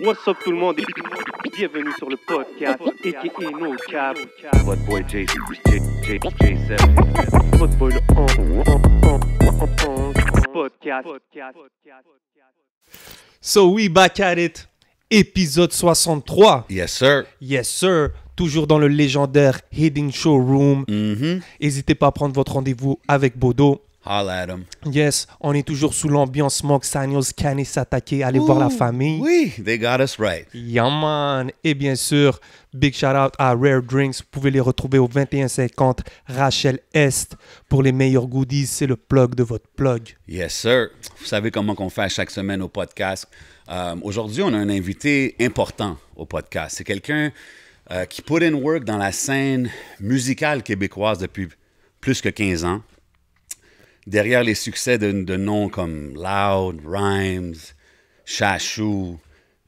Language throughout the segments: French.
What's up tout le monde? Bienvenue sur le podcast aka No Cap. Boy J, J, J, J7. Votre boy le on, on, on, on, on, podcast. So we back at it. Épisode 63. Yes, sir. Yes, sir. Toujours dans le légendaire Hidden Showroom. N'hésitez pas à prendre votre rendez-vous avec Bodo. Holla at. Yes, on est toujours sous l'ambiance Smoke Signals, Canis s'attaquer, allez voir la famille. Oui, they got us right. Yeah, man. Et bien sûr, big shout out à Rare Drinks. Vous pouvez les retrouver au 2150 Rachel Est. Pour les meilleurs goodies, c'est le plug de votre plug. Yes, sir. Vous savez comment qu'on fait chaque semaine au podcast. Euh, Aujourd'hui, on a un invité important au podcast. C'est quelqu'un euh, qui put in work dans la scène musicale québécoise depuis plus que 15 ans. Derrière les succès de, de noms comme Loud, Rhymes, Chachou,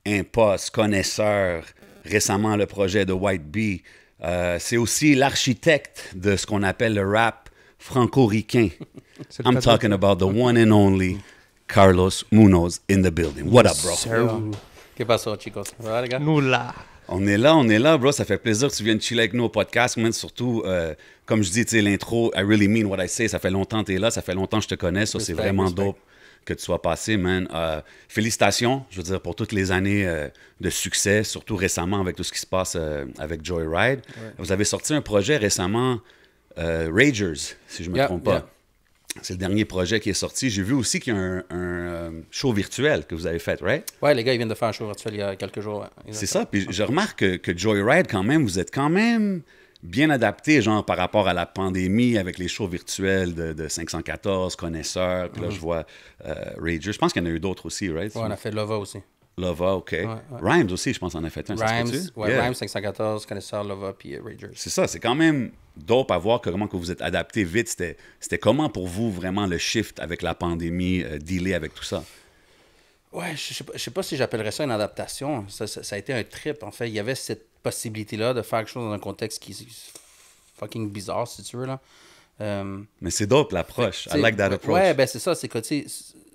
Impost, Connaisseur, récemment le projet de White Bee, euh, c'est aussi l'architecte de ce qu'on appelle le rap franco-ricain. I'm talking about the one and only Carlos Munoz in the building. What up, bro? Sir. ¿Qué pasó, chicos? On est là, on est là, bro. Ça fait plaisir que tu viennes chiller avec nous au podcast. Man, surtout, euh, comme je dis, tu sais, l'intro, I really mean what I say. Ça fait longtemps que tu es là, ça fait longtemps que je te connais. Ça, c'est vraiment respect. dope que tu sois passé, man. Euh, félicitations, je veux dire, pour toutes les années euh, de succès, surtout récemment avec tout ce qui se passe avec Joyride. Vous avez sorti un projet récemment, Ragers, si je ne me Yeah, trompe pas. yeah. C'est le dernier projet qui est sorti. J'ai vu aussi qu'il y a un, un, euh, show virtuel que vous avez fait, right? Ouais, les gars, ils viennent de faire un show virtuel il y a quelques jours. C'est ça. Puis je remarque que, que Joyride, quand même, vous êtes quand même bien adapté, genre, par rapport à la pandémie avec les shows virtuels de, de 514, Connaisseurs. Puis là, je vois euh, Rager. Je pense qu'il y en a eu d'autres aussi, right? Ouais, on a fait Lova aussi. Lova, OK. ouais. Rhymes aussi, je pense, en a fait un. Rhymes, ouais, Yeah. Rhymes 514, Connaisseur, Lova, puis euh, Ragers. C'est ça, c'est quand même dope à voir que- comment que vous êtes adapté vite. C'était comment pour vous vraiment le shift avec la pandémie, euh, dealer avec tout ça? Ouais, je sais pas, je sais pas si j'appellerais ça une adaptation. Ça, ça- ça a été un trip, en fait. Il y avait cette possibilité-là de faire quelque chose dans un contexte qui est fucking bizarre, si tu veux, là. Euh, Mais c'est dope l'approche. I like that approach. Ouais, ben c'est ça, c'est que,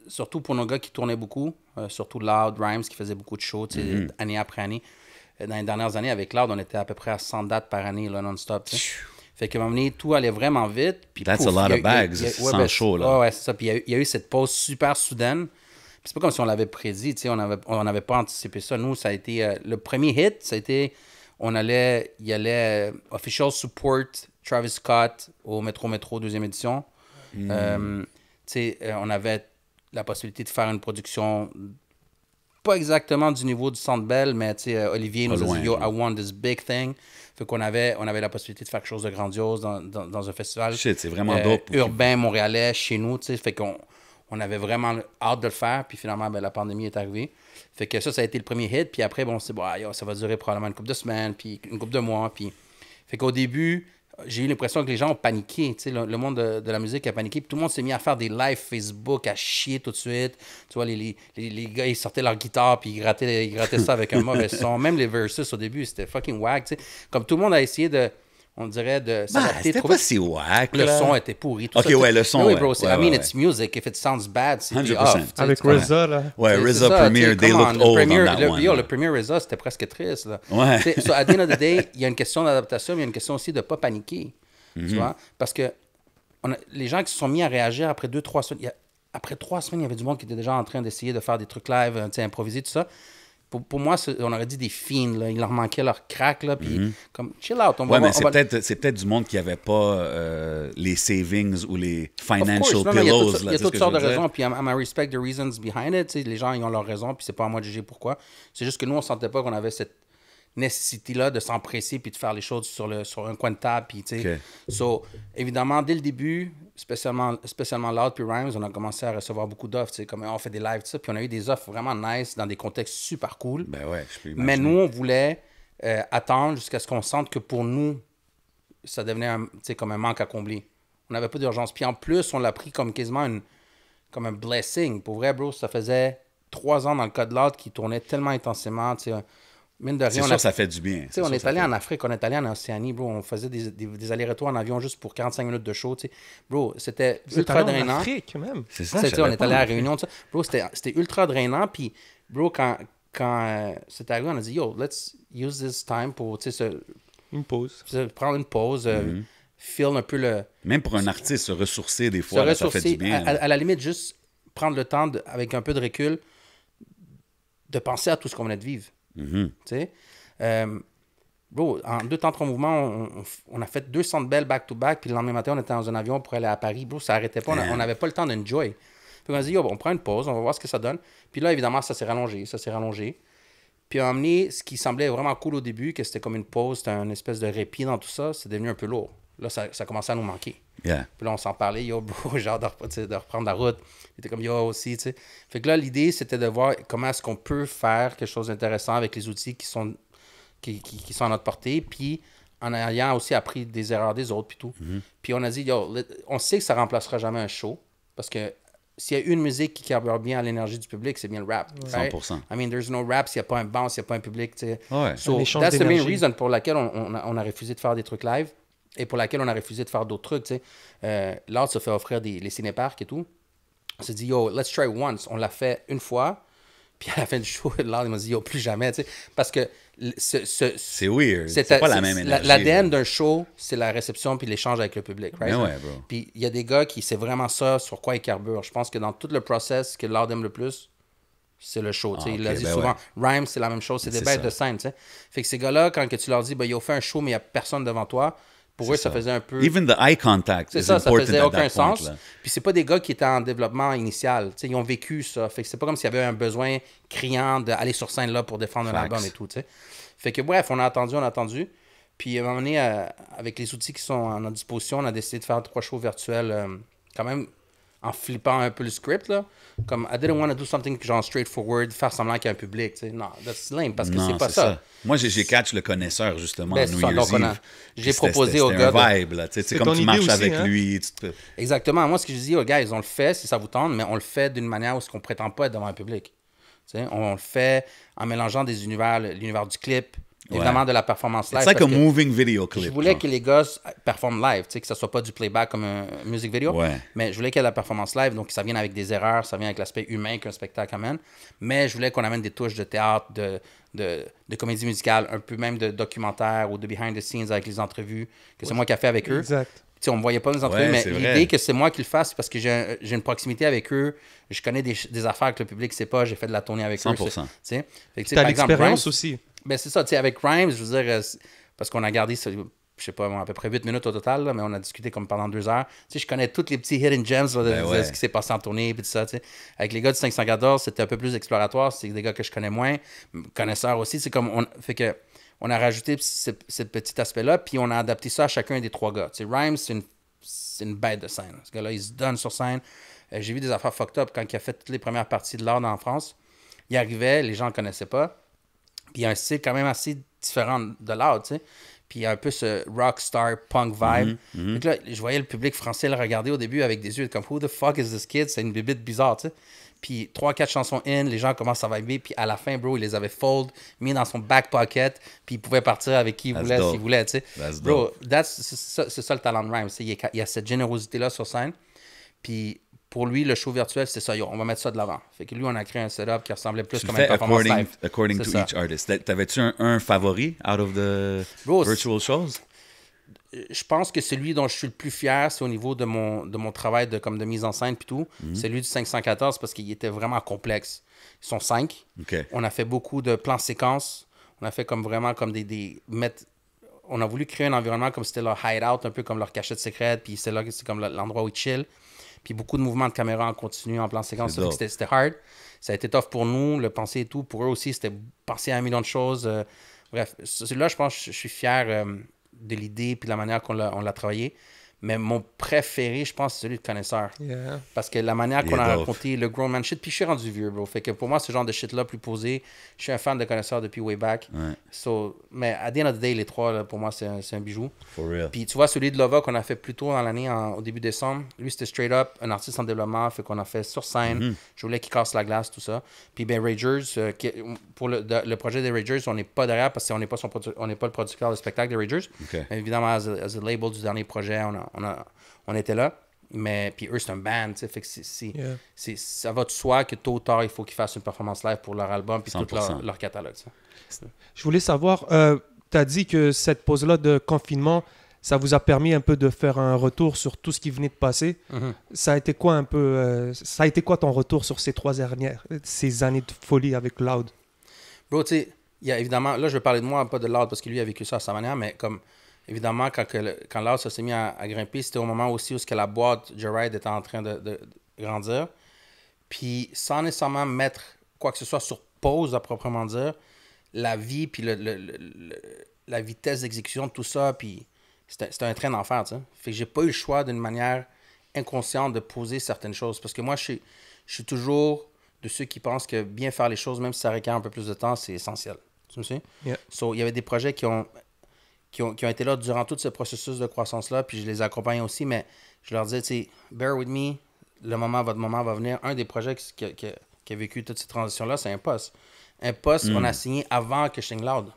surtout pour nos gars qui tournaient beaucoup, surtout Loud, Rhymes, qui faisaient beaucoup de shows, sais, Mm-hmm. année après année. Euh, Dans les dernières années, avec Loud, on était à peu près à 100 dates par année, non-stop. Fait qu'à un moment donné, tout allait vraiment vite. Puis That's pouf, a lot of bags, sans ben, show, là. Ouais, ouais, c'est ça. Puis il y a eu- il y, a eu cette pause super soudaine. C'est pas comme si on l'avait prédit, tu sais, on n'avait on n'avait pas anticipé ça. Nous, ça a été... euh, le premier hit, ça a été... On allait... Il y allait... euh, official support Travis Scott au Métro Métro deuxième édition. Hmm. Euh, tu sais, euh, on avait la possibilité de faire une production pas exactement du niveau du Centre Bell, mais tu sais, euh, Olivier nous a dit, yo. I want this big thing. Fait qu'on avait, on avait la possibilité de faire quelque chose de grandiose dans, dans, dans un festival. Shit, c'est vraiment euh, dope. Urbain, montréalais, chez nous, tu sais. Fait qu'on on avait vraiment hâte de le faire, puis finalement, ben, la pandémie est arrivée. Fait que ça, ça a été le premier hit, puis après, bon, on s'est dit, bon, ah, yo, ça va durer probablement une couple de semaines, puis une couple de mois, puis... Fait qu'au début, j'ai eu l'impression que les gens ont paniqué, le, le monde de, la musique a paniqué, tout le monde s'est mis à faire des lives Facebook, à chier tout de suite. Tu vois, les, les, gars, ils sortaient leur guitare, puis ils grattaient, ça avec un mauvais son. Même les verses au début, c'était fucking whack, tu sais. Comme tout le monde a essayé de, on dirait, de Bah, s'adapter. c'était pas si whack. le son était pourri. Tout Ok, ça, ouais, le son, Oui, bro, c'est- Ouais, I mean, it's music. If it sounds bad, c'est 100%. off. Avec? RZA, là. Ouais, RZA Premier, they looked on, old le premier, on that le, one. yo, là. le premier RZA, c'était presque triste. Là. Ouais. So, at the end of the day, il y a une question d'adaptation, mais il y a une question aussi de ne pas paniquer. Tu vois? Parce que on a- les gens qui se sont mis à réagir après deux, trois semaines, il y a- après trois semaines, il y avait du monde qui était déjà en train d'essayer de faire des trucs live, euh, tu sais, improviser, tout ça. Pour, pour moi, on aurait dit des fiends. Là. Il leur manquait leur crack. Là, puis comme, chill out. On va, Mhm. Mais c'est va- peut-être c'est peut-être du monde qui avait pas euh, les savings ou les course, financial a pillows. il y a toutes sortes de raisons, puis I'm I respect the reasons behind it. Les gens, ils ont leurs raisons, puis c'est pas à moi de juger pourquoi. C'est juste que nous, on sentait pas qu'on avait cette nécessité-là de s'empresser puis de faire les choses sur, le, sur un coin de table. Puis. So, évidemment, dès le début, spécialement, spécialement Loud puis Rhymes, on a commencé à recevoir beaucoup d'offres. Comme on fait des lives, tout ça, puis on a eu des offres vraiment nice dans des contextes super cool. Ben ouais, je peux Mais nous, on voulait euh, attendre jusqu'à ce qu'on sente que pour nous, ça devenait un, comme un manque à combler. On n'avait pas d'urgence. Puis en plus, on l'a pris comme quasiment une, comme un blessing. Pour vrai, bro, ça faisait trois ans dans le cas de l'autre qui tournait tellement intensément. sais, Mine de C'est rien, on sûr a- ça fait du bien. tu sais, on est allé en Afrique, on est allé en Océanie, bro. On faisait des, des- des allers-retours en avion juste pour 45 minutes de show, tu sais. Bro, c'était ultra allé en drainant. Afrique, même. C'est ça, Tu je sais, on est allé à la. Réunion. Bro, c'était c'était ultra drainant. Puis, bro, quand, quand euh, c'est arrivé, on a dit, yo, let's use this time pour, tu sais, se- Une pause. se prendre une pause, euh, Mm-hmm. feel un peu le... Même pour un artiste, se ressourcer des se fois, là, ça fait ressourcer, du bien. à, la limite, juste prendre le temps, de- avec un peu de recul, de penser à tout ce qu'on venait de vivre. Mhm. Tu sais? Euh, bro, en deux temps, trois mouvements, on, on- on a fait 200 belles back-to-back, puis le lendemain matin, on était dans un avion pour aller à Paris. Bro, ça arrêtait pas. On a- On n'avait pas le temps d'enjoy. Puis on a dit, Yo, on prend une pause, on va voir ce que ça donne. Puis là, évidemment, ça s'est rallongé, ça s'est rallongé. Puis un moment donné, ce qui semblait vraiment cool au début, que c'était comme une pause, c'était une espèce de répit dans tout ça, c'est devenu un peu lourd. Là, ça, ça commençait à nous manquer. Yeah. Puis là, on s'en parlait, yo, bro, hâte de, sais, de reprendre la route. Il était comme, yo, aussi, tu sais. Fait que là, l'idée, c'était de voir comment est-ce qu'on peut faire quelque chose d'intéressant avec les outils qui sont, qui, qui- qui sont à notre portée, puis en ayant aussi appris des erreurs des autres, puis tout. Puis on a dit, yo, on sait que ça remplacera jamais un show, parce que s'il y a une musique qui carbure bien à l'énergie du public, c'est bien le rap. right? 100%. I mean, there's no rap s'il n'y a pas un bounce, s'il n'y a pas un public, tu sais. Ouais. So, that's the main reason pour laquelle on, on a, on a refusé de faire des trucs live et pour laquelle on a refusé de faire d'autres trucs, tu sais. Euh, L'art se fait offrir des, les cinéparcs et tout. On s'est dit, yo, let's try once. On l'a fait une fois. Puis à la fin du show, l'art, il m'a dit, yo, plus jamais, tu sais. Parce que le- ce, ce- C'est weird. c'est- pas la même énergie. L'ADN d'un show, c'est la réception puis l'échange avec le public, right? Ben ouais, bro. Puis il y a des gars qui, c'est vraiment ça sur quoi ils carburent. Je pense que dans tout le process, ce que l'art aime le plus, c'est le show. tu sais. Ah, il l'a ok, dit ben souvent. Rhyme, c'est la même chose. C'est des bêtes ça. de scène. tu sais. Fait que ces gars-là, quand que tu leur dis, ben, ils ont fait un show, mais il n'y a personne devant toi, pour eux, ça. ça. faisait un peu. Even the eye contact C'est ça, ça faisait aucun sens. là. Puis c'est pas des gars qui étaient en développement initial. Tu sais, ils ont vécu ça. Fait que c'est pas comme s'il y avait un besoin criant d'aller sur scène là pour défendre un Facts. album et tout. tu sais. Fait que bref, on a attendu, on a attendu. Puis à un moment donné, euh, avec les outils qui sont à notre disposition, on a décidé de faire trois shows virtuels euh, quand même en flippant un peu le script. Là. Comme, I didn't want to do something genre straightforward, faire semblant qu'il y a un public. tu sais. Non, that's lame parce que c'est pas c'est ça. Moi, j'ai j'ai catch le connaisseur, justement, Ben, à c'est New ça. Year's on Eve. j'ai proposé c'était gars un de- vibe, là. Tu sais, C'est comme tu marches aussi, avec hein? lui. tu te- Exactement. Moi, ce que je dis aux gars, ils ont le fait si ça vous tente, mais on le fait d'une manière où on ne prétend pas être devant un public. Tu sais, on le fait en mélangeant des univers, l'univers du clip, évidemment de la performance live. It's like a parce que moving video clip. je voulais genre. que les gars performent live, tu sais, que ça soit pas du playback comme un music video, Ouais. mais je voulais qu'il y ait de la performance live, donc ça vienne avec des erreurs, ça vient avec l'aspect humain qu'un spectacle amène, mais je voulais qu'on amène des touches de théâtre, de, de, de comédie musicale, un peu même de documentaire ou de behind the scenes avec les entrevues, que c'est moi qui ai fait avec eux. Exact. Tu sais, on me voyait pas dans les entrevues, Ouais, mais c'est l'idée que c'est moi qui le fasse, c'est parce que j'ai un- j'ai une proximité avec eux. Je connais des, des affaires que le public sait pas. J'ai fait de la tournée avec eux. 100%. c'est- tu exemple, l'expérience aussi. Ben, c'est ça, tu sais, avec Rhymes, je veux dire, euh, parce qu'on a gardé, ça, je sais pas, à peu près 8 minutes au total, là, mais on a discuté comme pendant deux heures. Tu sais, je connais tous les petits hidden gems là, de, Ben ouais. ce qui s'est passé en tournée et tout ça, tu sais. Avec les gars du 514, c'était un peu plus exploratoire, c'est des gars que je connais moins, connaisseurs aussi, c'est comme, on, fait que, on a rajouté ce, ce petit aspect-là, puis on a adapté ça à chacun des trois gars. Tu sais, Rhymes, c'est une, c'est une bête de scène. Ce gars-là, il se donne sur scène. Euh, J'ai vu des affaires fucked up quand il a fait toutes les premières parties de l'art en France. Il arrivait, les gens ne connaissaient pas. Puis il y a un style quand même assez différent de l'art, tu sais. Puis il y a un peu ce rockstar punk vibe. Donc là, je voyais le public français le regarder au début avec des yeux comme Who the fuck is this kid? C'est une bibite bizarre, tu sais. Puis trois, quatre chansons in, les gens commencent à vibrer. Puis à la fin, bro, il les avait fold, mis dans son back pocket. Puis il pouvait partir avec qui il That's voulait, s'il voulait, tu sais. Bro, that's- c'est ça, le talent de Rhymes. c'est Il y a- il y a cette générosité-là sur scène. Puis pour lui, le show virtuel, c'est ça. Yo, on va mettre ça de l'avant. Fait que lui, on a créé un setup qui ressemblait plus Tu comme fais performance according, live. according to ça. each artist. T'a- T'avais-tu un, un favori out of the Bro, virtual shows? je pense que celui dont je suis le plus fier, c'est au niveau de mon, de mon travail de, comme de mise en scène puis tout. Mhm. Celui du 514 parce qu'il était vraiment complexe. Ils sont cinq. On a fait beaucoup de plans séquences. On a fait comme vraiment comme des... des mettre- on a voulu créer un environnement comme c'était leur hideout, un peu comme leur cachette secrète. Puis c'est là que c'est comme l'endroit où ils chill. Puis beaucoup de mouvements de caméra en continu, en plan séquence. C'était hard. Ça a été tough pour nous, le penser et tout. Pour eux aussi, c'était penser à un million de choses. euh, bref, celui-là, je pense que je suis fier euh, de l'idée puis de la manière qu'on l'a on l'a travaillé. Mais mon préféré, je pense, c'est celui de connaisseur. Yeah. Parce que la manière qu'on a dope. raconté le grown man shit, puis je suis rendu vieux, bro. Fait que pour moi, ce genre de shit-là, plus posé, je suis un fan de connaisseur depuis way back. Ouais. So, mais à the end of the day, les trois, là, pour moi, c'est un, c'est un bijou. For real. Puis tu vois, celui de Lova qu'on a fait plus tôt dans l'année, au début décembre, lui, c'était straight up, un artiste en développement, fait qu'on a fait sur scène. Mm-hmm. Je voulais qu'il casse la glace, tout ça. Puis ben Ragers, euh, qui- pour le, de- le projet des Ragers, on n'est pas derrière parce qu'on n'est pas, son on pas le producteur de spectacle des Ragers. Mais évidemment, as a, as a label du dernier projet, on, a- on, a- on était là. Mais, puis eux, c'est un band, tu sais, fait que c'est, c'est- Yeah. c'est- ça va de soi que tôt ou tard, il faut qu'ils fassent une performance live pour leur album puis tout 100%. leur, leur catalogue. tu sais. Je voulais savoir, tu as dit que cette pause-là de confinement, ça vous a permis un peu de faire un retour sur tout ce qui venait de passer. Mhm. Ça a été quoi un peu, euh, ça a été quoi ton retour sur ces trois dernières, ces années de folie avec Loud? Bro, tu sais, il y a évidemment, là, je vais parler de moi, pas de Loud, parce que lui a vécu ça à sa manière, mais comme, évidemment, quand, quand s'est mis à, à grimper, c'était au moment aussi où ce que la boîte Gerard était en train de, de- de grandir. Puis, sans nécessairement mettre quoi que ce soit sur pause, à proprement dire, la vie, puis le, le- le- la vitesse d'exécution de tout ça, puis c'était c'était un train d'enfer, tu sais. Fait que j'ai pas eu le choix d'une manière inconsciente de poser certaines choses. Parce que moi, je suis, je suis toujours de ceux qui pensent que bien faire les choses, même si ça requiert un peu plus de temps, c'est essentiel. Tu me suis? Yeah. So, il y avait des projets qui ont, qui ont, qui ont été là durant tout ce processus de croissance-là, puis je les accompagne aussi, mais je leur disais, tu sais, bear with me, le moment, votre moment va venir. Un des projets qui, qui- qui- qui a vécu toute cette transition-là, c'est un poste. Un poste, on a signé avant que Shing Loud.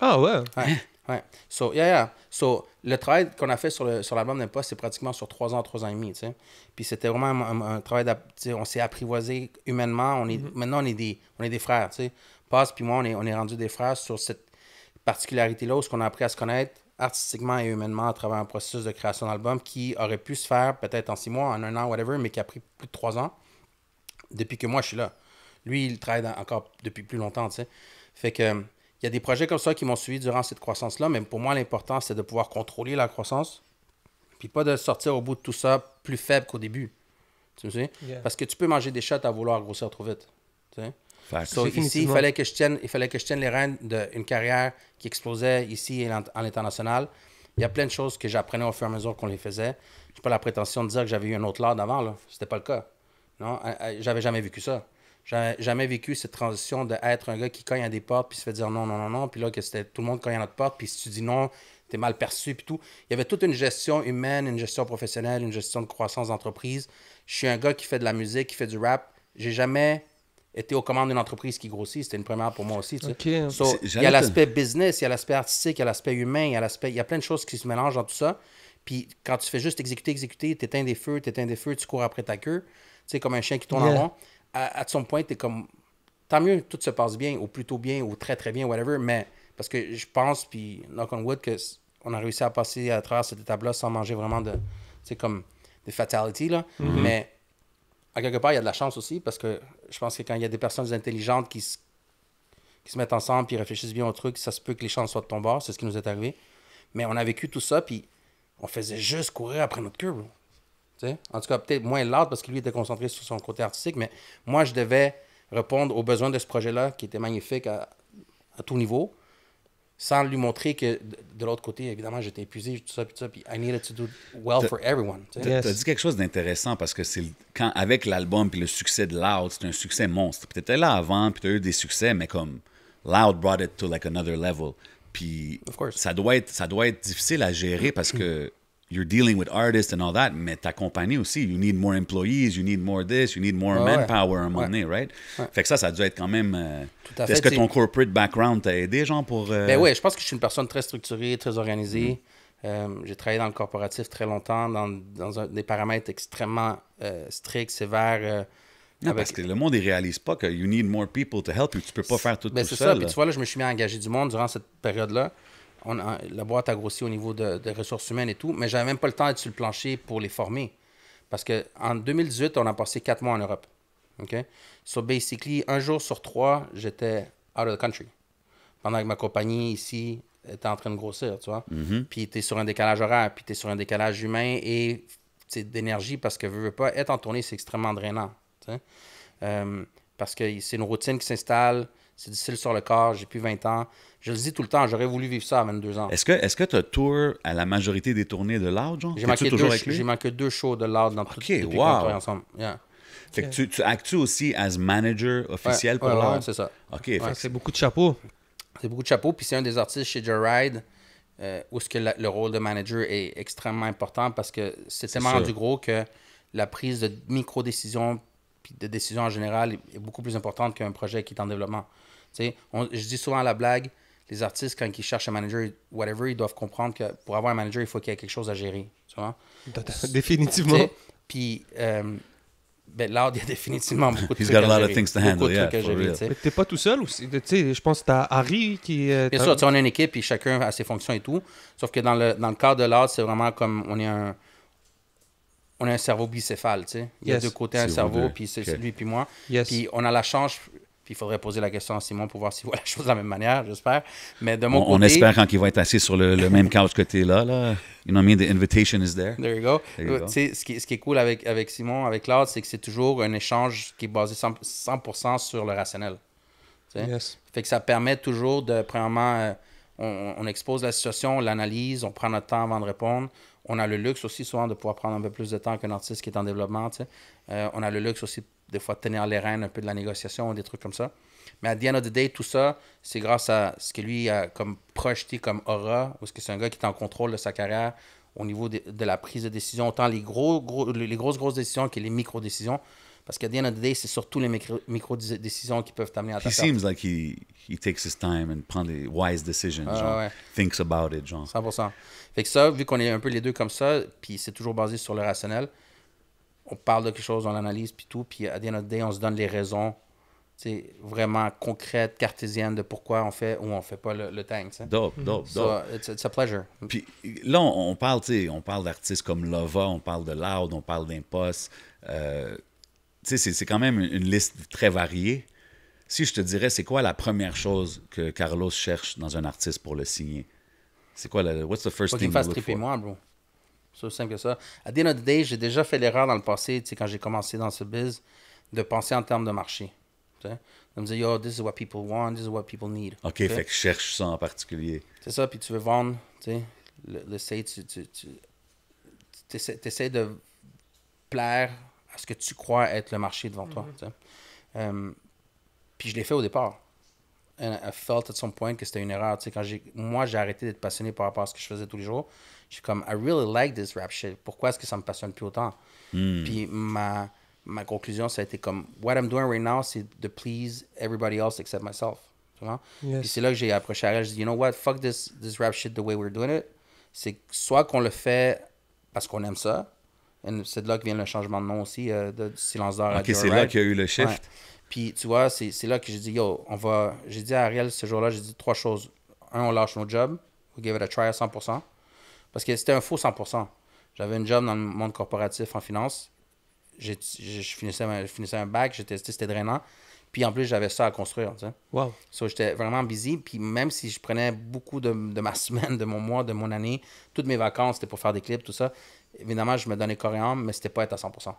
Ah ouais. Ouais. ouais. So, yeah, yeah. So, le travail qu'on a fait sur le- sur l'album d'Impost, c'est pratiquement sur trois ans, trois ans et demi, tu sais. Puis c'était vraiment un, un- un travail, d'app- tu sais, on s'est apprivoisé humainement. On est, Maintenant, on est des, on est des frères, tu sais. Passe, puis moi, on est, on est rendu des frères sur cette particularité-là où ce qu'on a appris à se connaître artistiquement et humainement à travers un processus de création d'album qui aurait pu se faire peut-être en six mois, en un an, whatever, mais qui a pris plus de trois ans depuis que moi je suis là. Lui, il travaille dans- encore depuis plus longtemps, tu sais. Fait que il y a des projets comme ça qui m'ont suivi durant cette croissance-là, mais pour moi, l'important, c'est de pouvoir contrôler la croissance, puis pas de sortir au bout de tout ça plus faible qu'au début. Tu me sais? Yeah. Parce que tu peux manger des shots à vouloir grossir trop vite. Tu sais? So, ici, il fallait que je tienne, il fallait que je tienne les rênes d'une carrière qui explosait ici et en- à l'international. Il y a plein de choses que j'apprenais au fur et à mesure qu'on les faisait. Je n'ai pas la prétention de dire que j'avais eu un autre lard avant. Là. C'était pas le cas. Non, Euh, euh, j'avais jamais vécu ça. J'avais jamais vécu cette transition d'être un gars qui cogne à des portes puis se fait dire non, non, non, non. Puis là, que c'était tout le monde cogne à notre porte. Puis si tu dis non, t'es mal perçu. Puis tout. Il y avait toute une gestion humaine, une gestion professionnelle, une gestion de croissance d'entreprise. Je suis un gars qui fait de la musique, qui fait du rap. J'ai jamais été aux commandes d'une entreprise qui grossit. C'était une première pour moi aussi. tu sais. Ok. So, C'est- il y a l'aspect business, il y a l'aspect artistique, il y a l'aspect humain, il y a l'aspect. Il y a plein de choses qui se mélangent dans tout ça. Puis quand tu fais juste exécuter, exécuter, tu éteins des feux, tu éteins des feux, tu cours après ta queue. Tu sais, comme un chien qui tourne Yeah. en rond. À, à son point, tu es comme. Tant mieux, tout se passe bien, ou plutôt bien, ou très très bien, whatever. Mais parce que je pense, puis knock on wood, que on a réussi à passer à travers cette étape-là sans manger vraiment de. Tu sais, comme des fatalities, là. Mais à quelque part, il y a de la chance aussi, parce que je pense que quand il y a des personnes intelligentes qui se mettent ensemble puis réfléchissent bien au truc, ça se peut que les chances soient de c'est ce qui nous est arrivé. Mais on a vécu tout ça, puis on faisait juste courir après notre sais? En tout cas, peut-être moins l'autre parce que lui était concentré sur son côté artistique, mais moi, je devais répondre aux besoins de ce projet-là, qui était magnifique à, à tout niveau, sans lui montrer que de, de l'autre côté, évidemment, j'étais épuisé, tout ça, puis tout ça, puis I needed to do well for everyone. tu sais. T'as Yes. t'as dit quelque chose d'intéressant parce que c'est le- quand avec l'album puis le succès de Loud, c'est un succès monstre. Puis t'étais là avant, puis t'as eu des succès, mais comme Loud brought it to like another level. Puis Of course. ça doit être ça doit être difficile à gérer parce que you're dealing with artists and all that, mais ta compagnie aussi, you need more employees, you need more this, you need more Ouais, ouais. manpower à un moment Ouais. donné, right? Fait que ça, ça doit être quand même. euh, Tout à fait, Est-ce que ton corporate background t'a aidé, genre pour. euh, Ben oui, je pense que je suis une personne très structurée, très organisée. Euh, j'ai travaillé dans le corporatif très longtemps, dans, dans un- des paramètres extrêmement euh, stricts, sévères. euh, non, avec- parce que le monde ne réalise pas que you need more people to help you. Tu peux pas faire tout, Ben, tout c'est seul. ça. Puis tu vois, là, je me suis mis à engager du monde durant cette période-là. On a- la boîte a grossi au niveau de, de ressources humaines et tout, mais j'avais même pas le temps d'être sur le plancher pour les former. Parce qu'en 2018, on a passé quatre mois en Europe. OK? So, basically, un jour sur trois, j'étais out of the country. Pendant que ma compagnie ici était en train de grossir, tu vois? Puis tu es sur un décalage horaire, puis tu es sur un décalage humain et d'énergie parce que, veux, veux pas, être en tournée, c'est extrêmement drainant. tu sais? Euh, parce que c'est une routine qui s'installe, c'est difficile sur le corps, j'ai plus 20 ans. Je le dis tout le temps, j'aurais voulu vivre ça à 22 ans. Est-ce que est-ce que tu as tour à la majorité des tournées de Loud, genre? J'ai manqué, toujours deux, avec lui? j'ai manqué deux shows de l'art dans tout Ok, depuis qu'on wow. ensemble. Yeah. Fait que tu, tu actes aussi as manager officiel Ouais, pour ouais, ouais, Loud? c'est ça. OK, fait que C'est beaucoup de chapeaux. C'est beaucoup de chapeaux. Puis c'est un des artistes chez Joyride euh, où ce que la- le rôle de manager est extrêmement important parce que c'est tellement sûr. rendu gros que la prise de micro-décisions puis de décisions en général est, est beaucoup plus importante qu'un projet qui est en développement. Tu sais, on- je dis souvent à la blague, les artistes, quand ils cherchent un manager, whatever, ils doivent comprendre que pour avoir un manager, il faut qu'il y ait quelque chose à gérer. Tu vois? Définitivement. Puis, euh, ben, là, il y a définitivement beaucoup de He's trucs got a à lot of gérer. things to Beaucoup handle, de yeah, trucs à gérer. Mais t'es pas tout seul aussi. Tu sais, je pense que t'as Harry qui est. Bien sûr, tu sais, on a une équipe et chacun a ses fonctions et tout. Sauf que dans le, dans le cadre de l'art, c'est vraiment comme on est un. On a un cerveau bicéphale, tu sais. Il y a Yes. deux côtés un cerveau, puis c'est Ok. lui puis moi. Yes. Puis on a la chance, puis il faudrait poser la question à Simon pour voir s'il voit la chose de la même manière, j'espère. Mais de mon On, on côté. espère quand il va être assis sur le, le même couch que t'es là, là. You know what I mean? The invitation is there. There you go. There you Euh, go. tu ce, qui, ce qui est cool avec, avec Simon, avec Claude, c'est que c'est toujours un échange qui est basé 100%, 100% sur le rationnel. Tu? Yes. Fait que ça permet toujours de, premièrement, euh, on, on expose la situation, on l'analyse, on prend notre temps avant de répondre. On a le luxe aussi souvent de pouvoir prendre un peu plus de temps qu'un artiste qui est en développement. tu sais. Euh, on a le luxe aussi des fois tenir les rênes un peu de la négociation, des trucs comme ça. Mais à the end of the day, tout ça, c'est grâce à ce que lui a comme projeté comme aura, ou ce que c'est un gars qui est en contrôle de sa carrière au niveau de, de la prise de décision, autant les, gros, gros, les grosses, grosses décisions que les micro-décisions. Parce qu'à the end of the day, c'est surtout les micro- micro-décisions qui peuvent t'amener à ta He seems like he, he takes his time and prend des wise decisions, Ah, genre. ouais. Thinks about it, genre. 100%. Fait que ça, vu qu'on est un peu les deux comme ça, puis c'est toujours basé sur le rationnel, on parle de quelque chose, on l'analyse, puis tout, puis à the end of the day, on se donne les raisons sais, vraiment concrètes, cartésiennes de pourquoi on fait ou on fait pas le, le tank. tu sais. Dope, dope, So, dope. it's, it's a pleasure. Puis là, on, parle, on parle d'artistes comme Lova, on parle de Loud, on parle d'Impost. Euh, tu sais, c'est- c'est quand même une, une liste très variée. Si je te dirais, c'est quoi la première chose que Carlos cherche dans un artiste pour le signer? C'est quoi la... What's the first Faut qu'il thing me fasse you look triper for? moi, bro. C'est aussi simple que ça. À the end of the day, j'ai déjà fait l'erreur dans le passé, quand j'ai commencé dans ce biz, de penser en termes de marché. De me dire, yo, this is what people want, this is what people need. OK, fait que je cherche ça en particulier. C'est ça, puis tu veux vendre, tu sais, le, tu, tu, tu essaies, essaies de plaire à ce que tu crois être le marché devant toi. tu sais. Euh, puis je l'ai fait au départ. And I felt at some point que c'était une erreur. Tu sais, quand j'ai, moi, j'ai arrêté d'être passionné par rapport à ce que je faisais tous les jours. Je suis comme, I really like this rap shit. Pourquoi est-ce que ça me passionne plus autant? Puis ma, ma conclusion, ça a été comme, what I'm doing right now, c'est de please everybody else except myself. Tu vois? Yes. Puis c'est là que j'ai approché Ariel. Je dis, you know what, fuck this, this rap shit the way we're doing it. C'est soit qu'on le fait parce qu'on aime ça, et c'est de là que vient le changement de nom aussi, euh, de Silence d'or à OK, c'est là qu'il y a eu le shift. Ouais. Puis tu vois, c'est c'est là que j'ai dit, yo, on va. J'ai dit à Ariel ce jour-là, j'ai dit trois choses. Un, on lâche nos jobs. We give it a try à 100%. Parce que c'était un faux 100%. J'avais une job dans le monde corporatif en finance. J'ai- j'ai- Je finissais, je finissais un bac, j'étais c'était drainant. Puis en plus, j'avais ça à construire. Tu sais. Wow. So, j'étais vraiment busy. Puis même si je prenais beaucoup de, de ma semaine, de mon mois, de mon année, toutes mes vacances, c'était pour faire des clips, tout ça. Évidemment, je me donnais corps et âme, mais c'était pas être à 100%.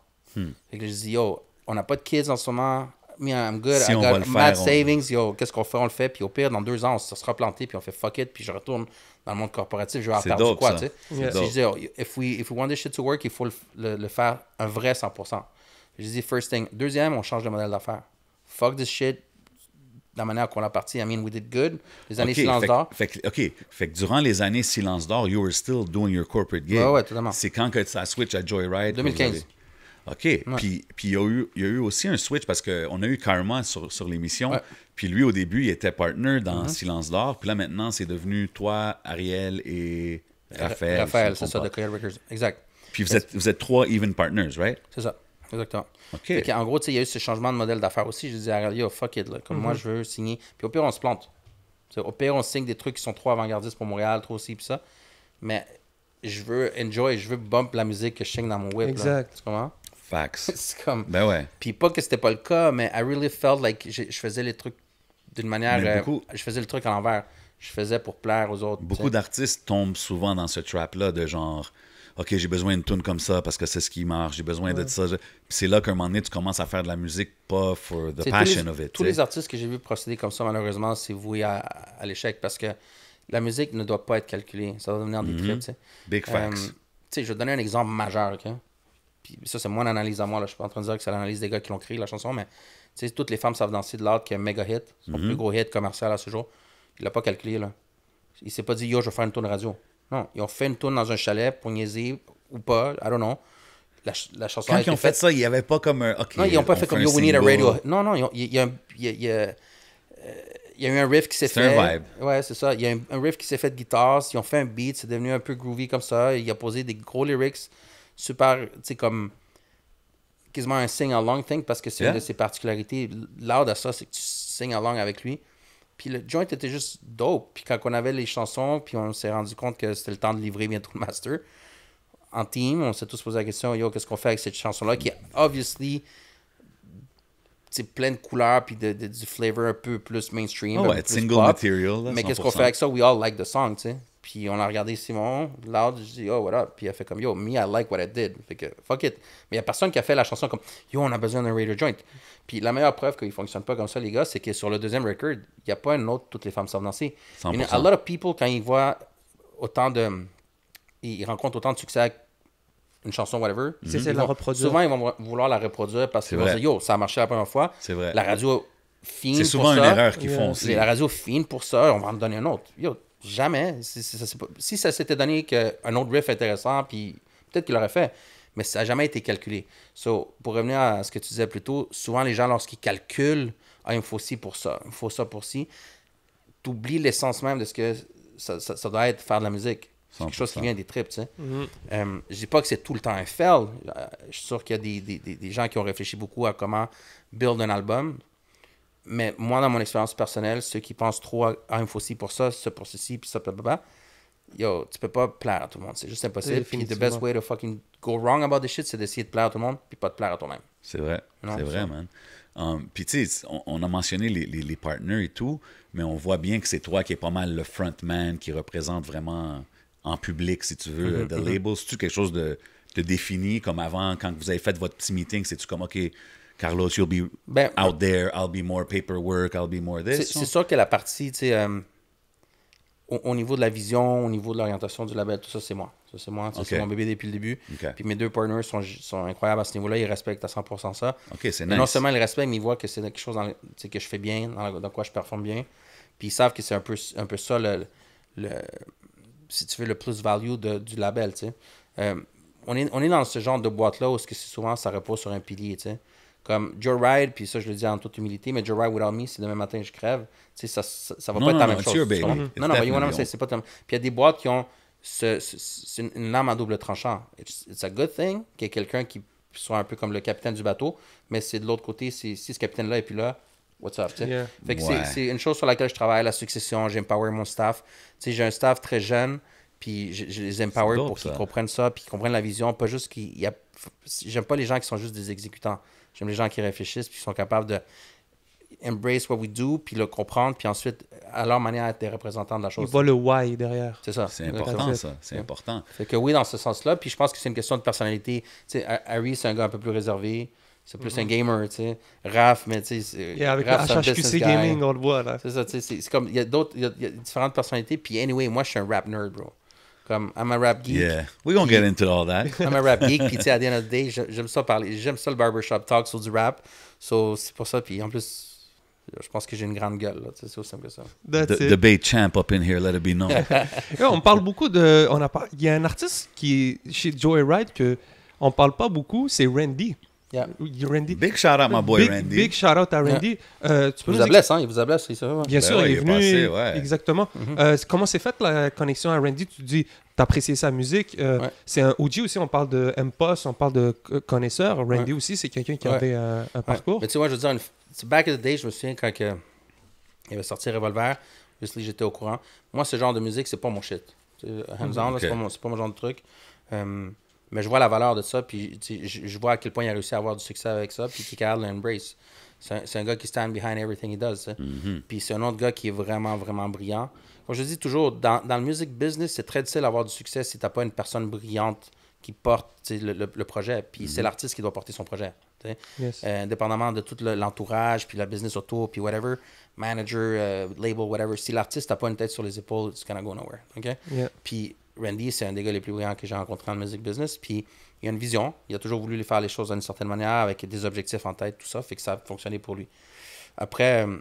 Fait que je dis, yo, on n'a pas de kids en ce moment. Me, I'm good. Si I on got va le mad faire, on- savings. Yo, qu'est-ce qu'on fait? On le fait. Puis au pire, dans deux ans, on se sera planté. Puis on fait fuck it. Puis je retourne dans le monde corporatif. Je vais avoir C'est perdu dope, quoi, ça. tu sais? C'est Puis dope. je dis, yo, if we, if we want this shit to work, il faut le, le- le faire un vrai 100%. Je dis, first thing. Deuxième, on change de modèle d'affaires. Fuck this shit. De la manière qu'on l'a parti, I mean, we did good. Les années OK, silence fait, d'or. que- fait que- OK, fait que durant les années silence d'or, you were still doing your corporate gig. Ouais, ouais, totalement. C'est quand que ça switch à Joyride? que vous 2015. avez- OK. Puis, puis il, y a eu, il y a eu aussi un switch parce qu'on a eu Karma sur, sur l'émission. Ouais. Mm-hmm. Puis lui, au début, il était partner dans Silence d'Or. Puis là, maintenant, c'est devenu toi, Ariel et Raphaël. Raphaël, si c'est ça, de. Coyote Records. Exact. Puis vous êtes, vous êtes trois even partners, right? C'est ça. Exactement. OK. Fait qu'en gros, tu sais, il y a eu ce changement de modèle d'affaires aussi. Je disais à yo, fuck it, là. Comme moi, je veux signer. Puis au pire, on se plante. Au pire, on signe des trucs qui sont trop avant-gardistes pour Montréal, trop ci, puis ça. Mais je veux enjoy, je veux bump la musique que je signe dans mon whip. là. Exact. Tu comprends? Facts. C'est comme. ben ouais. Puis pas que c'était pas le cas, mais I really felt like je, faisais les trucs d'une manière. Euh, beaucoup- je faisais le truc à l'envers. Je faisais pour plaire aux autres. Beaucoup d'artistes tombent souvent dans ce trap-là de genre, OK, j'ai besoin d'une tune comme ça parce que c'est ce qui marche, j'ai besoin de ça. C'est là qu'à un moment donné, tu commences à faire de la musique pas for the passion les, of it. Tous les artistes que j'ai vu procéder comme ça, malheureusement, c'est voué à, à l'échec parce que la musique ne doit pas être calculée. Ça doit devenir des sais. Mm-hmm. Big facts. Tu sais, je vais te donner un exemple majeur. ok? Puis ça, c'est mon analyse à moi. Là. Je suis pas en train de dire que c'est l'analyse des gars qui l'ont créé, la chanson, mais tu sais, toutes les femmes savent danser de l'art qui est un méga hit. Son Mm-hmm. plus gros hit commercial à ce jour. Il l'a pas calculé. Là. Il s'est pas dit, yo, je vais faire une tourne radio. Non, ils ont fait une tourne dans un chalet pour niaiser ou pas, I don't know. La, ch- la chanson a Quand été ils ont fait ça, il n'y avait pas comme un. OK, non, ils n'ont pas fait comme Yo, we need a radio. Non, non, il y, a- a, a- a, a eu un riff qui s'est C'est fait. un vibe. Ouais, c'est ça. Il y a un, un riff qui s'est fait de guitare. Ils ont fait un beat. C'est devenu un peu groovy comme ça. Il a posé des gros lyrics. Super, tu sais, comme quasiment un sing-along thing parce que c'est Yeah. une de ses particularités. Loud à ça, c'est que tu sing-along avec lui. Puis le joint était juste dope. Puis quand on avait les chansons, puis on s'est rendu compte que c'était le temps de livrer bientôt le master, en team, on s'est tous posé la question, yo, qu'est-ce qu'on fait avec cette chanson-là qui est obviously c'est plein de couleurs puis de, de- du flavor un peu plus mainstream. Oh ouais, single pop. material. là, Mais qu'est-ce 100%. qu'on fait avec ça? We all like the song, tu sais. Puis on a regardé Simon, loud, je dis, oh, what up? Puis il a fait comme, yo, me, I like what I did. Fait que, fuck it. Mais il n'y a personne qui a fait la chanson comme, yo, on a besoin d'un radio joint. Puis la meilleure preuve qu'il ne fonctionne pas comme ça, les gars, c'est que sur le deuxième record, il n'y a pas un autre, toutes les femmes savent danser. 100%. You know, a lot of people, quand ils voient autant de. Ils rencontrent autant de succès avec une chanson, whatever. C'est ils de la vont- reproduire. Souvent, ils vont vouloir la reproduire parce qu'ils vont dire, yo, ça a marché la première fois. C'est vrai. La radio fine. C'est pour souvent une ça. erreur qu'ils Yeah. font C'est aussi. la radio fine pour ça, on va en donner un autre. Yo, jamais. Si, si ça, si s'était donné qu'un autre riff intéressant, puis peut-être qu'il l'aurait fait, mais ça n'a jamais été calculé. So, pour revenir à ce que tu disais plus tôt, souvent les gens, lorsqu'ils calculent, ah, il me faut ci pour ça, il me faut ça pour ci, tu oublies l'essence même de ce que ça, ça- ça doit être faire de la musique. C'est quelque chose qui 100%. vient des tripes, tu sais. Euh, je dis pas que c'est tout le temps un fail. Euh, je suis sûr qu'il y a des- des- des gens qui ont réfléchi beaucoup à comment build un album. Mais moi, dans mon expérience personnelle, ceux qui pensent trop à ah, il me faut ci pour ça, ça pour ceci, puis ça, blablabla, yo, tu peux pas plaire à tout le monde. C'est juste impossible. Puis the best way to fucking go wrong about this shit, c'est d'essayer de plaire à tout le monde, puis pas de plaire à toi-même. C'est vrai, c'est vrai, man. Um, Puis tu sais, on, on a mentionné les, les, les partners et tout, mais on voit bien que c'est toi qui es pas mal le frontman, qui représente vraiment en public, si tu veux, Mm-hmm, le label. C'est-tu quelque chose de, de défini, comme avant, quand vous avez fait votre petit meeting, c'est-tu comme, OK, Carlos, you'll be Ben, out there, I'll be more paperwork, I'll be more this. c'est sûr que la partie, tu sais, euh, au, au niveau de la vision, au niveau de l'orientation du label, tout ça, c'est moi. Ça, c'est moi. C'est mon bébé depuis le début. Puis mes deux partners sont, sont incroyables à ce niveau-là. Ils respectent à 100% ça. OK, c'est Et nice. Non seulement ils respectent, mais ils voient que c'est quelque chose dans le- que je fais bien, dans, la- dans quoi je performe bien. Puis ils savent que c'est un peu, un peu ça, le, le- si tu veux, le plus-value du label. tu sais. Euh, on, est, on est dans ce genre de boîte-là où que souvent ça repose sur un pilier. tu sais. Comme Joe Ride, puis ça je le dis en toute humilité, mais Joe Ride Without Me, si demain matin je crève, tu sais, ça, ça, ça va Non, pas être non, la non, même it's chose. baby. It's Non, non, but you wanna c'est pas Puis il y a des boîtes qui ont ce- une, lame à double tranchant. It's, it's a good thing qu'il y ait quelqu'un qui soit un peu comme le capitaine du bateau, mais c'est de l'autre côté, c'est si ce capitaine-là est plus là, what's up, tu sais? Yeah. Fait que Ouais. c'est- c'est une chose sur laquelle je travaille, la succession, j'empower mon staff. Tu sais, j'ai un staff très jeune, puis je, je les empower dope, pour qu'ils comprennent ça, puis qu'ils comprennent la vision, pas juste qu'ils... a- J'aime pas les gens qui sont juste des exécutants. J'aime les gens qui réfléchissent, puis qui sont capables de embrace what we do, puis le comprendre, puis ensuite, à leur manière, être des représentants de la Il chose. voit le why derrière. C'est ça. C'est important, ça. C'est important. Fait que oui, dans ce sens-là. Puis je pense que c'est une question de personnalité. Tu sais, Ha- Harry, c'est un gars un peu plus réservé. C'est plus un gamer, tu sais. Raph, mais tu sais. c'est- Et avec Raph, le HHQC. Gaming, on le voit là. C'est ça, tu sais. c'est- comme. Il y a d'autres. Il y a, il y a différentes personnalités. Puis anyway, moi, je suis un rap nerd, bro. Comme, I'm a rap geek. Yeah. We're going to get into all that. I'm a rap geek. Puis tu sais, à the end of the day, j'aime ça parler. J'aime ça le barbershop talk sur du rap. So, c'est pour ça. Puis en plus, je pense que j'ai une grande gueule, là. tu sais, C'est aussi simple que ça. The debate champ up in here, let it be known. Ouais, on parle beaucoup de. On a par- Il y a un artiste qui est chez Joyride que on parle pas beaucoup, c'est Randy. Yeah. Randy. Big shout out, my boy big, Randy. Big shout out à Randy. Euh, tu peux Il nous vous a blessé, hein? Il vous a blessé, ça va. Bien Ben sûr, ouais, il est venu. passé, ouais. Exactement. Mhm. Euh, c'est- comment s'est faite la connexion à Randy? Tu dis, t'appréciais sa musique. euh, Ouais. C'est un OG aussi, on parle de M-Post, on parle de co- connaisseur. Randy aussi, c'est quelqu'un qui Ouais. avait euh, un Ouais. parcours. Mais tu vois, je veux dire, une... c'est back in the day, je me souviens quand que... il avait sorti Revolver, obviously, j'étais au courant. Moi, ce genre de musique, c'est pas mon shit. Tu sais, Hands on, là, c'est pas, mon- c'est pas mon genre de truc. Euh, mais je vois la valeur de ça, puis je, je vois à quel point il a réussi à avoir du succès avec ça, puis qu'il est capable l'embrace. C'est un, c'est un gars qui stand behind everything he does. tu sais. Puis c'est un autre gars qui est vraiment, vraiment brillant. Comme je dis toujours, dans, dans le music business, c'est très difficile d'avoir du succès si t'as pas une personne brillante qui porte le, le- le projet. Puis c'est l'artiste qui doit porter son projet. Yes. Euh, indépendamment de tout le- l'entourage, puis la business autour, puis whatever, manager, euh, label, whatever. Si l'artiste n'a pas une tête sur les épaules, it's gonna go nowhere. OK? Yeah. Puis Randy, c'est un des gars les plus brillants que j'ai rencontré dans le music business. Puis il a une vision. Il a toujours voulu faire les choses d'une certaine manière, avec des objectifs en tête, tout ça. Fait que ça a fonctionné pour lui. Après euh,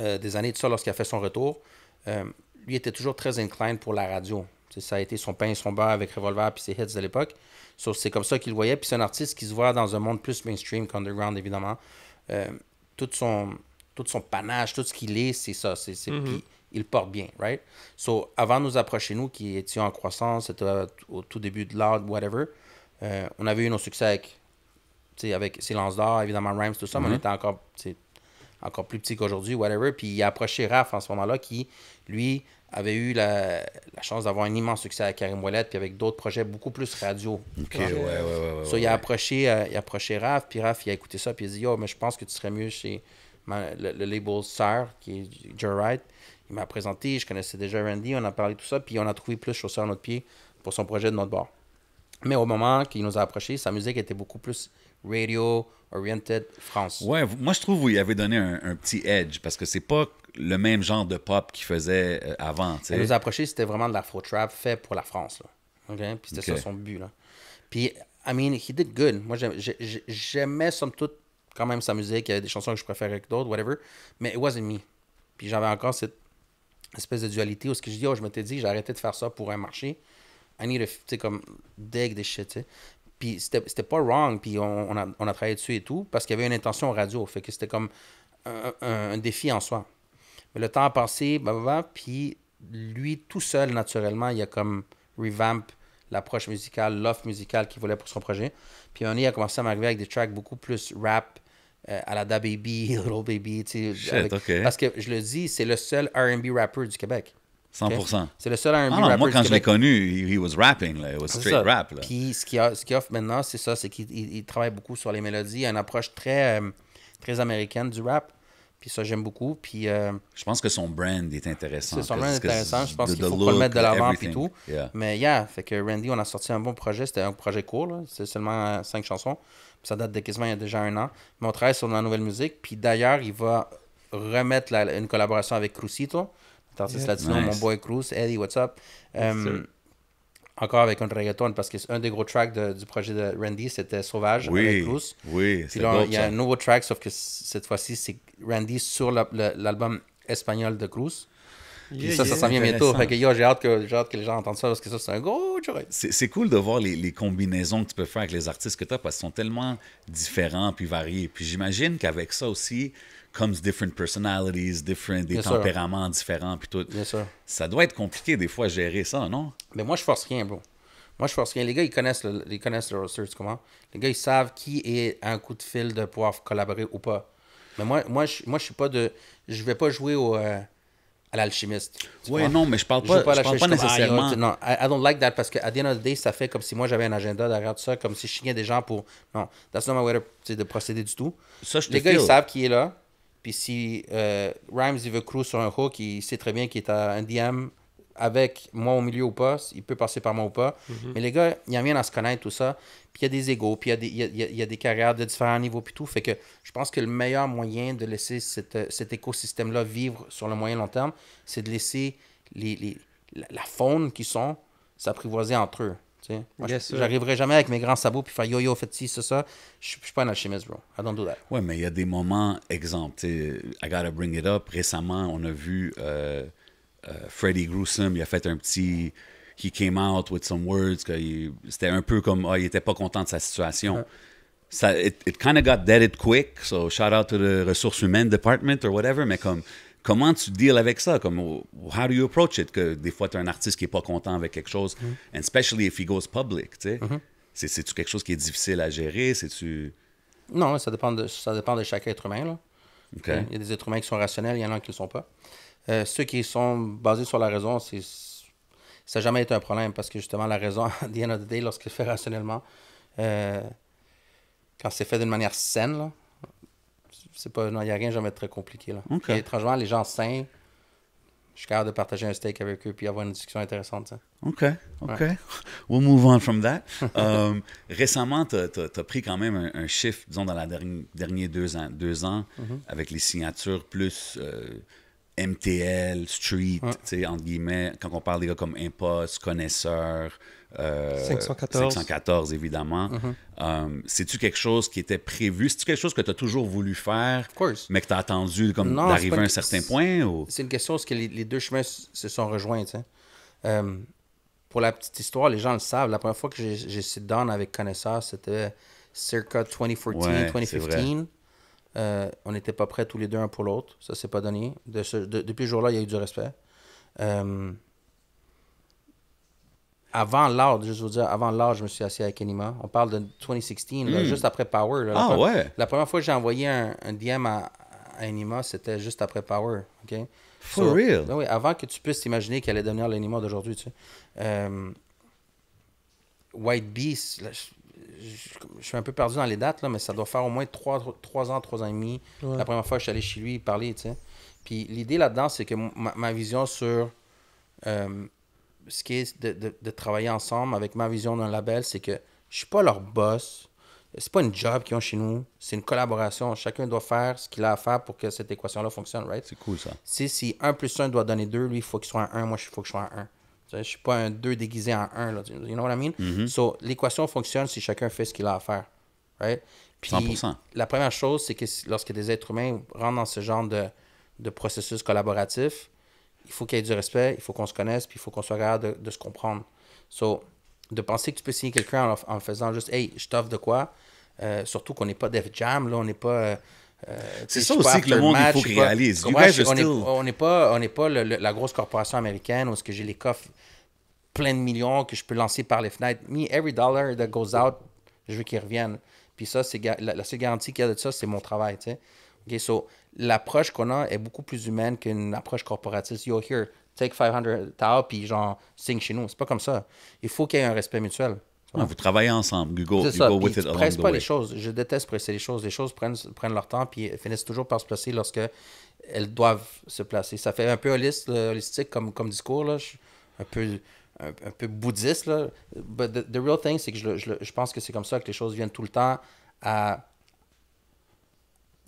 euh, des années de ça, lorsqu'il a fait son retour, euh, lui était toujours très inclined pour la radio. Ça a été son pain et son beurre avec Revolver puis ses hits de l'époque. So, c'est comme ça qu'il le voyait. Puis c'est un artiste qui se voit dans un monde plus mainstream qu'underground, évidemment. Euh, tout son, tout son panache, tout ce qu'il est, c'est ça. C'est, puis il porte bien, right? So, avant de nous approcher, nous, qui étions en croissance, c'était au tout début de l'art, whatever, euh, on avait eu nos succès avec, tu sais, avec Silence d'or, évidemment, Rhymes, tout ça, mais on était encore, encore plus petit qu'aujourd'hui, whatever. Puis il a approché Raph en ce moment-là, qui, lui, avait eu la, la chance d'avoir un immense succès avec Karim Ouellet, puis avec d'autres projets beaucoup plus radio. OK, ouais, ouais, ouais. ouais, So, il, a approché, euh, il a approché Raph, puis Raph, il a écouté ça, puis il a dit Yo, mais je pense que tu serais mieux chez ma- le, le label Sœur, qui est Joe Wright. Il m'a présenté, je connaissais déjà Randy, on a parlé de tout ça, puis on a trouvé plus chaussures à notre pied pour son projet de notre bord. Mais au moment qu'il nous a approché, sa musique était beaucoup plus radio-oriented France. Ouais, moi je trouve que vous y avez donné un, un petit edge parce que c'est pas le même genre de pop qu'il faisait euh, avant. Elle nous a approché, c'était vraiment de l'afro trap fait pour la France. Là. Puis c'était ça son but. Là. Puis, I mean, he did good. Moi, j'aim- j'ai- j'ai- j'aimais somme toute quand même sa musique. Il y avait des chansons que je préférais que d'autres, whatever. Mais it wasn't me. Puis j'avais encore cette espèce de dualité où ce que je dis, oh, je m'étais dit, j'ai arrêté de faire ça pour un marché. I need to, comme, dig this shit, tu sais. Puis c'était pas wrong, puis on, a, on a travaillé dessus et tout, parce qu'il y avait une intention radio. Fait que c'était comme un, un- défi en soi. Mais le temps a passé, blablabla, puis lui, tout seul, naturellement, il a comme revamp l'approche musicale, l'offre musicale qu'il voulait pour son projet. Puis on il a commencé à m'arriver avec des tracks beaucoup plus rap, euh, à la Da Baby, Little Baby, tu sais. Shit, avec-. Parce que je le dis, c'est le seul R&B rapper du Québec. 100%. C'est le seul R&B Ah rapper moi quand je l'ai connu, he, he was rapping, là. It was straight ça. rap. Là. Puis ce qu'il a- ce qu'il offre maintenant, c'est ça, c'est qu'il il- il travaille beaucoup sur les mélodies, il a une approche très, euh, très américaine du rap. Puis ça, j'aime beaucoup. Puis euh, Je pense que son brand est intéressant. c'est son brand que intéressant. Je pense qu'il faut qu'on le mette de l'avant everything. tout. Yeah. Mais yeah, fait que Randy, on a sorti un bon projet. C'était un projet court. C'est seulement euh, cinq chansons. Ça date de quasiment il y a déjà un an. Mais on travaille sur la nouvelle musique. Puis d'ailleurs, il va remettre la- une collaboration avec Crucito, notre artiste Yeah. latino, Nice. mon boy Cruz. Eddie, what's up? Um, sir. encore avec un reggaeton, parce que c'est un des gros tracks de- du projet de Randy, c'était Sauvage avec Oui, Cruz. oui, Puis là, il y a un nouveau track, sauf que cette fois-ci, c'est Randy sur la- l'album espagnol de Cruz. Yeah, ça, ça yeah. s'en vient bientôt. Fait que yo, j'ai hâte que, j'ai hâte que les gens entendent ça parce que ça, c'est un gros joint. C'est c'est cool de voir les, les combinaisons que tu peux faire avec les artistes que tu as parce qu'ils sont tellement différents puis variés. Puis j'imagine qu'avec ça aussi comes different personalities, different, des Bien sûr. tempéraments différents puis tout. Bien sûr. Ça doit être compliqué des fois à gérer ça, non? Mais moi, je force rien, bro. Moi, je force rien. Les gars, ils connaissent le, ils connaissent le roster, tu comprends? Les gars, ils savent qui est à un coup de fil de pouvoir collaborer ou pas. Mais moi, moi, je, moi, je suis pas de. Je vais pas jouer au, euh, à l'alchimiste. Oui, non, mais je parle Je pas, joue pas je parle pas je suis comme, ah, nécessairement. non, I, don't like that parce qu'à the end of the day, ça fait comme si moi j'avais un agenda derrière tout ça, comme si je chignais des gens pour. Non, that's not my way to, de procéder du tout. Ça, je Les gars, ils savent qui est là. Puis si euh, Rhymes, il veut cruise sur un hook, il sait très bien qu'il est à un DM avec moi au milieu ou pas. Il peut passer par moi ou pas. Mais les gars, il y en vient à se connaître, tout ça. Puis il y a des égaux, puis il y a des, y a- y a- il y a des carrières de différents niveaux, puis tout. Fait que je pense que le meilleur moyen de laisser cette- cet écosystème-là vivre sur le moyen long terme, c'est de laisser les, les- la, la faune qui sont s'apprivoiser entre eux. j'arriverai jamais avec mes grands sabots puis faire yo yo, faites ci, ça, ça. Je je suis pas un alchimiste, bro. I don't do that. Ouais, mais il y a des moments, exemple, I gotta bring it up. Récemment, on a vu euh, euh, Freddie Gruesome, il a fait un petit. He came out with some words, c'était un peu comme, ah, il était pas content de sa situation. Ça, it, it kind of got deaded quick, so shout out to the ressources humaines department or whatever, mais comme, comment tu deals avec ça? Comme, how do you approach it? Que des fois, tu as un artiste qui est pas content avec quelque chose, and especially if he goes public, tu sais. C'est- C'est-tu quelque chose qui est difficile à gérer? C'est-tu. Non, ça dépend de, ça dépend de chaque être humain. Là. Il y a des êtres humains qui sont rationnels, il y en a qui ne le sont pas. Euh, ceux qui sont basés sur la raison, c'est, ça n'a jamais été un problème parce que justement, la raison, at the end of the day, lorsque c'est fait rationnellement, euh, quand c'est fait d'une manière saine, c'est pas, non, il n'y a rien jamais de très compliqué. Là. Et étrangement, les gens sains, je suis capable de partager un steak avec eux puis avoir une discussion intéressante. OK, OK. We'll move on from that. Um, récemment, tu as, pris quand même un, un chiffre, disons, dans les derniers, derniers deux ans, deux ans Mm-hmm. avec les signatures plus euh, MTL, Street, tu sais, entre guillemets, quand on parle des gars comme Impost, Connaisseur, euh, 514. 514, évidemment. Mm-hmm. Um, C'est-tu quelque chose qui était prévu? C'est-tu quelque chose que tu as toujours voulu faire, Of course. mais que tu as attendu comme d'arriver à un certain point? Ou... C'est une question parce que les, les deux chemins se sont rejoints. tu sais? Euh, pour la petite histoire, les gens le savent. La première fois que j'ai- j'ai sit down avec Connaisseur, c'était circa 2014, Ouais, c'est vrai. 2015. Euh, on n'était pas prêts tous les deux un pour l'autre. Ça s'est pas donné. De ce- de- depuis ce jour-là, il y a eu du respect. Euh, avant l'âge, juste vous dire, avant l'âge, je me suis assis avec Enima. On parle de 2016, là, juste après Power. là. La Ah pre- ouais. La première fois que j'ai envoyé un, un DM à, à Enima, c'était juste après Power. OK? For real? Ben oui, avant que tu puisses t'imaginer qu'elle allait devenir l'Enima d'aujourd'hui. Tu sais. Euh, White Beast, là, je, suis un peu perdu dans les dates, là, mais ça doit faire au moins 3, ans, 3 ans et demi. Ouais. La première fois que je suis allé chez lui parler. tu sais. Puis l'idée là-dedans, c'est que ma, ma vision sur euh, ce qui est de, de- de travailler ensemble avec ma vision d'un label, c'est que je suis pas leur boss. C'est pas une job qu'ils ont chez nous. C'est une collaboration. Chacun doit faire ce qu'il a à faire pour que cette équation-là fonctionne, right? C'est cool ça. Si, si 1 plus 1 doit donner 2, lui, il faut qu'il soit un 1, moi, il faut que je sois un 1. Je suis pas un 2 déguisé en 1. Là, you know what I mean? So, l'équation fonctionne si chacun fait ce qu'il a à faire. Right? Puis, 100%. la première chose, c'est que lorsque des êtres humains rentrent dans ce genre de, de processus collaboratif, il faut qu'il y ait du respect, il faut qu'on se connaisse, puis il faut qu'on soit capable de, de se comprendre. So, de penser que tu peux signer quelqu'un en, en faisant juste, hey, je t'offre de quoi, euh, surtout qu'on n'est pas Def Jam, là, on n'est pas. euh, euh, C'est ça aussi que le monde, il match, faut je suis qu'il réalise. guys on n'est still- pas, on n'est pas le- le- la grosse corporation américaine où est-ce que j'ai les coffres plein de millions que je peux lancer par les fenêtres. Me, every dollar that goes out, je veux qu'il revienne. Puis ça, c'est la, la seule garantie qu'il y a de ça, c'est mon travail. Tu sais. OK, so, l'approche qu'on a est beaucoup plus humaine qu'une approche corporatiste. Yo, here, take 500 Tao, puis genre, signe chez nous. C'est pas comme ça. Il faut qu'il y ait un respect mutuel. Vous travaillez ensemble. You go, you ça. go with tu it along the pas way. les choses. Je déteste presser les choses. Les choses prennent, prennent leur temps puis finissent toujours par se placer lorsque elles doivent se placer. Ça fait un peu holiste, holistique comme, comme discours, là. Je suis un peu, un, un peu bouddhiste. Là. But the, the real thing, c'est que je, je je pense que c'est comme ça que les choses viennent tout le temps à.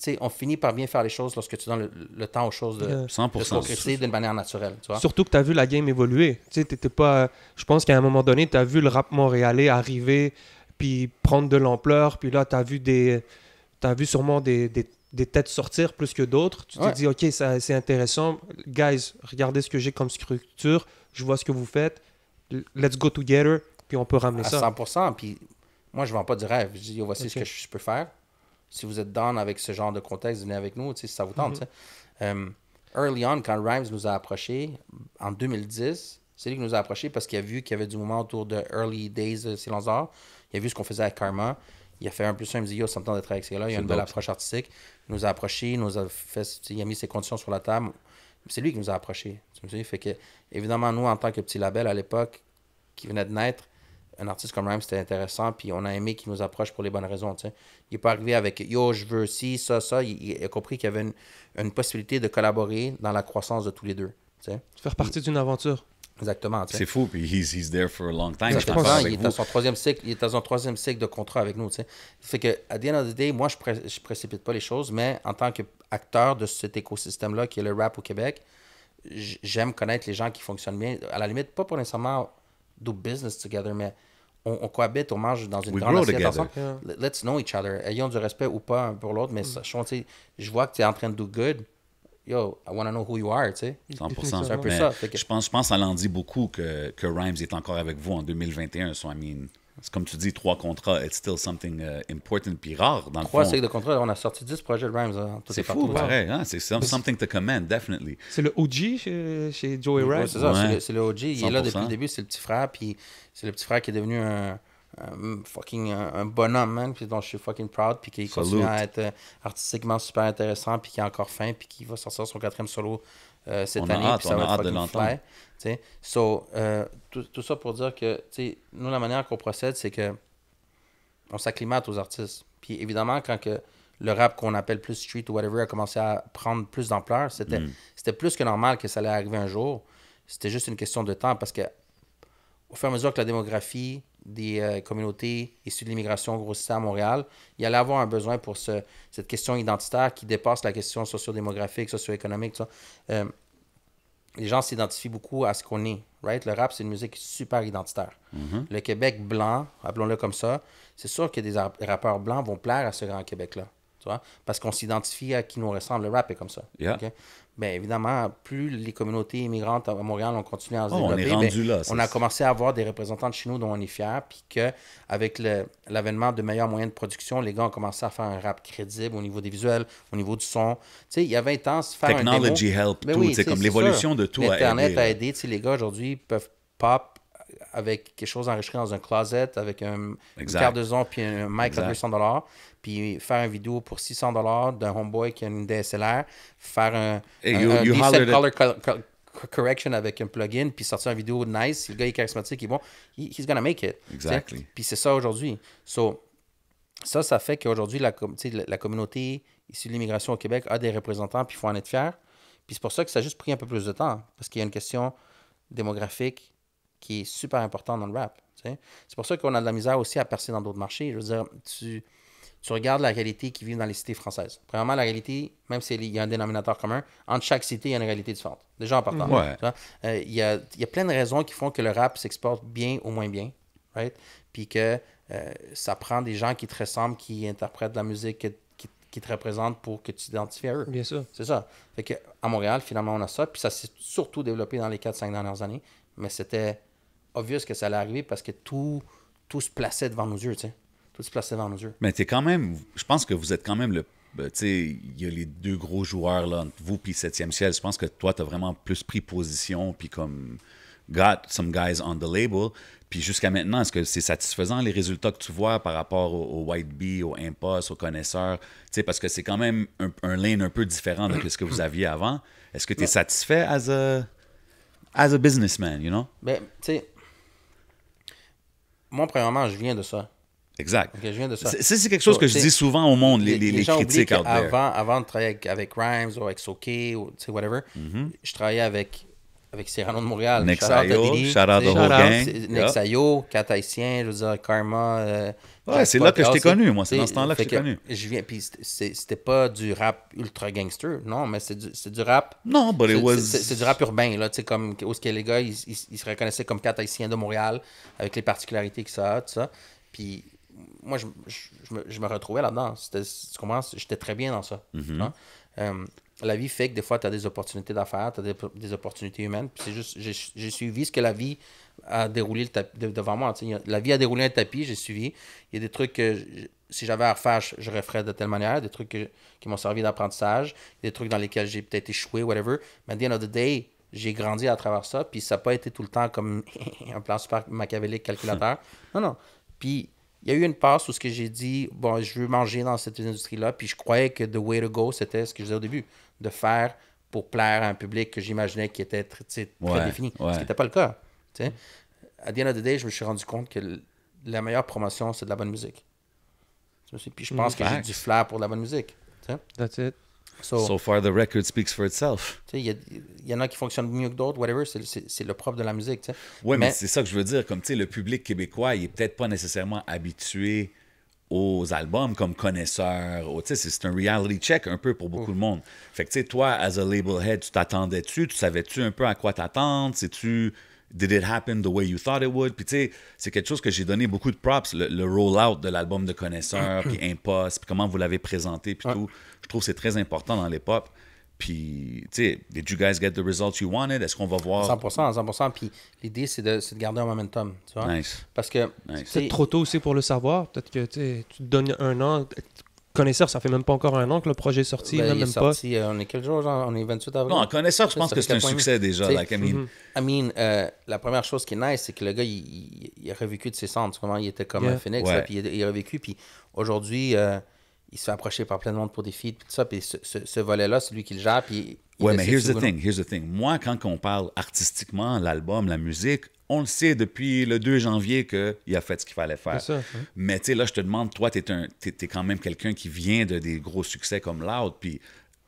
Tu sais, on finit par bien faire les choses lorsque tu donnes le, le temps aux choses de, de 100%. se concrétiser d'une manière naturelle. Tu vois? Surtout que tu as vu la game évoluer. T'étais pas. Je pense qu'à un moment donné, tu as vu le rap montréalais arriver, puis prendre de l'ampleur, puis là, tu as vu des. As vu sûrement des, des, des têtes sortir plus que d'autres. Tu t'es Ouais. dit, OK, ça- c'est intéressant. Guys, regardez ce que j'ai comme structure. Je vois ce que vous faites. Let's go together, puis on peut ramener à ça. 100%. Puis moi, je vends pas du rêve. Je dis, voici ce que je peux faire. Si vous êtes down avec ce genre de contexte, venez avec nous, si ça vous tente. sais. Euh, early on, quand Rhymes nous a approchés, en 2010, c'est lui qui nous a approchés parce qu'il a vu qu'il y avait du moment autour de Early Days de Silence d'Or. Il a vu ce qu'on faisait avec Karma. Il a fait un plus un, il me dit, yo, ça me tente d'être avec ces gars-là. Il y a une belle approche artistique. Il nous a approchés, il nous a fait, il a mis ses conditions sur la table. C'est lui qui nous a approchés. Tu me dis? Fait que, évidemment, nous, en tant que petit label à l'époque, qui venait de naître, un artiste comme Rhymes, c'était intéressant, puis on a aimé qu'il nous approche pour les bonnes raisons. tu sais. Il n'est pas arrivé avec Yo, je veux ci, ça, ça. Il, il a compris qu'il y avait une, une possibilité de collaborer dans la croissance de tous les deux. tu sais. Faire partie d'une aventure. Exactement. C'est fou, puis he's, he's there for a long time. Je pense il est, dans vous. son troisième cycle, il est dans son troisième cycle de contrat avec nous. tu sais. Fait que, à the end of the day, moi, je, pré- je précipite pas les choses, mais en tant qu'acteur de cet écosystème-là qui est le rap au Québec, j'aime connaître les gens qui fonctionnent bien. À la limite, pas pour nécessairement do business together, mais on, on cohabite, on mange dans une We grande assiette ensemble. Yeah. Let's know each other. Ayons du respect ou pas un pour l'autre, mais sachons, sais, je vois que tu es en train de do good. Yo, I want to know who you are, tu sais. 100%. C'est un peu Mais ça, que- Je pense, je pense que ça l'en dit beaucoup que, que Rhymes est encore avec vous en 2021. So, I mean, comme tu dis, trois contrats, it's still something uh, important puis rare dans le Trois fond. cycles de contrat, on a sorti 10 projets de Rhymes. hein, C'est fou, pareil. Hein? C'est some- something to commend, definitely. C'est le OG chez, chez Joey Ouais, Rag. c'est ça, Ouais. c'est le- OG. Il est là depuis 100%. le début, c'est le petit frère, puis c'est le petit frère qui est devenu un, un fucking un, un bonhomme, man, puis dont je suis fucking proud, puis qui Salute. continue à être euh, artistiquement super intéressant, puis qui est encore fin, puis qui va sortir son quatrième solo euh, cette On a année, hâte, ça on a va hâte de l'entendre. So, euh, tout, tout ça pour dire que, nous, la manière qu'on procède, c'est que on s'acclimate aux artistes. Puis évidemment, quand que le rap qu'on appelle plus street ou whatever a commencé à prendre plus d'ampleur, c'était Mm. c'était plus que normal que ça allait arriver un jour. C'était juste une question de temps parce que au fur et à mesure que la démographie des euh, communautés issues de l'immigration grossissait à Montréal, il allait avoir un besoin pour ce- cette question identitaire qui dépasse la question socio-démographique, socio-économique. tout ça. Euh, les gens s'identifient beaucoup à ce qu'on est. Right? Le rap, c'est une musique super identitaire. Le Québec blanc, appelons-le comme ça, c'est sûr que des rappeurs blancs vont plaire à ce grand Québec-là. Tu vois? Parce qu'on s'identifie à qui nous ressemble. Le rap est comme ça. Yeah. Bien évidemment, plus les communautés immigrantes à Montréal ont continué à se Oh, on est développer, rendu ben, là, on a c'est- commencé à avoir des représentants de chez nous dont on est fiers, puis qu'avec l'avènement de meilleurs moyens de production, les gars ont commencé à faire un rap crédible au niveau des visuels, au niveau du son. Tu sais, il y a 20 ans, se faire un démo- Technology help, Ben tout, oui, tu comme c'est l'évolution de tout a L'Internet aidé, a aidé. Tu sais, les gars aujourd'hui peuvent pop avec quelque chose enregistré dans un closet, avec un, une carte de son, puis un mic Exact. à 200 puis faire une vidéo pour 600 d'un homeboy qui a une DSLR, faire un, Hey, un, you- un you decent hollered at- color co- co- correction avec un plugin, puis sortir une vidéo nice. Si le gars est charismatique, il est bon, he- he's gonna make it. Exactly. Puis c'est ça aujourd'hui. So, ça, ça fait qu'aujourd'hui, la, la, la communauté issue de l'immigration au Québec a des représentants, puis il faut en être fier. Puis c'est pour ça que ça a juste pris un peu plus de temps, parce qu'il y a une question démographique qui est super importante dans le rap. C'est pour ça qu'on a de la misère aussi à percer dans d'autres marchés. Je veux dire, tu, tu regardes la réalité qui vit dans les cités françaises. Premièrement, la réalité, même s'il y a un dénominateur commun, entre chaque cité, il y a une réalité différente. Déjà en partant. Ouais. tu vois. Euh, Il y, a, il y a plein de raisons qui font que le rap s'exporte bien ou moins bien. Right? Puis que euh, ça prend des gens qui te ressemblent, qui interprètent de la musique, que- qui, qui te représentent pour que tu t'identifies à eux. Bien sûr. C'est ça. Fait que, à Montréal, finalement, on a ça. Puis ça s'est surtout développé dans les 4-5 dernières années. Mais c'était obvious que ça allait arriver parce que tout, tout se plaçait devant nos yeux, tu sais. Tout se plaçait devant nos yeux. Mais t'es quand même, je pense que vous êtes quand même le. ben, tu sais, il y a les deux gros joueurs, là, entre vous puis 7e ciel. Je pense que toi, t'as vraiment plus pris position, puis comme got some guys on the label. Puis jusqu'à maintenant, est-ce que c'est satisfaisant les résultats que tu vois par rapport au, au White Bee, au Impost, aux connaisseurs? Tu sais, parce que c'est quand même un, un lane un peu différent de ce que vous aviez avant. Est-ce que tu es satisfait as a, as a businessman, you know? Mais, tu sais, moi, premièrement, je viens de ça. Exact. Je viens de ça. C'est- C'est quelque chose So, que je dis souvent au monde, les, les, les gens oublient critiques out there. qu'avant- Avant de travailler avec, avec Rhymes ou avec Soké ou tu sais, whatever, je travaillais avec, avec Cyrano de Montréal. Mm-hmm. Nick Shout out à Sayo, Didi, shout out tu sais, the whole gang. c'est- Nick Yeah. Sayo, Cat Haïtien, je veux dire, Karma. euh, Ouais, c'est là que je t'ai connu, moi. C'est dans ce temps-là que je t'ai connu. Je viens, puis c'était- pas du rap ultra gangster, non, mais c'est du, c'est du rap. Non, but it c'est- was- c'est- du rap urbain, là, tu sais, comme où ce que les gars, ils, ils- ils se reconnaissaient comme Cat Haïtien de Montréal, avec les particularités que ça a, tout ça. Puis moi, je, je- je me, je me retrouvais là-dedans. Tu comprends? J'étais très bien dans ça. Mm-hmm. La vie fait que des fois, tu as des opportunités d'affaires, tu as des, des opportunités humaines. Puis c'est juste, j'ai- suivi ce que la vie a déroulé le tapis- de- devant moi. La vie a déroulé un tapis, j'ai suivi. Il y a des trucs que je- si j'avais à refaire, je, je referais de telle manière, des trucs que- qui m'ont servi d'apprentissage, des trucs dans lesquels j'ai peut-être échoué, whatever. Mais at the end of the day, j'ai grandi à travers ça, puis ça n'a pas été tout le temps comme un plan super machiavélique calculateur. non, non. Puis il y a eu une passe où ce que j'ai dit, bon, je veux manger dans cette industrie-là, puis je croyais que the way to go, c'était ce que je disais au début, de faire pour plaire à un public que j'imaginais qui était très, Ouais, défini. ouais. Ce qui n'était pas le cas. À the end of the day, je me suis rendu compte que la meilleure promotion, c'est de la bonne musique. Puis je pense que j'ai du flair pour de la bonne musique. That's it. So, So far, the record speaks for itself. il y, en a qui fonctionnent mieux que d'autres, whatever, c'est- le propre de la musique. Oui, mais, c'est ça que je veux dire. Comme, le public québécois, il est peut-être pas nécessairement habitué aux albums comme connaisseur. ou, Tu sais, c'est- c'est un reality check un peu pour beaucoup de monde. Fait que, tu sais, toi, as a label head, tu t'attendais-tu? Tu savais-tu un peu à quoi t'attendre? Sais-tu... Did it happen the way you thought it would? Puis, tu sais, c'est quelque chose que j'ai donné beaucoup de props, le, le roll-out de l'album de connaisseur, puis Impost, puis comment vous l'avez présenté, puis tout. Je trouve que c'est très important dans les pop. Puis, tu sais, did you guys get the results you wanted? Est-ce qu'on va voir... 100%, 100%. Puis l'idée, c'est de, c'est de garder un momentum. Tu vois? Nice. Parce que. Nice. tu C'est trop tôt aussi pour le savoir. Peut-être que tu sais, tu te donnes un an. Connaisseur, ça fait même pas encore un an que le projet est sorti. ben, même, il est même sorti, euh, on est quel jour, genre? On est 28 avril? Non, en connaisseur, je pense que c'est un succès déjà. Tu Like, I mean, I mean, euh, la première chose qui est nice, c'est que le gars, il, il- il a revécu de ses centres. Comment il était comme Yeah. un phoenix, Ouais. là, puis il, il a revécu. Puis aujourd'hui, euh, il se fait approcher par plein de monde pour des feats, puis tout ça. Puis ce, ce- ce volet-là, c'est lui qui le gère. Puis il Ouais, mais here's the thing, here's the thing. Moi, quand on parle artistiquement, l'album, la musique, on le sait depuis le 2 janvier qu'il a fait ce qu'il fallait faire. Ça, hein. Mais tu sais, là, je te demande, toi, tu es, quand même quelqu'un qui vient de des gros succès comme Loud, puis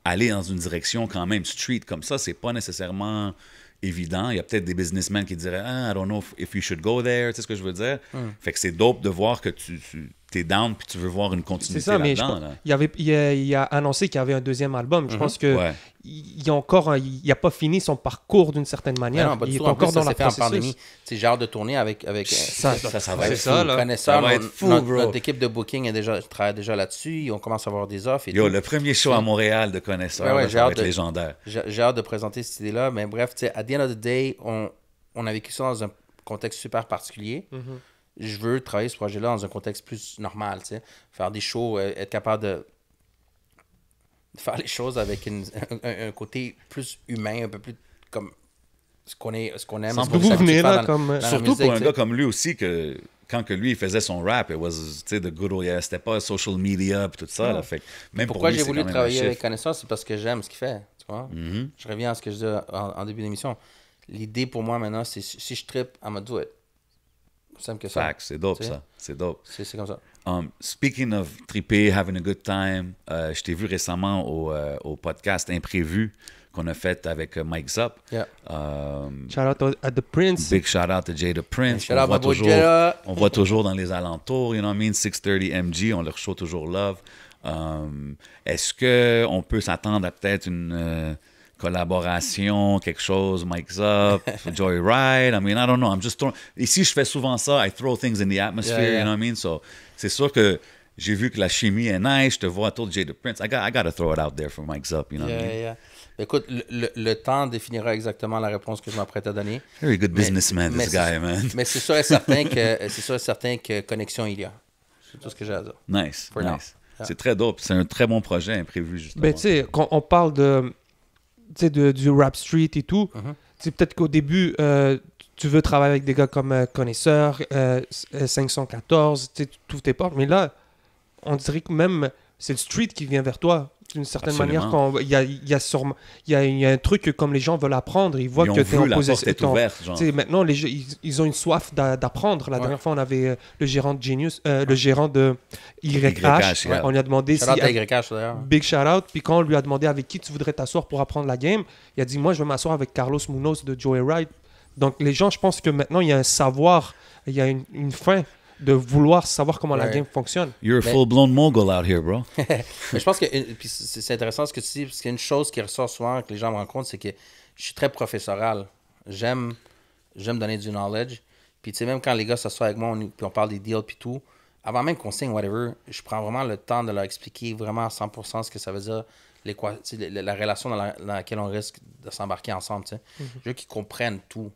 aller dans une direction quand même street comme ça, c'est pas nécessairement évident. Il y a peut-être des businessmen qui diraient Ah, I don't know if, if you should go there, tu sais ce que je veux dire? Fait que c'est dope de voir que tu, tu es down puis tu veux voir une C'est continuité ça, mais là-dedans. pense- là. il, avait, il, a, il a annoncé qu'il y avait un deuxième album. Je pense que Ouais. il, il a encore, un- il n'a pas fini son parcours d'une certaine manière. non, il est encore plus, dans ça la en pandémie. J'ai hâte de tourner avec. avec euh, Ça, Ça, ça va c'est être ça, fou. va notre, être fou, notre- bro. notre équipe de booking est déjà, travaille déjà là-dessus. On commence à avoir des offres et Yo, tout. le premier show à Montréal de connaisseurs, Ouais, ouais, là, j'ai ça va être de- légendaire. J'ai j'ai hâte de présenter cette idée-là. Mais bref, tu sais, at the end of the day, on, on a vécu ça dans un contexte super particulier. Mhm. Je veux travailler ce projet-là dans un contexte plus normal, tu sais. Faire des shows, euh, être capable de faire les choses avec une- un, un côté plus humain, un peu plus comme ce qu'on est, ce qu'on aime. Ce vous venez là dans- comme... dans la Surtout musique, pour un gars comme lui aussi, que quand que lui il faisait son rap, it was, tu sais, the good old, yeah, c'était pas social media et tout ça. Là, fait, que même Pourquoi pour j'ai voulu travailler avec Connaissance, c'est parce que j'aime ce qu'il fait. Tu vois? Mhm. Je reviens à ce que je disais en, en début d'émission. L'idée pour moi maintenant, c'est si je trippe, I'm gonna do it. Plus simple que ça. Facts, c'est dope ça. C'est dope. C'est comme ça. Um, speaking of triper, having a good time, euh, je t'ai vu récemment au, euh, au podcast Imprévu qu'on a fait avec euh, Mike Zop. Yeah. Um, Shout out à The Prince. Big shout out to Jada Prince. Shout on, out voit toujours, Jada. on voit toujours dans les alentours, you know what I mean? 630 MG, on leur show toujours love. Um, Est-ce qu'on peut s'attendre à peut-être une euh, collaboration, quelque chose, Mike's Up, Joyride? I mean, I don't know. I'm just throwing... Ici, je fais souvent ça. I throw things in the atmosphere, Yeah, yeah. you know what I mean? So, c'est sûr que j'ai vu que la chimie est nice. Je te vois autour de Jada Prince. I got, I got to throw it out there for Mike's Up, you know what I Yeah, mean? yeah. Écoute, le, le- le temps définira exactement la réponse que je m'apprête à donner. Very good businessman, this guy, man. Mais c'est sûr et certain que c'est sûr et certain que connexion il y a. C'est tout ce que j'ai à dire. Nice, For nice. Yeah. C'est très dope. C'est un très bon projet imprévu, justement. Ben, tu sais, quand on parle de, de, du rap street et tout, Mhm. tu sais, peut-être qu'au début, euh, tu veux travailler avec des gars comme euh, Connaisseur, euh, euh, 514, tu tout tes portes, mais là, on dirait que même c'est le street qui vient vers toi. D'une certaine Absolument. manière, quand il y a, il y, a il y, a, il y a un truc que comme les gens veulent apprendre, ils voient Ils que tu es en position. maintenant, les, ils, ils ont une soif d'a- d'apprendre. La Ouais. dernière fois, on avait euh, le gérant de Genius, euh, le gérant de YH. On lui a demandé Shout si, out à YH d'ailleurs. Big shout out. Puis quand on lui a demandé avec qui tu voudrais t'asseoir pour apprendre la game, il a dit Moi, je vais m'asseoir avec Carlos Munoz de Joyride. Donc, les gens, je pense que maintenant, il y a un savoir, il y a une, une fin de vouloir savoir comment la game fonctionne. You're a full-blown mogul out here, bro. Mais je pense que puis c'est intéressant ce que tu dis, parce qu'il y a une chose qui ressort souvent, que les gens me rencontrent, c'est que je suis très professoral. J'aime j'aime donner du knowledge. Puis tu sais, même quand les gars s'assoient avec moi, on, puis on parle des deals puis tout, avant même qu'on signe whatever, je prends vraiment le temps de leur expliquer vraiment à 100% ce que ça veut dire, sais, la, la relation dans, la- dans laquelle on risque de s'embarquer ensemble. tu sais. Je veux qu'ils comprennent tout.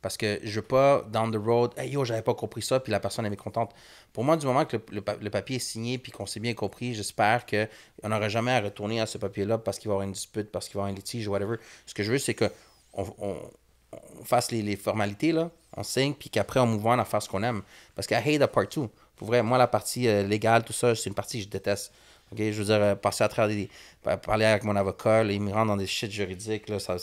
Parce que je veux pas, down the road, hey yo, j'avais pas compris ça, puis la personne est mécontente. Pour moi, du moment que le, le pa- le papier est signé, puis qu'on s'est bien compris, j'espère qu'on n'aura jamais à retourner à ce papier-là parce qu'il va y avoir une dispute, parce qu'il va y avoir un litige, whatever. Ce que je veux, c'est qu'on on, on fasse les, les formalités, là, on signe, puis qu'après, on move on à faire ce qu'on aime. Parce que I hate the part. Pour vrai, moi, la partie euh, légale, tout ça, c'est une partie que je déteste. Je veux dire, euh, passer à travers des. pa- Parler avec mon avocat, là, il me rentre dans des shit juridiques, là, ça,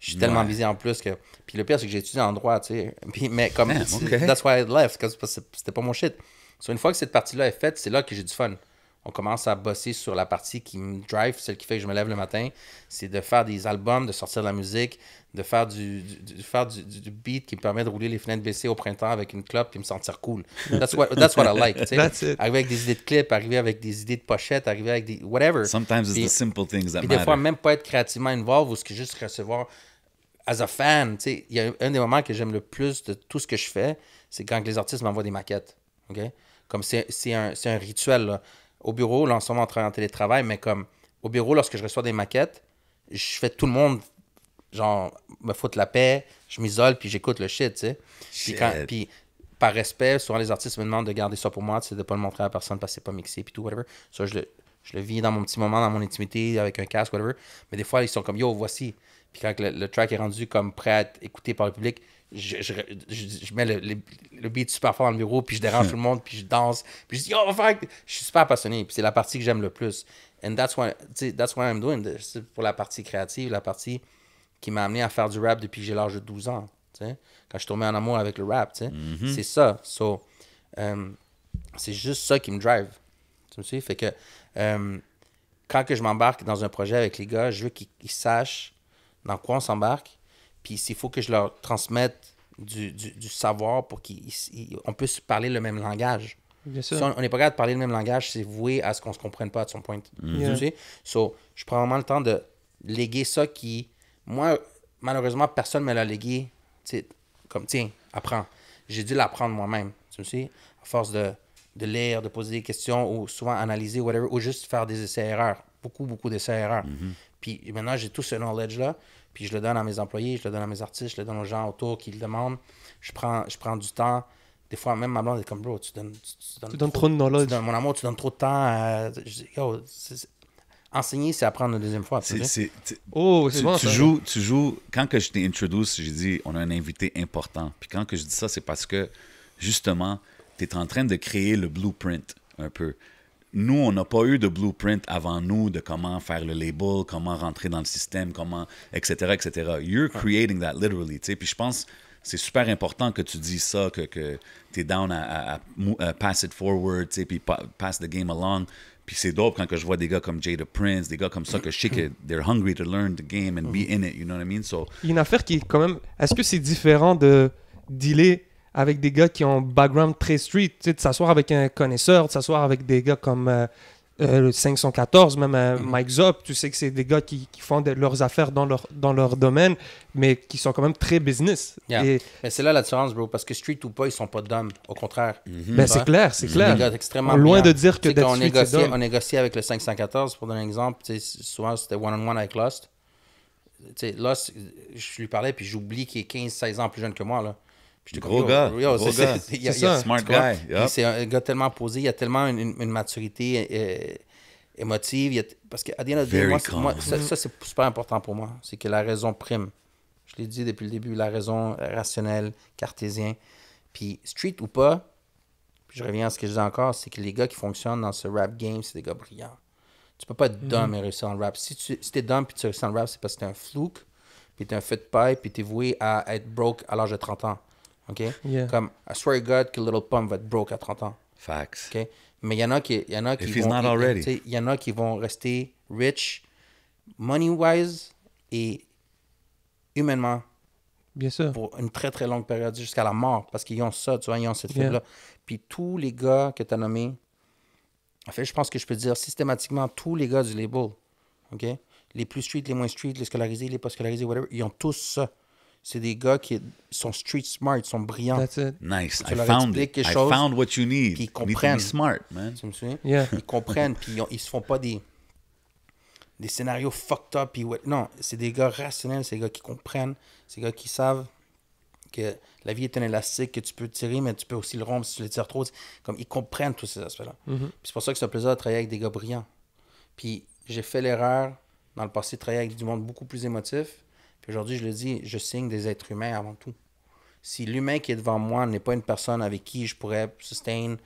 je suis tellement Ouais. busy en plus que. Puis le pire, c'est que j'ai étudié en droit, tu sais. Puis, mais comme. Damn, c'est- ok. That's why I left, parce que c'était pas mon shit. So, une fois que cette partie-là est faite, c'est là que j'ai du fun. On commence à bosser sur la partie qui me drive, celle qui fait que je me lève le matin. C'est de faire des albums, de sortir de la musique, de faire du, faire du, beat qui me permet de rouler les fenêtres baissées au printemps avec une clope et me sentir cool. That's what, that's what I like. tu sais. That's it. Arriver avec des idées de clips, arriver avec des idées de pochettes, arriver avec des. whatever. Sometimes it's Puis- the simple things that puis des matter. fois, même pas être créativement involved ou ce que juste recevoir as a fan. tu sais, Il y a un des moments que j'aime le plus de tout ce que je fais, c'est quand les artistes m'envoient des maquettes. ok? Comme c'est c'est un, c'est un rituel. là. Au bureau, là, en ce moment, on travaille en télétravail, mais comme au bureau, lorsque je reçois des maquettes, je fais tout le monde, genre, me foutre la paix, je m'isole, puis j'écoute le shit, tu sais. Puis, quand- puis par respect, souvent les artistes me demandent de garder ça pour moi, tu sais, de pas le montrer à personne parce que c'est pas mixé, puis tout, whatever. Ça, je le, je le vis dans mon petit moment, dans mon intimité, avec un casque, whatever. Mais des fois, ils sont comme, yo, voici. Puis quand le, le track est rendu comme prêt à être écouté par le public, je, je, je- je mets le, le, le beat super fort dans le bureau, puis je dérange tout le monde, puis je danse, puis je dis, yo, on va faire. Je suis super passionné, puis c'est la partie que j'aime le plus. And that's sais, that's what I'm doing. C'est pour la partie créative, la partie qui m'a amené à faire du rap depuis que j'ai l'âge de 12 ans. tu sais. Quand je suis tombé en amour avec le rap, tu sais. c'est ça. So, euh, c'est juste ça qui me drive. Tu me suis? Fait que euh, quand que je m'embarque dans un projet avec les gars, je veux qu'ils sachent dans quoi on s'embarque. Puis s'il faut que je leur transmette du, du- du savoir pour qu'on puisse parler le même langage. Bien sûr. on on n'est pas capable de parler le même langage, c'est voué à ce qu'on se comprenne pas à son point. Yeah. Tu sais? So, je prends vraiment le temps de léguer ça qui. Moi, malheureusement, personne ne me l'a légué. Tu sais, comme, tiens, apprends. J'ai dû l'apprendre moi-même. Tu sais? À force de, de lire, de poser des questions ou souvent analyser, whatever, ou juste faire des essais-erreurs. Beaucoup, beaucoup d'essais-erreurs. Puis maintenant, j'ai tout ce knowledge-là. Puis je le donne à mes employés, je le donne à mes artistes, je le donne aux gens autour qui le demandent. Je prends, je prends du temps. Des fois, même ma blonde est comme, bro, tu donnes, tu, tu Tu donnes trop de knowledge. tu donnes- mon amour, tu donnes trop de temps. à- je dis, yo, enseigner, c'est apprendre une deuxième fois. Oh, c'est tu, bon, tu ça. joues, tu joues. Quand que je t'ai introduce, j'ai dit on a un invité important. Puis quand que je dis ça, c'est parce que justement, tu es en train de créer le blueprint un peu. Nous, on n'a pas eu de blueprint avant nous de comment faire le label, comment rentrer dans le système, comment, etc., etc. You're creating that literally, tu sais. Puis je pense c'est super important que tu dis ça, que, que tu es down à, à- à pass it forward, tu sais, puis pa- pass the game along. Puis c'est dope quand que je vois des gars comme Jada Prince, des gars comme ça que je sais que they're hungry to learn the game and be in it, you know what I mean? So, Il y a une affaire qui est quand même. Est-ce que c'est différent de dealer avec des gars qui ont un background très street, tu sais, de s'asseoir avec un connaisseur, de s'asseoir avec des gars comme euh, euh, le 514, même euh, Mike Zop, tu sais que c'est des gars qui, qui font de- leurs affaires dans leur, dans leur domaine, mais qui sont quand même très business. Yeah. Et Mais c'est là la différence, bro, parce que street ou pas, ils sont pas d'hommes. Au contraire. ben, c'est clair, c'est Des clair. gars extrêmement Loin brillants. de dire que d'être on street, négociait, d'homme. on négociait avec le 514, pour donner un exemple, tu sais, souvent c'était one-on-one avec Lost. Tu sais, Lost, je lui parlais, puis j'oublie qu'il est 15-16 ans plus jeune que moi. Là. J'étais Gros comme, yo, gars, yo, gros gars. c'est- il y a- C'est il y a- ça. Smart guy. C'est un gars tellement posé, il y a tellement une, une- une maturité euh, émotive. il y a- parce que, à the end of moi, c'est- moi, ça, ça, c'est super important pour moi. C'est que la raison prime. Je l'ai dit depuis le début, la raison rationnelle, cartésien. Puis street ou pas, puis je reviens à ce que je dis encore, c'est que les gars qui fonctionnent dans ce rap game, c'est des gars brillants. Tu peux pas être dumb et réussir en rap. Si tu si es dumb puis tu réussis en rap, c'est parce que t'es un fluke, puis t'es un fit pipe, puis t'es voué à être broke à l'âge de 30 ans. OK? Yeah. Comme, I swear to God que Little Pump va être broke à 30 ans. facts. OK? Mais il y en a qui, y en a qui If vont... il- y en a qui vont rester rich, money-wise, et humainement, Bien sûr. pour une très très longue période jusqu'à la mort parce qu'ils ont ça, tu vois, ils ont cette Yeah. fibre-là. Puis tous les gars que tu as nommés, en fait, je pense que je peux dire systématiquement tous les gars du label, OK? Les plus street, les moins street, les scolarisés, les pas scolarisés, whatever, ils ont tous ça. C'est des gars qui sont street smart, ils sont brillants. That's it. Nice. Tu I leur found expliques it. quelque I chose, found what you need. puis ils You need to be comprennent. smart, man. Tu me souviens? Yeah. Ils comprennent, puis ils, ont- ils se font pas des, des scénarios fucked up. Puis ouais, non, c'est des gars rationnels, c'est des gars qui comprennent, c'est des gars qui savent que la vie est un élastique que tu peux tirer, mais tu peux aussi le rompre si tu le tires trop. Comme ils comprennent tous ces aspects-là. Puis c'est pour ça que c'est un plaisir de travailler avec des gars brillants. Puis j'ai fait l'erreur dans le passé de travailler avec du monde beaucoup plus émotif. Aujourd'hui, je le dis, je signe des êtres humains avant tout. Si l'humain qui est devant moi n'est pas une personne avec qui je pourrais sustain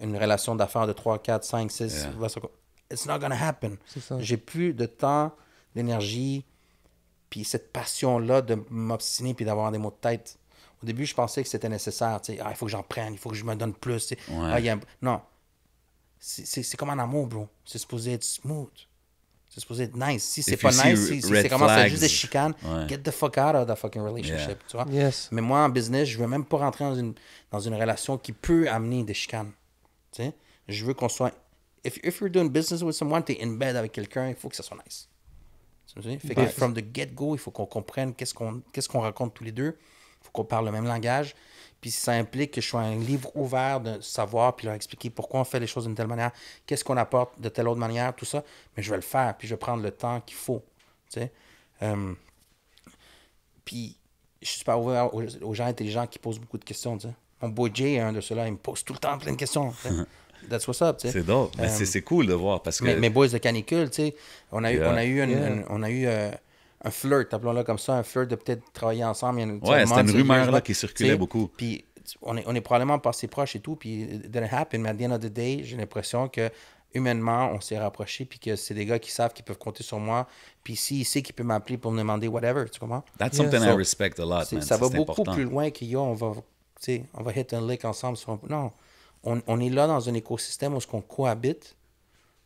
une relation d'affaires de 3, 4, 5, 6, it's not gonna happen. ça. J'ai plus de temps, d'énergie, puis cette passion-là de m'obstiner puis d'avoir des mots de tête. Au début, je pensais que c'était nécessaire. tu sais, Ah, il faut que j'en prenne, il faut que je me donne plus. Ouais. Ah, y a un- Non. C'est- C'est c'est comme un amour, bro. C'est supposé être smooth. C'est supposé être nice. Si c'est If pas nice, si, si c'est commence à juste des chicanes, ouais. get the fuck out of that fucking relationship. Yeah. Tu vois? Yes. Mais moi, en business, je veux même pas rentrer dans une, dans une relation qui peut amener des chicanes. Tu sais? Je veux qu'on soit. If, if you're doing business with someone, t'es in bed avec quelqu'un, il faut que ça soit nice. Tu? Fait que from the get-go, il faut qu'on comprenne qu'est-ce qu'on qu'est-ce qu'on raconte tous les deux. Il faut qu'on parle le même langage. Puis ça implique que je sois un livre ouvert de savoir, puis leur expliquer pourquoi on fait les choses d'une telle manière, qu'est-ce qu'on apporte de telle autre manière, tout ça. Mais je vais le faire, puis je vais prendre le temps qu'il faut. Tu sais? Euh, puis je suis super ouvert aux, aux gens intelligents qui posent beaucoup de questions. tu sais. Mon boy Jay est un de ceux-là, il me pose tout le temps plein de questions. tu sais. That's what's up. C'est dope. Mais Euh, c'est- cool de voir parce que. mes, mes boys de canicule, tu sais, on a eu, on a eu, une- Yeah. une- on a eu euh, un flirt, appelons-le comme ça, un flirt de peut-être travailler ensemble. il Ouais, c'était une rumeur, là, qui circulait beaucoup. Puis on est, on est probablement passé proche et tout, puis it didn't happen, mais at the end of the day, j'ai l'impression que humainement, on s'est rapprochés, puis que c'est des gars qui savent qu'ils peuvent compter sur moi, puis s'ils savent qu'ils peuvent m'appeler pour me demander whatever, tu comprends? That's Yeah. something I So, respect a lot, man. ça va beaucoup important. plus loin que yo, on va, tu sais, on va hit un lick ensemble. Sur un- Non, on, on est là dans un écosystème où on cohabite.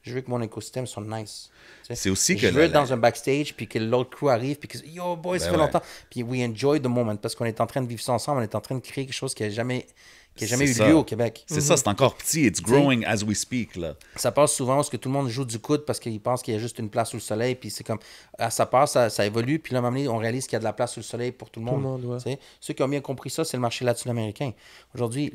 Je veux que mon écosystème soit nice. C'est aussi je que veux la- être dans un backstage puis que l'autre crew arrive puis que yo boy ça Ben fait ouais. longtemps puis we enjoy the moment parce qu'on est en train de vivre ça ensemble on est en train de créer quelque chose qui a jamais qui n'a jamais eu ça. lieu au Québec. C'est ça, c'est encore petit. It's growing as we speak, là. Ça passe souvent parce que tout le monde joue du coude parce qu'il pense qu'il y a juste une place sous le soleil. Puis c'est comme, ah, ça passe, ça, ça évolue. Puis là, à un moment donné, on réalise qu'il y a de la place sous le soleil pour tout le monde. le monde, ouais. Tu sais, Ceux qui ont bien compris ça, c'est le marché latino-américain. Aujourd'hui,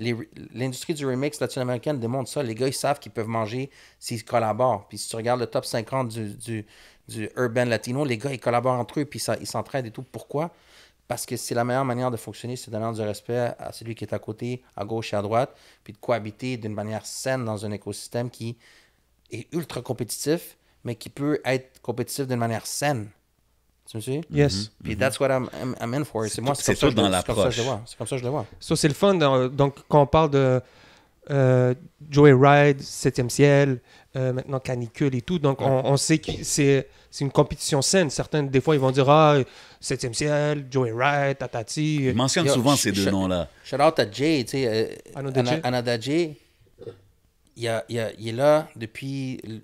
l'industrie du remix latino-américaine démontre ça. Les gars, ils savent qu'ils peuvent manger s'ils collaborent. Puis si tu regardes le top 50 du, du, du urban latino, les gars, ils collaborent entre eux. Puis ça, ils s'entraident et tout. Pourquoi? Parce que c'est la meilleure manière de fonctionner, c'est de donner du respect à celui qui est à côté, à gauche et à droite, puis de cohabiter d'une manière saine dans un écosystème qui est ultra compétitif, mais qui peut être compétitif d'une manière saine. Tu me suis? Yes. Puis that's what I'm, I'm, I'm in for. C'est moi, c'est comme, ça tout que je dans le- c'est comme ça que je le l'approche. vois. C'est comme ça que je le vois. Ça, c'est le fun. dans- donc, quand on parle de euh, Joey Ride, 7e ciel, euh, maintenant canicule et tout, donc on, on sait que c'est c'est une compétition saine. Certains, des fois, ils vont dire Ah, 7e ciel, Joey Ride, Tatati. Il mentionne Yo, souvent ces deux noms-là. Shout out à Jay, tu sais, euh, Anada Ana- Jay. Anada Jay. Il, a- il a- il est là depuis le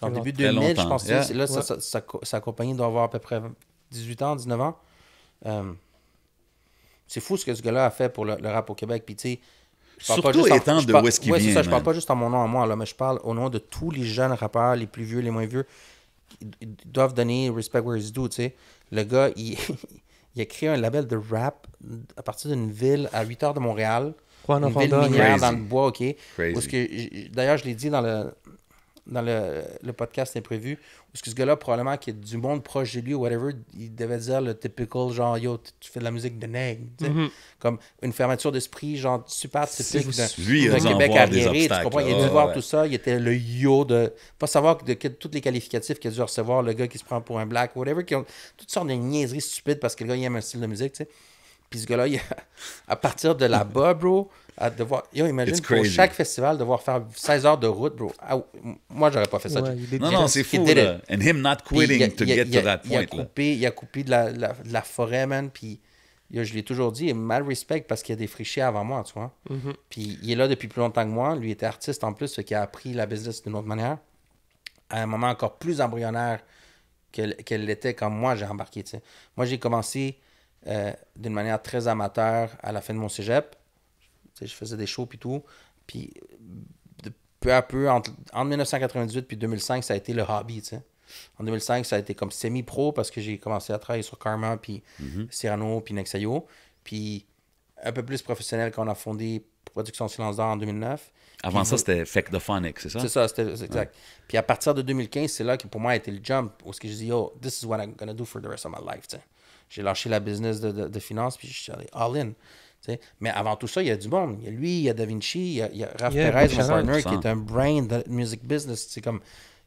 genre début Très 2000, je pense. Yeah. Là, sa- Ouais. sa, sa, co- sa compagnie doit avoir à peu près 18 ans, 19 ans. Euh, c'est fou ce que ce gars-là a fait pour le, le rap au Québec. Puis, tu sais, je parle pas Surtout juste en- étant de où est-ce qu'il ouais, vient, ça, je parle pas juste en mon nom à moi, là, mais je parle au nom de tous les jeunes rappeurs, les plus vieux, les moins vieux. Ils, doivent donner respect where it's due, tu sais. Le gars, il, il a créé un label de rap à partir d'une ville à 8 heures de Montréal. Juan une ville minière dans le bois, OK. D'ailleurs, je l'ai dit dans le, dans le, le podcast imprévu, où ce gars-là, probablement, qui est du monde proche de lui ou whatever, il devait dire le typical, genre, yo, tu fais de la musique de nègre, sais. Comme une fermeture d'esprit, genre, super typique de, Québec arriéré, tu comprends? Il a dû Ouais, voir ouais. tout ça, il était le yo de... Pas savoir de, que, tous les qualificatifs qu'il a dû recevoir, le gars qui se prend pour un black, whatever, qui ont toutes sortes de niaiseries stupides parce que le gars, il aime un style de musique, tu sais. Puis ce gars-là, à partir de là-bas, bro, à devoir. Yo, imagine pour chaque festival devoir faire 16 heures de route, bro. Ah, moi, j'aurais pas fait ça. Ouais, Non, non, c'est fou, là. And him not Puis il a- quitting to a- get to that il a point, là. coupé, il a coupé de la, la- de la forêt, man. Puis yo, je l'ai toujours dit, mal respect parce qu'il a défriché avant moi, tu vois. Mm-hmm. Puis il est là depuis plus longtemps que moi. Lui était artiste en plus, fait qu'il a appris la business d'une autre manière. À un moment encore plus embryonnaire qu'elle qu'elle l'était quand moi j'ai embarqué. tu sais. Moi, j'ai commencé euh, d'une manière très amateur à la fin de mon cégep. Tu sais, je faisais des shows puis tout. Puis de peu à peu, entre, entre 1998 puis 2005, ça a été le hobby. tu sais. En 2005, ça a été comme semi-pro parce que j'ai commencé à travailler sur Karma, puis Cyrano, puis Nexayo. Puis un peu plus professionnel quand on a fondé Production Silence d'Or en 2009. Avant Puis ça, c'était Fake the Phonic, c'est ça? c'est ça, c'était c'est exact. Puis à partir de 2015, c'est là que pour moi a été le jump, où ce que je dis, yo, this is what I'm gonna do for the rest of my life. tu sais. J'ai lâché la business de, de, de finance, puis je suis allé all in. tu sais. Mais avant tout ça, il y a du monde. Il y a lui, il y a Da Vinci, il y a, il y a Raph Yeah, Perez, mon partner, qui 100%. est un brain de music business. C'est comme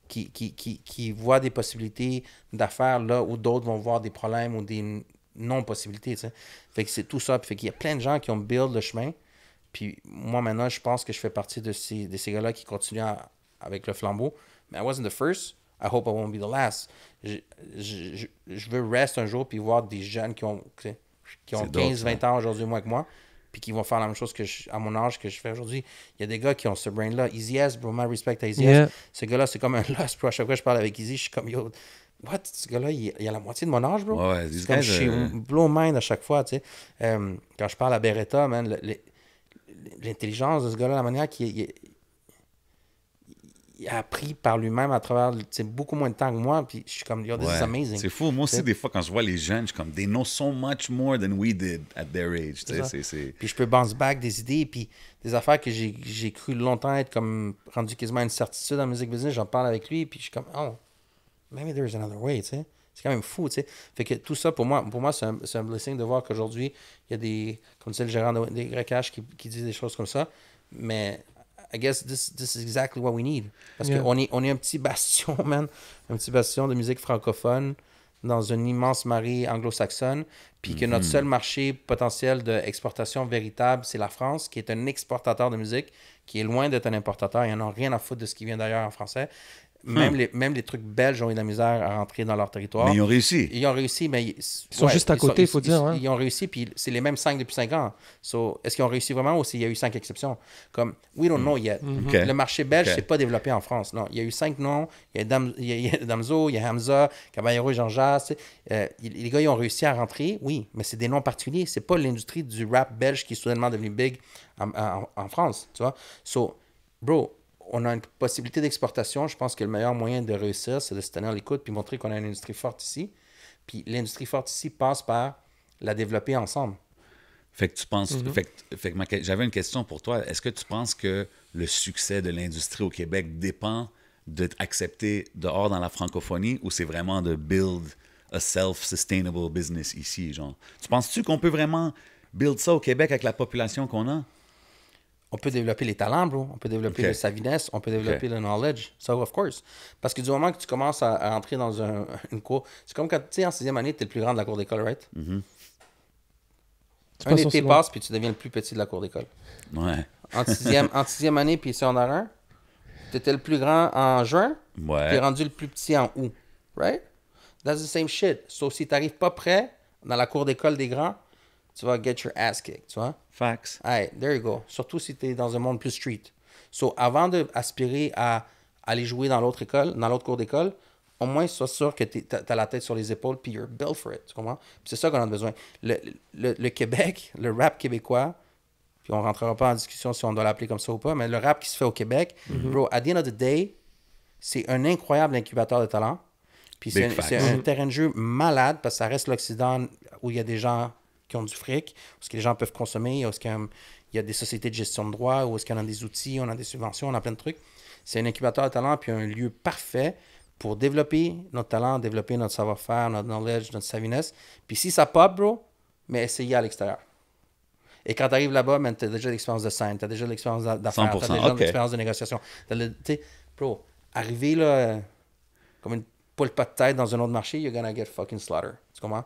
qui, qui, qui, qui voit des possibilités d'affaires là où d'autres vont voir des problèmes ou des non-possibilités. tu sais. Fait que c'est tout ça. Puis fait qu'il y a plein de gens qui ont build le chemin. Puis moi, maintenant, je pense que je fais partie de ces, de ces gars-là qui continuent à- avec le flambeau. Mais I wasn't the first. I hope I won't be the last. Je, je, veux rester un jour puis voir des jeunes qui ont, qui ont C'est dope, 15, 20 ans aujourd'hui moins que moi puis qui vont faire la même chose que je- à mon âge que je fais aujourd'hui. Il y a des gars qui ont ce brain-là. Easy S, bro, my respect à Easy Yeah. S. Ce gars-là, c'est comme un lost, bro. À chaque fois que je parle avec Easy, je suis comme, yo, what? Ce gars-là, il, il a la moitié de mon âge, bro. Ouais, c'est comme, je suis euh, blow mind à chaque fois, tu sais. Euh, quand je parle à Beretta, man, l'intelligence de ce gars-là, la manière qu'il il- il a appris par lui-même à travers tu sais, beaucoup moins de temps que moi, puis je suis comme, yo, this Ouais. is amazing. C'est fou. Moi aussi, des fois, quand je vois les jeunes, je suis comme, they know so much more than we did at their age. tu sais, ça. c'est- c'est- Puis je peux bounce back des idées, puis des affaires que j'ai j'ai cru longtemps être comme rendu quasiment une certitude en musique business. J'en parle avec lui, puis je suis comme, oh, maybe there's another way, tu sais. C'est quand même fou, tu sais. Fait que tout ça, pour moi, pour moi c'est un, c'est un blessing de voir qu'aujourd'hui, il y a des, comme disait le gérant de- des qui, qui dit des choses comme ça. Mais I guess this, this is exactly what we need. Parce Yeah. qu'on est, on est un petit bastion, man. Un petit bastion de musique francophone dans une immense marée anglo-saxonne, puis que notre seul marché potentiel d'exportation véritable, c'est la France, qui est un exportateur de musique, qui est loin d'être un importateur. Ils n'en ont rien à foutre de ce qui vient d'ailleurs en français. Même, les, même les trucs belges ont eu de la misère à rentrer dans leur territoire. Mais ils ont réussi. Ils ont réussi, mais... Ils, sont juste à côté, faut dire, hein. Ils ont réussi, puis c'est les mêmes cinq depuis cinq ans. So, est-ce qu'ils ont réussi vraiment ou s'il y a eu cinq exceptions? Comme, we don't know yet. Ok. Le marché belge, Ok. c'est pas développé en France. Non, il y a eu cinq noms. Il y a, Dam, il y a, il y a Damso, il y a Hamza, Caballero et Jean-Jacques. tu sais. Euh, il- les gars, ils ont réussi à rentrer, oui, mais c'est des noms particuliers. C'est pas l'industrie du rap belge qui est soudainement devenu big en, en- en France, tu vois. So, bro, on a une possibilité d'exportation. Je pense que le meilleur moyen de réussir, c'est de se tenir à l'écoute puis montrer qu'on a une industrie forte ici. Puis l'industrie forte ici passe par la développer ensemble. Fait que tu penses. Fait que, fait que- j'avais une question pour toi. Est-ce que tu penses que le succès de l'industrie au Québec dépend d'être accepté dehors dans la francophonie ou c'est vraiment de build a self-sustainable business ici, genre? Tu penses-tu qu'on peut vraiment build ça au Québec avec la population qu'on a? On peut développer les talents, bro. On peut développer Ok. le saviness, on peut développer le knowledge. Ça, of course. Parce que du moment que tu commences à, à entrer dans un- une cour, c'est comme quand, tu sais, en sixième année, tu es le plus grand de la cour d'école, right? Un passe été passe, puis tu deviens le plus petit de la cour d'école. Ouais. En sixième, en sixième année, puis secondaire 1, tu étais le plus grand en juin, tu es Ouais. rendu le plus petit en août. Right? That's the same shit. Sauf si tu n'arrives pas prêt dans la cour d'école des grands, tu vas get your ass kicked, tu vois? Facts. Hey, there you go. Surtout si tu es dans un monde plus street. So, avant d'aspirer à aller jouer dans l'autre école, dans l'autre cours d'école, au moins, sois sûr que tu as, la tête sur les épaules, puis you're built for it. Tu comprends? Puis c'est ça qu'on a besoin. Le, le, le Québec, le rap québécois, puis on rentrera pas en discussion si on doit l'appeler comme ça ou pas, mais le rap qui se fait au Québec, bro, at the end of the day, c'est un incroyable incubateur de talent. Puis un, c'est un terrain de jeu malade parce que ça reste l'Occident où il y a des gens qui ont du fric, où ce que les gens peuvent consommer, où ce qu'il y a- des sociétés de gestion de droit, où est-ce qu'on a des outils, on a des subventions, on a plein de trucs. C'est un incubateur de talent puis un lieu parfait pour développer notre talent, développer notre savoir-faire, notre knowledge, notre savviness. Puis si ça pop, bro, mais essayez à l'extérieur. Et quand tu arrives là-bas, tu as déjà l'expérience de scène, tu as déjà l'expérience d'a- d'affaires, tu as 100%, déjà l'expérience de négociation. Tu sais, bro, arriver là, euh, comme une poule pas de tête dans un autre marché, you're gonna get fucking slaughter. Tu comprends?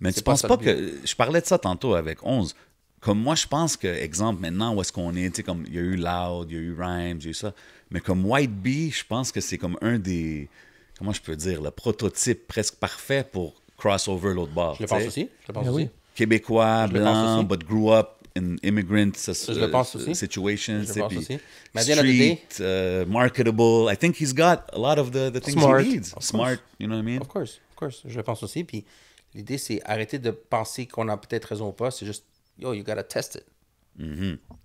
Mais tu penses pas que. Je parlais de ça tantôt avec 11. Comme moi, je pense que, exemple, maintenant, où est-ce qu'on est, tu sais, comme il y a eu Loud, il y a eu Rhymes, il y a eu ça. Mais comme White Bee, je pense que c'est comme un des. Comment je peux dire, le prototype presque parfait pour crossover l'autre bord. Je le pense aussi. Je le pense Ben oui. aussi. Québécois, Je blanc, aussi. but grew up in immigrant Je le pense aussi. situations. Je le pense aussi. Mais Street, uh, marketable. I think he's got a lot of the, the things Smart. he needs. Of Smart, you know what I mean? Of course, of course. Je le pense aussi. Puis l'idée, c'est arrêter de penser qu'on a peut-être raison ou pas. C'est juste, yo, you gotta test it.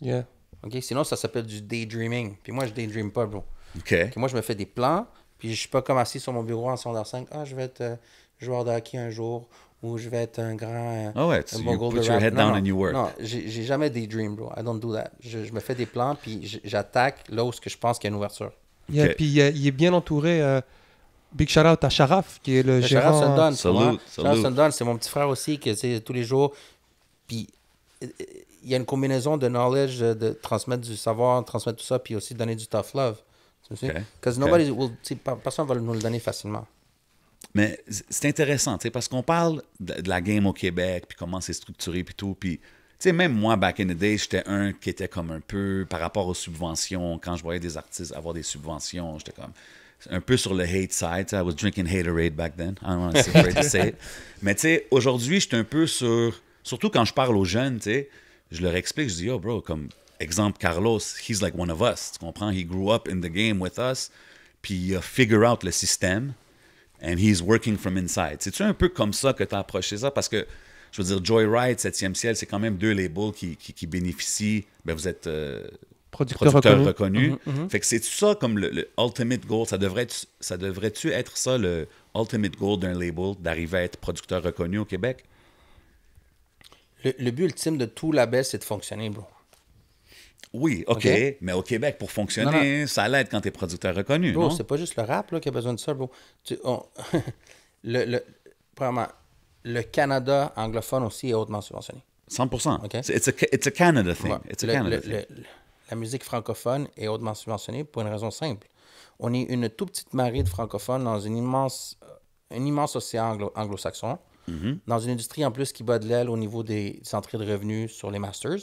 Yeah. OK? Sinon, ça s'appelle du daydreaming. Puis moi, je daydream pas, bro. OK. Moi, je me fais des plans, puis je suis pas comme assis sur mon bureau en secondaire 5. Ah, je vais être euh, joueur de hockey un jour, ou je vais être un grand. Ah ouais, un tu- bon you put your head Non, down non, and you work. Non, j'ai j'ai jamais des dreams, bro. I don't do that. Je, je me fais des plans, puis j'attaque là où ce que je pense qu'il y a une ouverture. Yeah, Ok. Puis il, est- il est bien entouré. euh, big shout out à Sharaf, qui est le, Le gérant. Sundon, salute. Gerard Sundon, c'est mon petit frère aussi, que c'est tous les jours. Puis euh, il y a une combinaison de knowledge, de, transmettre du savoir, transmettre tout ça, puis aussi donner du tough love. Parce que nobody will, pas- personne va nous le donner facilement. Mais c'est intéressant, tu sais, parce qu'on parle de, de la game au Québec, puis comment c'est structuré, puis tout. Puis, tu sais, même moi, back in the day, j'étais un qui était comme un peu par rapport aux subventions. Quand je voyais des artistes avoir des subventions, j'étais comme un peu sur le hate side. I was drinking haterade back then. I don't want to say, afraid to say it. Mais tu sais, aujourd'hui, j'étais un peu sur. Surtout quand je parle aux jeunes, tu sais, je leur explique, je dis, yo, bro, comme exemple, Carlos, he's like one of us. Tu comprends? He grew up in the game with us, puis il a figure out le système and he's working from inside. C'est-tu un peu comme ça que tu as approché ça? Parce que, je veux dire, Joyride, 7e ciel, c'est quand même deux labels qui, qui, qui bénéficient. Ben, vous êtes euh, Producteur, producteur reconnu. reconnu. Fait que c'est ça comme le, le ultimate goal? Ça devrait être- ça devrait-tu être ça, le ultimate goal d'un label, d'arriver à être producteur reconnu au Québec? Le, le but ultime de tout label, c'est de fonctionner, bro. Oui, OK. OK? Mais au Québec, pour fonctionner, ça l'aide quand tu es producteur reconnu, Bro, c'est pas juste le rap là, qui a besoin de ça, bro. Tu- on- le, le, premièrement, le Canada anglophone aussi est hautement subventionné. 100%. OK? It's, a, it's a Canada thing. Ouais. It's a Le- Canada le- thing. La musique francophone est hautement subventionnée pour une raison simple. On est une toute petite marée de francophones dans une immense, euh, un immense océan anglo- anglo-saxon, Mm-hmm. dans une industrie en plus qui bat de l'aile au niveau des entrées de revenus sur les masters.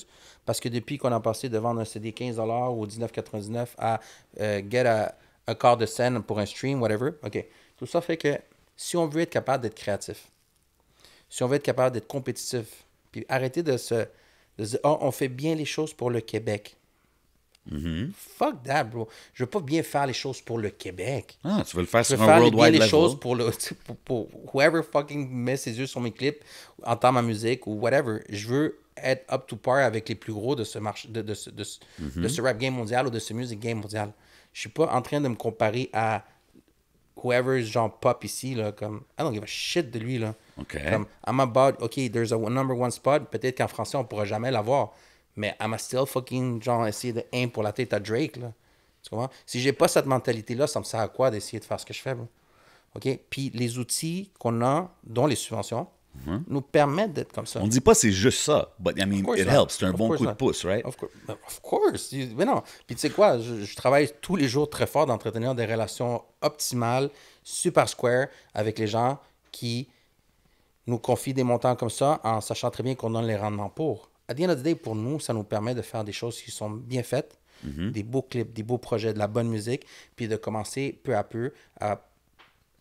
Parce que depuis qu'on a passé de vendre un CD 15$ ou 19,99$ à euh, get a, un quart de scène pour un stream, whatever. OK. Tout ça fait que si on veut être capable d'être créatif, si on veut être capable d'être compétitif, puis arrêter de se, de se dire, oh, on fait bien les choses pour le Québec. Fuck that, bro. Je veux pas bien faire les choses pour le Québec. Ah, tu veux le faire Je sur veux un faire les- bien les choses pour, le, pour, pour whoever fucking met ses yeux sur mes clips, entend ma musique ou whatever. Je veux être up to par avec les plus gros de ce, marché, de, de, ce, de, ce- de ce rap game mondial ou de ce music game mondial. Je suis pas en train de me comparer à whoever genre pop ici, là, comme, I don't give a shit de lui, là. OK. Comme, I'm about, OK, there's a number one spot, peut-être qu'en français, on pourra jamais l'avoir, mais I'm still fucking, genre, essayer de aim pour la tête à Drake, là. Tu comprends? Si j'ai pas cette mentalité-là, ça me sert à quoi d'essayer de faire ce que je fais, bro? OK? Puis les outils qu'on a, dont les subventions, nous permettent d'être comme ça. On dit pas c'est juste ça, but I mean, course it helps. C'est un Of bon course coup de pouce, right? Of, cour- ben, of course. Mais non. Puis tu sais quoi, je, je travaille tous les jours très fort d'entretenir des relations optimales, super square avec les gens qui nous confient des montants comme ça en sachant très bien qu'on donne les rendements pour. À the end of the day, pour nous, ça nous permet de faire des choses qui sont bien faites, des beaux clips, des beaux projets, de la bonne musique, puis de commencer peu à peu à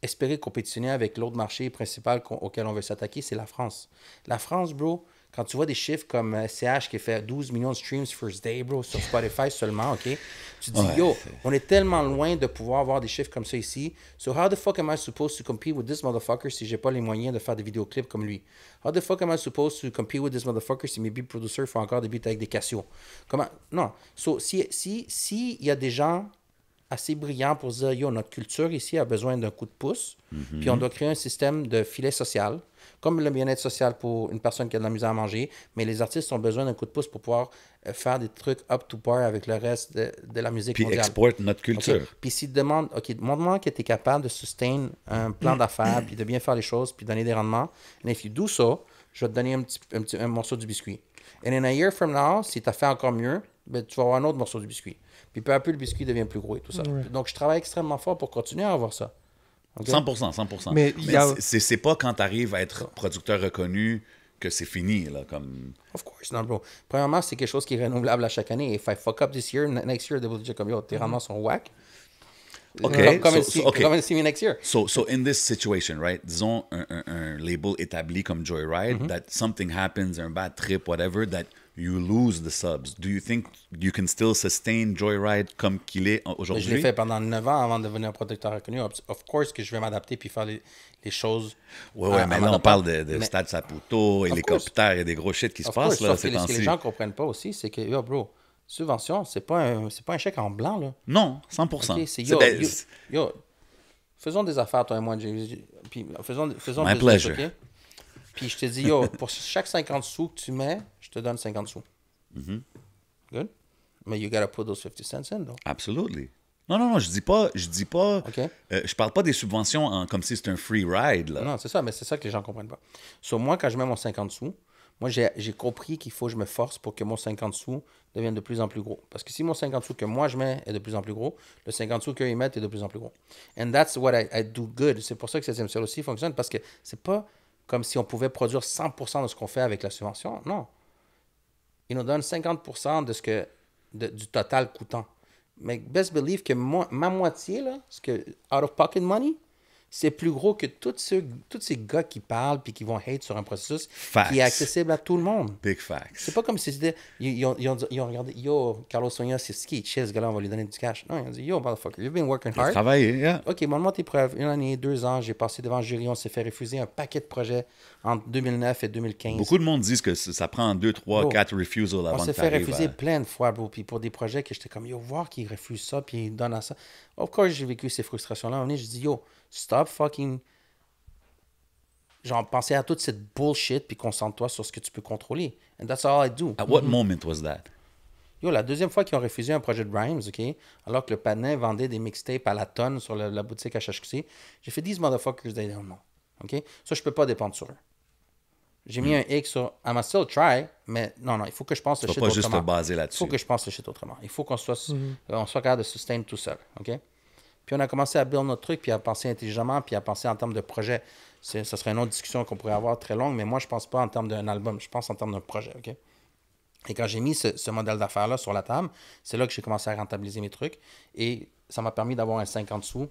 espérer compétitionner avec l'autre marché principal auquel on veut s'attaquer, c'est la France. La France, bro, quand tu vois des chiffres comme euh, CH qui fait 12 millions de streams first day, bro, sur Spotify seulement, OK? Tu te dis, Ouais, yo, on est tellement loin de pouvoir avoir des chiffres comme ça ici. So how the fuck am I supposed to compete with this motherfucker si j'ai pas les moyens de faire des vidéoclips comme lui? How the fuck am I supposed to compete with this motherfucker si mes beat producers font encore des beats avec des Casio? Comment? Non. So, si, si, si il y a des gens assez brillants pour dire yo, notre culture ici a besoin d'un coup de pouce, puis on doit créer un système de filet social, comme le bien-être social pour une personne qui a de la misère à manger, mais les artistes ont besoin d'un coup de pouce pour pouvoir euh, faire des trucs up to par avec le reste de, de la musique Puis mondiale. export notre culture. Puis s'ils te demandent, OK, montre-moi que tu es capable de sustain un plan d'affaires, puis de bien faire les choses, puis donner des rendements. And if you do so, je vais te donner un, petit, un, petit- un morceau du biscuit. And in a year from now, si tu as fait encore mieux, ben, tu vas avoir un autre morceau du biscuit. Puis peu à peu, le biscuit devient plus gros et tout ça. Donc, je travaille extrêmement fort pour continuer à avoir ça. OK? 100%, 100%. Mais a- c'est- c'est pas quand tu arrives à être producteur reconnu que c'est fini, là, comme... Of course, non, bro. Premièrement, c'est quelque chose qui est renouvelable à chaque année. If I fuck up this year, ne- next year, they will dire comme yo, tes rendements sont whack. OK, Come, so- see, so- OK. come and see me next year. So, so in this situation, right, disons un, un, un label établi comme Joyride, Mm-hmm. that something happens, un bad trip, whatever, that you lose the subs. Do you think you can still sustain Joyride comme qu'il est aujourd'hui? Je l'ai fait pendant 9 ans avant de devenir producteur reconnu. Of course que je vais m'adapter puis faire les, les choses. Ouais, à- mais là, on parle de, de Mais- Stade Saputo, hélicoptère et des gros shit qui se Of course, passent, là, sauf ces que ce que les gens ne comprennent pas aussi, c'est que, yo, bro, subvention, c'est pas, un- pas un chèque en blanc, là. Non, 100%. Ok, c'est yo, ben, yo, yo, faisons des affaires, toi et moi, Puis faisons, faisons My business, pleasure. ok? Puis je te dis, yo, pour chaque 50 sous que tu mets, je te donne 50 sous. Mm-hmm. Good? Mais you gotta put those 50 cents in, though. Absolutely. Non, non, non, je dis pas, je dis pas, euh, je parle pas des subventions en- comme si c'était un free ride, là. Non, c'est ça, mais c'est ça que les gens comprennent pas. Sur moi, quand je mets mon 50 sous, moi, j'ai compris qu'il faut que je me force pour que mon 50 sous devienne de plus en plus gros. Parce que si mon 50 sous que moi je mets est de plus en plus gros, le 50 sous qu'eux ils mettent est de plus en plus gros. And that's what I, I do good. C'est pour ça que 7 ciel aussi fonctionne, parce que c'est pas comme si on pouvait produire 100% de ce qu'on fait avec la subvention. Non. Ils nous donnent 50% de ce que, de- du total coûtant. Mais best believe que ma moitié, là, ce que out of pocket money, c'est plus gros que tous ces gars qui parlent puis qui vont hate sur un processus Facts. qui est accessible à tout le monde. Big facts. C'est pas comme si c'était. Ils, ils ont, ils ils ont regardé, yo, Carlos Sonia, c'est ski, chill, ce gars-là, on va lui donner du cash. Non, ils ont dit, yo, motherfucker, you've been working hard. Travailler, yeah. Ok, montre-moi tes preuves. Une année, deux ans, j'ai passé devant le jury, on s'est fait refuser un paquet de projets entre 2009 et 2015. Beaucoup de monde disent que ça prend 2, 3, Bro, 4 refusals On avant s'est de fait t'arriver refuser à- plein de fois, bro. Puis pour des projets que j'étais comme, yo, voir qu'ils refusent ça, puis ils donnent à ça. Of course, j'ai vécu ces frustrations-là. Moment donné, je dis, yo, stop fucking. Genre, penser à toute cette bullshit, puis concentre-toi sur ce que tu peux contrôler. And that's all I do. At what moment was that? Yo, la deuxième fois qu'ils ont refusé un projet de Rhymes, OK, alors que le panin vendait des mixtapes à la tonne sur la, la boutique HHQC, j'ai fait 10 motherfuckers, they don't know. OK? Ça, je peux pas dépendre sur eux. J'ai mis un X sur I must still try, mais non, non, il faut que je pense le Tu vas shit pas juste te autrement. baser Il là-dessus. faut que je pense le shit autrement. Il faut qu'on soit, on soit capable de sustain tout seul. OK? Puis on a commencé à build notre truc, puis à penser intelligemment, puis à penser en termes de projet. C'est- Ce serait une autre discussion qu'on pourrait avoir très longue, mais moi, je pense pas en termes d'un album, je pense en termes d'un projet. OK? Et quand j'ai mis ce, ce modèle d'affaires-là sur la table, c'est là que j'ai commencé à rentabiliser mes trucs. Et ça m'a permis d'avoir un 50 sous.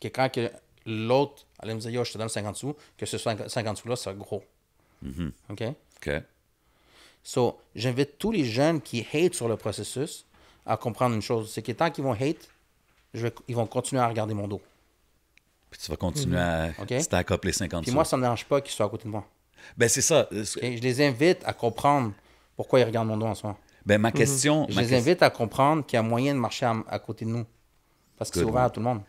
Que quand que l'autre allait me dire, yo, je te donne 50 sous, que ce 50 sous-là, c'est gros. OK? OK. So, j'invite tous les jeunes qui hate sur le processus à comprendre une chose. C'est que tant qu'ils vont hate, je vais- ils vont continuer à regarder mon dos. Puis tu vas continuer à OK? stack up les 50 Puis sous. moi, ça ne me dérange pas qu'ils soient à côté de moi. Ben, c'est ça. Et je les invite à comprendre pourquoi ils regardent mon dos en ce moment. Ben, ma question. Je ma les invite à comprendre qu'il y a moyen de marcher à, à côté de nous. Parce que c'est ouvert à tout le monde.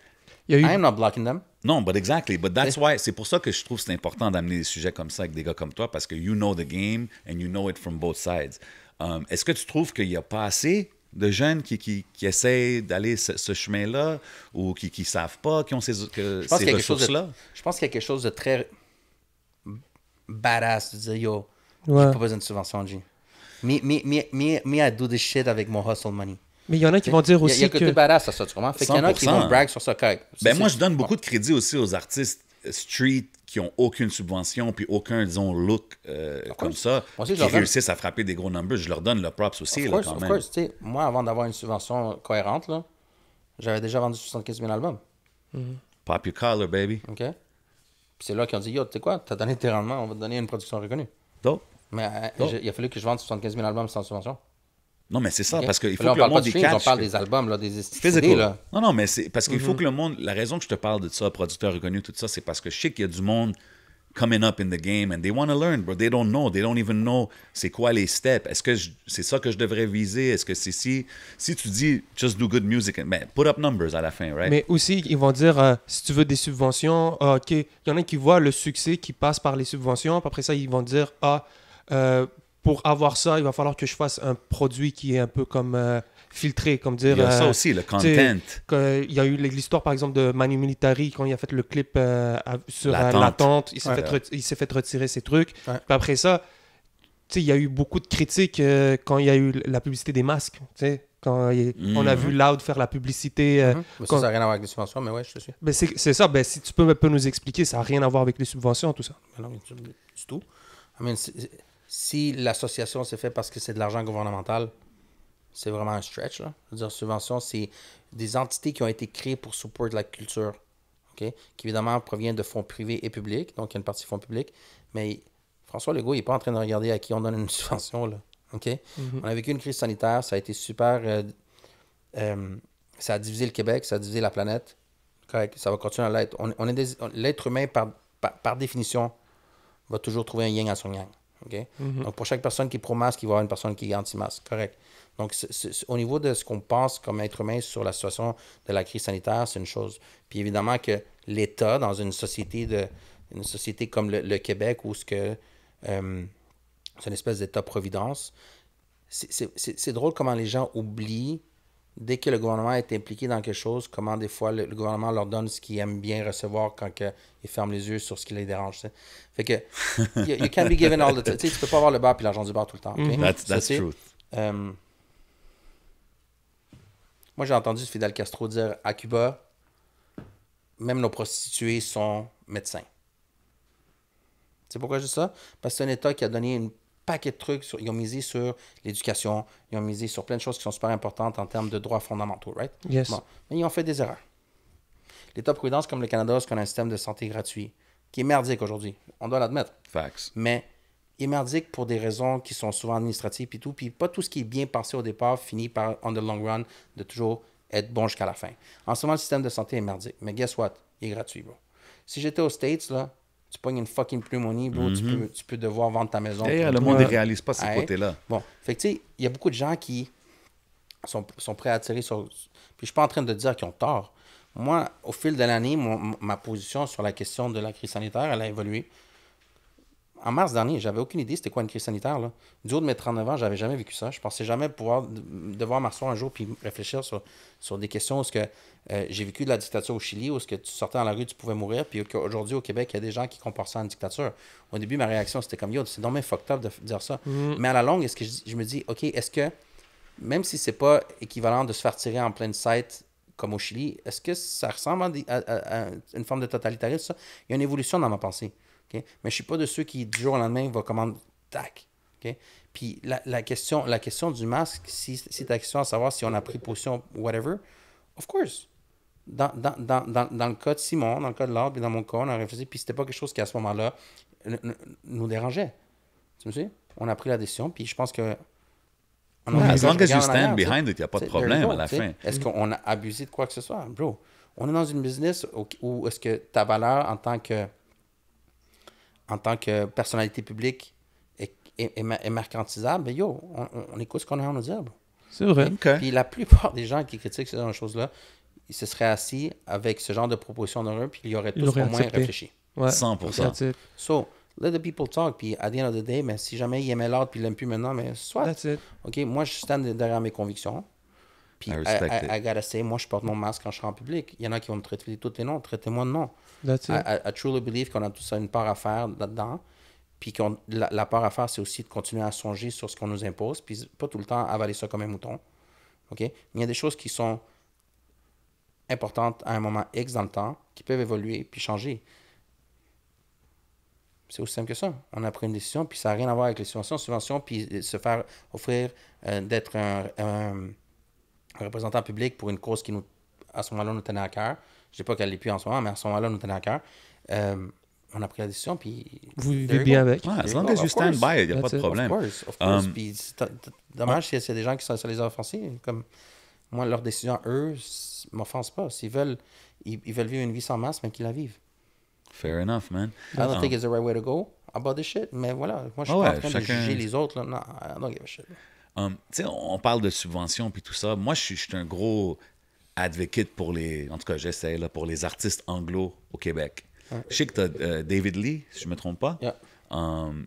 Il y a eu I am not blocking them. Non, but exactly. But that's why. C'est pour ça que je trouve que c'est important d'amener des sujets comme ça avec des gars comme toi parce que you know the game and you know it from both sides. Um, Est-ce que tu trouves qu'il n'y a pas assez de jeunes qui, qui, qui essayent d'aller ce, ce chemin-là ou qui ne savent pas, qui ont ces, que, Je pense ces qu'il y a quelque chose de, ressources-là? je pense qu'il y a quelque chose de très badass de dire yo, Ouais. j'ai pas besoin de subvention, G. Me, me, me, me, me, I do this shit avec mon hustle money. Mais il y en a qui vont dire Il y a- il y aussi a côté que. badass à ça, tu comprends? Fait qu'il y en a qui 100%. vont brag sur ça, correct. Ben moi, je donne beaucoup de crédit aussi aux artistes street qui ont aucune subvention puis aucun, disons, look euh, comme ça, Moi aussi, je qui leur donne. réussissent à frapper des gros numbers. Je leur donne le props aussi, Of là, course, quand of même. course. Moi, avant d'avoir une subvention cohérente, là, j'avais déjà vendu 75 000 albums. Pop your collar, baby. OK? Puis c'est là qu'ils ont dit, yo, tu sais quoi, t'as donné tes rendements, on va te donner une production reconnue. Dope. Mais euh, il a fallu que je vende 75 000 albums sans subvention. Non, mais c'est ça, OK? parce qu'il faut là, que le monde on catch parle des albums, là, des idées, là. Non, non, mais c'est parce qu'il faut que le monde. La raison que je te parle de ça, producteur reconnu, tout ça, c'est parce que je sais qu'il y a du monde coming up in the game and they want to learn, but they don't know. They don't even know c'est quoi les steps. Est-ce que c'est ça que je devrais viser? Est-ce que c'est si. Si tu dis just do good music, ben, put up numbers à la fin, right? Mais aussi, ils vont dire euh, si tu veux des subventions, ah, ok. Il y en a qui voient le succès qui passe par les subventions. puis Après ça, ils vont dire ah, euh, pour avoir ça, il va falloir que je fasse un produit qui est un peu comme euh, filtré, comme dire. Il y a ça euh, aussi, le content. que- Il y a eu l'histoire, par exemple, de Manu Militari quand il a fait le clip euh, sur euh, L'attente. Il s'est Ouais. fait, ret- il s'est fait retirer ses trucs. Ouais. Puis après ça, tu sais, il y a eu beaucoup de critiques euh, quand il y a eu la publicité des masques. tu sais, Quand il- on a vu Loud faire la publicité. euh, quand- Ça, n'a rien à voir avec les subventions, mais ouais, je te suis. ben c'est c'est ça, ben si tu peux un peu nous expliquer, ça n'a rien à voir avec les subventions, tout ça. Mais non, du, du tout. I mean, si, l'association s'est faite parce que c'est de l'argent gouvernemental, c'est vraiment un stretch. Là. Je veux dire, subvention, c'est des entités qui ont été créées pour support la culture, qui évidemment provient de fonds privés et publics, donc il y a une partie fonds publics, mais François Legault, il n'est pas en train de regarder à qui on donne une subvention. Là, ok? On a vécu une crise sanitaire, ça a été super... euh, euh, ça a divisé le Québec, ça a divisé la planète. Correct, ça va continuer à l'être. On, on est des- on- L'être humain, par, par, par définition, va toujours trouver un yin à son yang. Ok? Donc, pour chaque personne qui est pro-masque, il va y avoir une personne qui est anti-masque. Correct. Donc, c'est- c'est- au niveau de ce qu'on pense comme être humain sur la situation de la crise sanitaire, c'est une chose. Puis évidemment que l'État, dans une société de une société comme le, le Québec, où ce que euh, c'est une espèce d'État-providence, c'est drôle comment les gens oublient, dès que le gouvernement est impliqué dans quelque chose, comment des fois le, le gouvernement leur donne ce qu'ils aiment bien recevoir quand que ils ferment les yeux sur ce qui les dérange. tu sais. Fait que, you, you can't be given all the time. Tu peux pas avoir le bar puis l'argent du bar tout le temps. ok? That's, that's c'est- truth. euh, moi, j'ai entendu Fidel Castro dire à Cuba, même nos prostituées sont médecins. Sais pourquoi je dis ça? Parce que c'est un État qui a donné un paquet de trucs. Sur, ils ont misé sur l'éducation, ils ont misé sur plein de choses qui sont super importantes en termes de droits fondamentaux, right? Yes. Bon, mais ils ont fait des erreurs. L'État-providence, comme le Canada, c'est qu'on a un système de santé gratuit, qui est merdique aujourd'hui. On doit l'admettre Facts. mais il est merdique pour des raisons qui sont souvent administratives et tout. Puis pas tout ce qui est bien pensé au départ finit par, on the long run, de toujours être bon jusqu'à la fin. En ce moment, le système de santé est merdique. Mais guess what? Il est gratuit, bro. Si j'étais aux States, là, tu pognes une fucking pneumonie, bro, tu, peux, tu peux devoir vendre ta maison. Pour le monde ne réalise pas ces côtés-là. Bon, fait que tu sais, il y a beaucoup de gens qui sont, sont prêts à tirer sur. Puis je suis pas en train de dire qu'ils ont tort. Moi, au fil de l'année, ma position sur la question de la crise sanitaire, elle a évolué. En mars dernier, j'avais aucune idée c'était quoi une crise sanitaire. Là. Du haut de mes 39 ans, j'avais jamais vécu ça. Je pensais jamais pouvoir de- devoir m'asseoir un jour puis réfléchir sur, sur des questions où ce que euh, j'ai vécu de la dictature au Chili, où ce que tu sortais dans la rue, tu pouvais mourir, puis qu'aujourd'hui au Québec, il y a des gens qui comparent ça à une dictature. Au début, ma réaction, c'était comme yo, c'est dommage fucked up de dire ça. Mais à la longue, est-ce que je, je me dis, ok, est-ce que même si c'est pas équivalent de se faire tirer en pleine site comme au Chili, est-ce que ça ressemble à, des- à- à- à une forme de totalitarisme, ça? Il y a une évolution dans ma pensée. Mais je suis pas de ceux qui, du jour au lendemain, va commander tac. ok? Puis la, la question, la question du masque, si, si ta question à savoir si on a pris position, whatever, Of course. Dans, dans, dans, dans, dans le cas de Simon, dans le cas de l'autre, puis dans mon cas, on a réfléchi, puis c'était pas quelque chose qui, à ce moment-là, nous dérangeait. Tu me sais? On a pris la décision, puis je pense que... on a- As long as you stand behind it, il n'y a pas de problème go, à la fin. Est-ce qu'on a abusé de quoi que ce soit? Bro, on est dans une business où, où est-ce que ta valeur en tant que, en tant que personnalité publique est, est, est mer- est mercantisable? Ben yo, on, écoute ce qu'on a à nous dire. C'est vrai. OK. Puis la plupart des gens qui critiquent ce genre de choses-là, ils se seraient assis avec ce genre de proposition eux, puis ils auraient Ils tous l'auraient au moins accepté. réfléchi. Ouais. 100%. That's it. So, let the people talk, puis at the end of the day, mais si jamais ils aimaient l'autre puis ils l'aiment plus maintenant, mais soit. That's it. OK, moi, je stand derrière mes convictions. Puis, I I, I, gotta say, moi, je porte mon masque quand je serai en public. Il y en a qui vont me traiter tous les noms. Traitez-moi de nom. That's it. I, truly believe qu'on a tous une part à faire là-dedans. Puis qu'on, la, la part à faire, c'est aussi de continuer à songer sur ce qu'on nous impose. Puis pas tout le temps avaler ça comme un mouton. OK? Il y a des choses qui sont importantes à un moment X dans le temps, qui peuvent évoluer puis changer. C'est aussi simple que ça. On a pris une décision, puis ça n'a rien à voir avec les subventions. Subventions, puis se faire offrir euh, d'être un, un- un représentant public pour une cause qui, nous, à ce moment-là, nous tenait à cœur. Je ne dis pas qu'elle n'est plus en ce moment, mais à ce moment-là, nous tenait à cœur. Euh, on a pris la décision, puis... Vous vivez bien avec? Ouais, as long as you stand by il n'y a pas de problème. Of course, of course. Um, Puis dommage s'il y a s'il y a des gens qui sont, ça les a offensés. Comme moi, leur décision, eux, m'offensent pas. S'ils veulent, ils, ils veulent vivre une vie sans masque, mais qu'ils la vivent. Fair enough, man. I don't Um, think it's the right way to go about this shit. Mais voilà, moi, je suis Ah pas ouais, en train chacun- de juger les autres. Là. Non, I don't give a shit. Um, tu sais, on parle de subventions puis tout ça. Moi, je suis, je suis un gros advocate pour les, en tout cas, j'essaie là, pour les artistes anglo au Québec. Je sais que tu as David Lee, si je me trompe pas. Yeah. Um,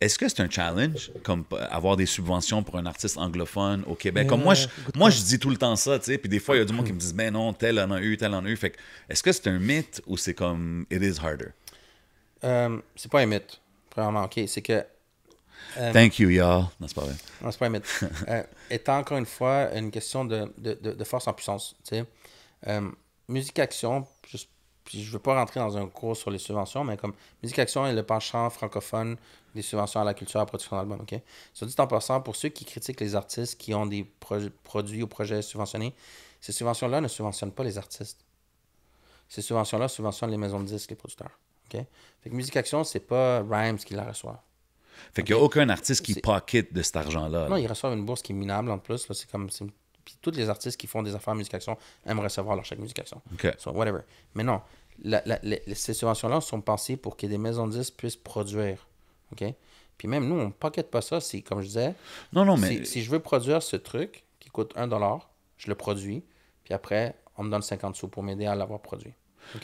Est-ce que c'est un challenge, comme avoir des subventions pour un artiste anglophone au Québec? Comme moi, je, moi, je dis tout le temps ça, tu sais, puis des fois, il y a du monde qui me dit, ben non, tel en a eu, tel en a eu. Fait est-ce que c'est un mythe ou c'est comme, it is harder? Euh, c'est pas un mythe, premièrement. OK, c'est que Euh, Thank you, y'all. Non, c'est pas vrai. Non, c'est pas un mythe. Euh, étant encore une fois une question de, de, de, de force en puissance. tu sais. Euh, musique Action, je, puis je veux pas rentrer dans un cours sur les subventions, mais comme Musique Action est le penchant francophone des subventions à la culture à la production d'albums. ok? Soit dit en passant, pour ceux qui critiquent les artistes qui ont des pro- produits ou projets subventionnés, ces subventions-là ne subventionnent pas les artistes. Ces subventions-là subventionnent les maisons de disques, les producteurs. ok? Fait que Musique Action, c'est pas Rhymes qui la reçoit. Fait qu'il n'y a aucun artiste qui pocket de cet argent-là. Non, ils reçoivent une bourse qui est minable en plus. C'est comme, Puis tous les artistes qui font des affaires musique action aiment recevoir leur chèque musique action. OK. So, whatever. Mais non, la- la- les- ces subventions-là sont pensées pour que des maisons de disques puissent produire. OK? Puis même nous, on ne pocket pas ça. C'est comme je disais, Non, non, mais si, si je veux produire ce truc qui coûte 1 je le produis. Puis après, on me donne 50 sous pour m'aider à l'avoir produit.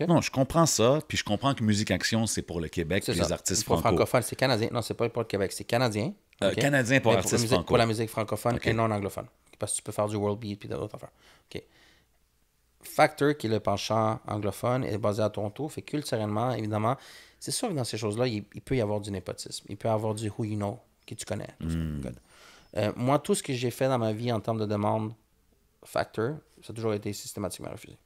Non, je comprends ça, puis je comprends que Musique Action, c'est pour le Québec, puis les artistes Pour franco. francophone, c'est canadien. Non, c'est pas pour le Québec, c'est canadien. Euh, canadien pour artistes la musique- franco. Pour la musique francophone et non anglophone. Parce que tu peux faire du world beat puis d'autres affaires. OK. Factor, qui est le penchant anglophone, est basé à Toronto. Fait que culturellement, évidemment, c'est sûr que dans ces choses-là, il, il peut y avoir du népotisme. Il peut y avoir du who you know, qui tu connais. tout ça. Hmm. Euh, moi, tout ce que j'ai fait dans ma vie en termes de demande Factor, ça a toujours été systématiquement refusé.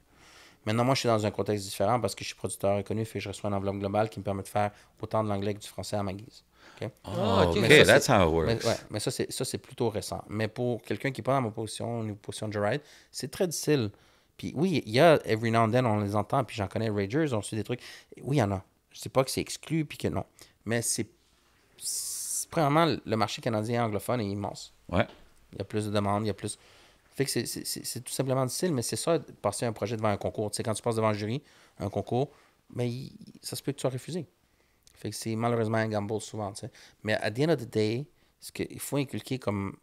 Maintenant, moi, je suis dans un contexte différent parce que je suis producteur reconnu, fait que je reçois une enveloppe globale qui me permet de faire autant de l'anglais que du français à ma guise. OK? Oh, OK, Mais ça, that's c'est- how it Mais, works. ouais, mais ça, c'est, plutôt récent. Mais pour quelqu'un qui n'est pas dans ma position, une position de ride, c'est très difficile. Puis oui, il y a every now and then, on les entend, puis j'en connais Ragers, on suit des trucs. Oui, il y en a. Je ne sais pas que c'est exclu, puis que non. Mais c'est, c'est- Premièrement, le marché canadien anglophone est immense. Ouais. Il y a plus de demandes, il y a plus. Fait que c'est, c'est- c'est- c'est tout simplement difficile, mais c'est ça, de passer un projet devant un concours. Tu sais, quand tu passes devant un jury, un concours, mais il- ça se peut que tu sois refusé. Fait que c'est malheureusement un gamble souvent, tu sais. Mais à the end of the day, ce qu'il faut inculquer comme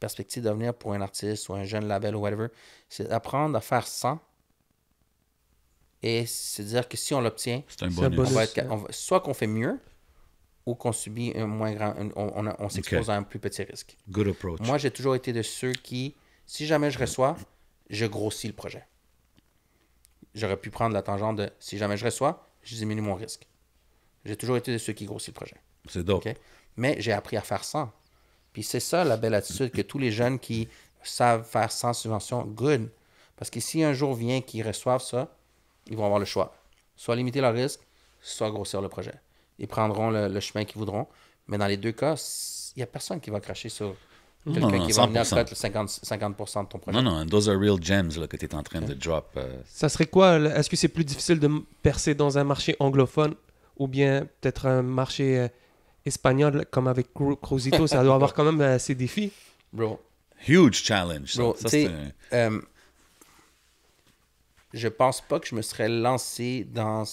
perspective d'avenir pour un artiste ou un jeune label ou whatever, c'est d'apprendre à faire sans et se dire que si on l'obtient, soit qu'on fait mieux ou qu'on subit un moins grand, un- on, on s'expose à un plus petit risque. Good approach. Moi, j'ai toujours été de ceux qui, si jamais je reçois, je grossis le projet. J'aurais pu prendre la tangente de si jamais je reçois, je diminue mon risque. J'ai toujours été de ceux qui grossissent le projet. c'est dope. Mais j'ai appris à faire sans. Puis c'est ça la belle attitude que tous les jeunes qui savent faire sans subvention, good. Parce que si un jour vient qu'ils reçoivent ça, ils vont avoir le choix. Soit limiter leur risque, soit grossir le projet. Ils prendront le, le chemin qu'ils voudront. Mais dans les deux cas, il n'y a personne qui va cracher sur Quelqu'un non, qui va venir 100%. cut le 50, 50% de ton projet. Non, non, those are real gems là, que tu es en train de drop. euh. Ça serait quoi? Est-ce que c'est plus difficile de percer dans un marché anglophone ou bien peut-être un marché euh, espagnol comme avec Cru- Cruzito? Ça doit avoir quand même euh, ses défis. Bro, Huge challenge. ça. Bro, Ça, tu sais, c'est un- euh, je pense pas que je me serais lancé dans,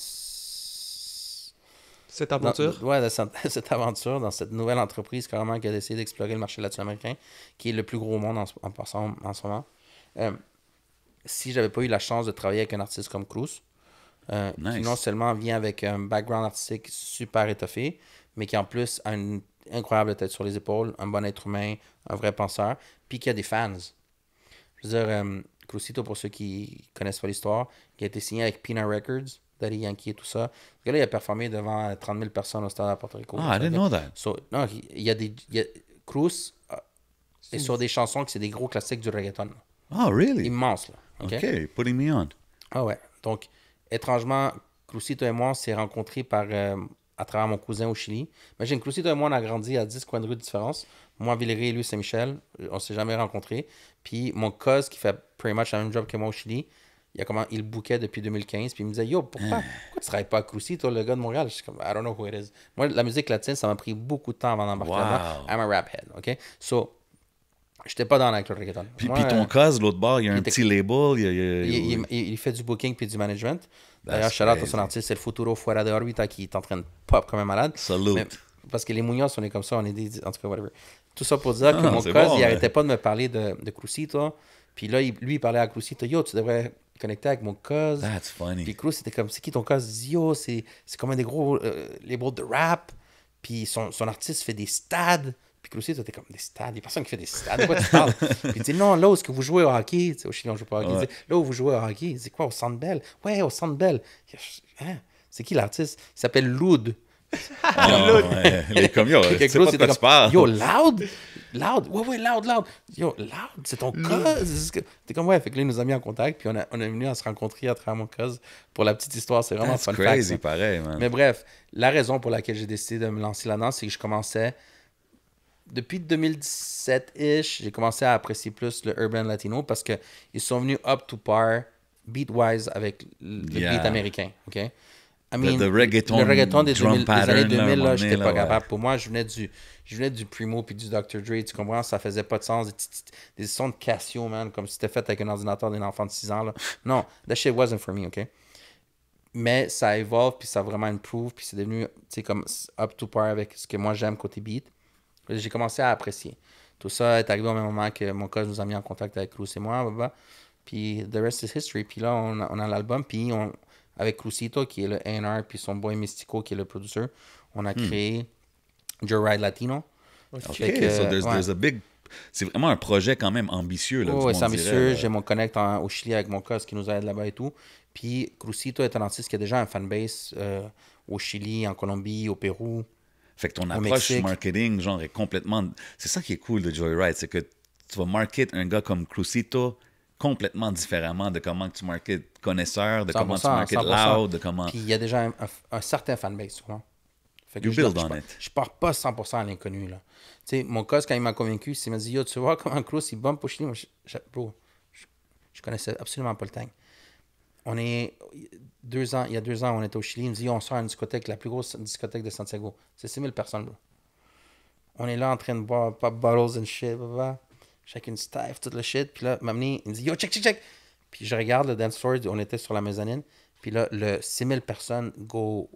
Cette dans- aventure? ouais, dans cette, cette aventure, dans cette nouvelle entreprise carrément qui a décidé d'explorer le marché latino-américain, qui est le plus gros au monde en, ce- en passant en ce moment. Euh, si j'avais pas eu la chance de travailler avec un artiste comme Cruz, euh, qui non seulement vient avec un background artistique super étoffé, mais qui en plus a une incroyable tête sur les épaules, un bon être humain, un vrai penseur, puis qui a des fans. Je veux dire, euh, Crucito, pour ceux qui connaissent pas l'histoire, qui a été signé avec Pina Records, Daddy Yankee et tout ça. Ce gars-là, il a performé devant 30 000 personnes au stade à Porto Rico. Ah, I didn't know that. So, non, il y a des. il y a- Cruz euh, est sur des chansons qui c'est des gros classiques du reggaeton. Oh, really? Immense, là. OK? OK, putting me on. Ah ouais. Donc, étrangement, Crucito et moi, on s'est rencontrés par, euh, à travers mon cousin au Chili. Imagine, Crucito et moi, on a grandi à 10 coins de rue de différence. Moi, Villeray et lui, Saint-Michel. On s'est jamais rencontrés. Puis mon cause, qui fait pretty much la même job que moi au Chili, il, a comment, il bouquait depuis 2015. Puis il me disait Yo, pourquoi, pourquoi tu travailles pas à Crucito, le gars de Montréal? Je suis comme I don't know who it is. Moi, la musique latine, ça m'a pris beaucoup de temps avant d'embarquer Wow. I'm a rap head. OK? So, j'étais pas dans le reggaeton. Puis, Moi, puis ton euh, cause, l'autre bord, il y a un petit label. Il il il, fait du booking puis du management. D'ailleurs, shout out à son artiste, c'est le Futuro Fuera de Orbita qui est en train de pop comme un malade. Salute. Mais- parce que les Munoz, on est comme ça, on est des. En tout cas, whatever. Tout ça pour dire que Ah, mon bon, il arrêtait pas de me parler de, de Crucito. Puis là, lui, il parlait à Crucito Yo, tu devrais connecter avec mon cause. That's funny. Puis Cruz, c'était comme, c'est qui ton dit, Yo, c'est c'est comme un des gros euh, labels de rap. Puis son, son artiste fait des stades. Puis Crucito, était comme des stades? Il y a personne qui fait des stades. De quoi tu parles? Puis il dit, non, là où est-ce que vous jouez au hockey? Tu sais, Au Chili, on joue pas au hockey. Il Ouais. dit, là où vous jouez au hockey, il dit quoi Au Centre Bell? Ouais, au Centre Bell. Hein? C'est qui l'artiste? Il s'appelle Loud. Ah, ouais. Il est comme, yo, tu sais Cruz, pas de c'était quoi tu comme, parles. Yo, Loud? Loud Ouais, ouais, Loud, Loud. Yo, Loud, c'est ton cause. T'es comme, ouais, fait que là, il nous a mis en contact. Puis on, a, on est venu à se rencontrer à travers mon cause. Pour la petite histoire, c'est vraiment That's fun fact, crazy, ça. pareil, man. Mais bref, la raison pour laquelle j'ai décidé de me lancer là-dedans, c'est que je commençais. Depuis 2017-ish, j'ai commencé à apprécier plus le urban latino parce qu'ils sont venus up to par beat-wise avec le le Yeah. beat américain. OK? I The- mean, the reggaeton le reggaeton des, drum 2000 des années là, 2000, à un là, j'étais pas capable. Pour moi, je venais du, je venais du Primo puis du Dr. Dre, tu comprends? Ça faisait pas de sens. Des, des sons de Casio, man, comme si c'était fait avec un ordinateur d'un enfant de 6 ans. Là. Non, that shit wasn't for me, OK? mais ça évolue puis ça a vraiment improve puis c'est devenu tu sais comme up to par avec ce que moi j'aime côté beat j'ai commencé à apprécier tout ça est arrivé au même moment que mon coach nous a mis en contact avec Cruz et moi blablabla. puis the rest is history puis là on a, on a l'album puis on, avec Cruzito qui est le A&R puis son boy Mystico qui est le producer on a créé Joe Ride Latino OK, que, so there's, ouais. there's a big... C'est vraiment un projet quand même ambitieux, là, Oh, monde c'est ambitieux. là. J'ai mon connect en- au Chili avec mon cause qui nous aide là-bas et tout. Puis Crucito est un artiste qui a déjà un fanbase euh, au Chili, en Colombie, au Pérou. Fait que ton approche Mexique. marketing, genre, est complètement... C'est ça qui est cool de Joyride, c'est que tu vas market un gars comme Crucito complètement différemment de comment tu marketes connaisseur, de comment tu 100%, marketes 100%. loud, de comment... Puis il y a déjà un, un- un certain fanbase, souvent. Fait You je, build on it. je pars pas 100% à l'inconnu. là. Tu sais, mon cause, quand il m'a convaincu, il m'a dit Yo, tu vois comment Cruz il bump au Chili Moi, je, je- bro, je, connaissais absolument pas le temps. On est deux ans, il y a deux ans, on était au Chili. Il me dit Yo, on sort à une discothèque, la plus grosse discothèque de Santiago. C'est 6000 personnes, bro. On est là en train de boire pop bottles and shit, blablabla. Chacune staff, tout le shit. Puis là, m'amener, il me dit Yo, check, check, check. Puis je regarde le dance floor, on était sur la mezzanine. Puis là, le 6000 personnes go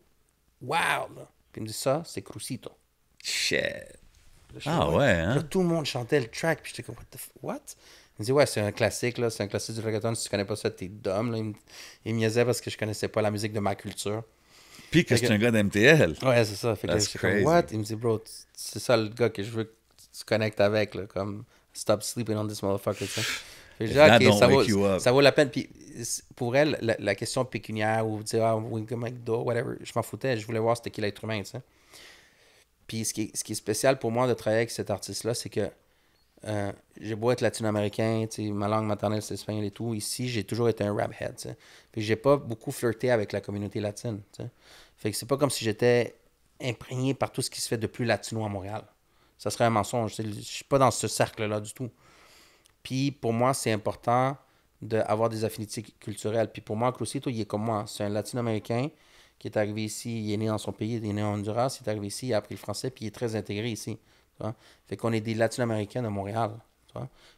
wow. Là. Puis il me dit ça, c'est Crucito. Shit. Ah ouais, hein? Là, tout le monde chantait le track. Puis j'étais comme, what the f- what? Il me dit, ouais, c'est un classique, là. C'est un classique du reggaeton. Si tu connais pas ça, t'es dumb. Là. Il, me, il me niaisait parce que je connaissais pas la musique de ma culture. Puis que c'est que- un gars d'MTL. Ouais, c'est ça. Fait que That's comme, what? Il me dit, bro, c'est ça le gars que je veux que tu connectes avec, là. Comme, stop sleeping on this motherfucker, tu sais. Ça vaut, ça la peine. Puis pour elle, la, la question pécuniaire ou dire, ah, we can make dough, whatever, je m'en foutais. Je voulais voir c'était qui l'être humain, tu sais. Puis ce qui, est, ce qui est spécial pour moi de travailler avec cet artiste-là, c'est que euh, j'ai beau être latino-américain, ma langue maternelle c'est espagnol et tout. Ici, j'ai toujours été un rap head. tu sais. Puis j'ai pas beaucoup flirté avec la communauté latine. tu sais. Fait que c'est pas comme si j'étais imprégné par tout ce qui se fait de plus latino à Montréal. Ça serait un mensonge. Je suis pas dans ce cercle-là du tout. Puis pour moi, c'est important d'avoir des affinités culturelles. Puis pour moi, Crucito, il est comme moi. C'est un latino-américain qui est arrivé ici, il est né dans son pays, il est né en Honduras, il est arrivé ici, il a appris le français, puis il est très intégré ici. tu. Fait qu'on est des latino-américains de Montréal.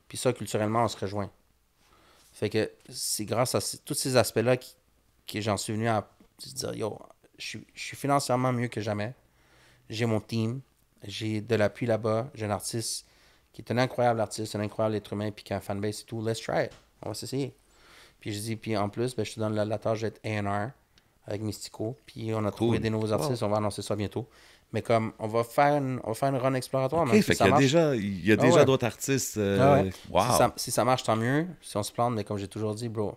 Puis ça, culturellement, on se rejoint. Fait que c'est grâce à tous ces aspects-là que j'en suis venu à dire, yo, je suis financièrement mieux que jamais. J'ai mon team, j'ai de l'appui là-bas, j'ai un artiste qui est un incroyable artiste, un incroyable être humain, puis qui a un fanbase et tout. Let's try it. On va s'essayer. Puis je dis, puis en plus, ben, je te donne la, la tâche d'être A&R avec Mystico. Puis on a trouvé des nouveaux artistes, on va annoncer ça bientôt. Mais comme, on va faire une, on va faire une run exploratoire. OK, même si fait ça qu'il y a marche. déjà, il y a Ah déjà ouais. d'autres artistes. euh, Ah ouais. Wow. Si, ça, si ça marche, tant mieux. Si on se plante, mais comme j'ai toujours dit, bro,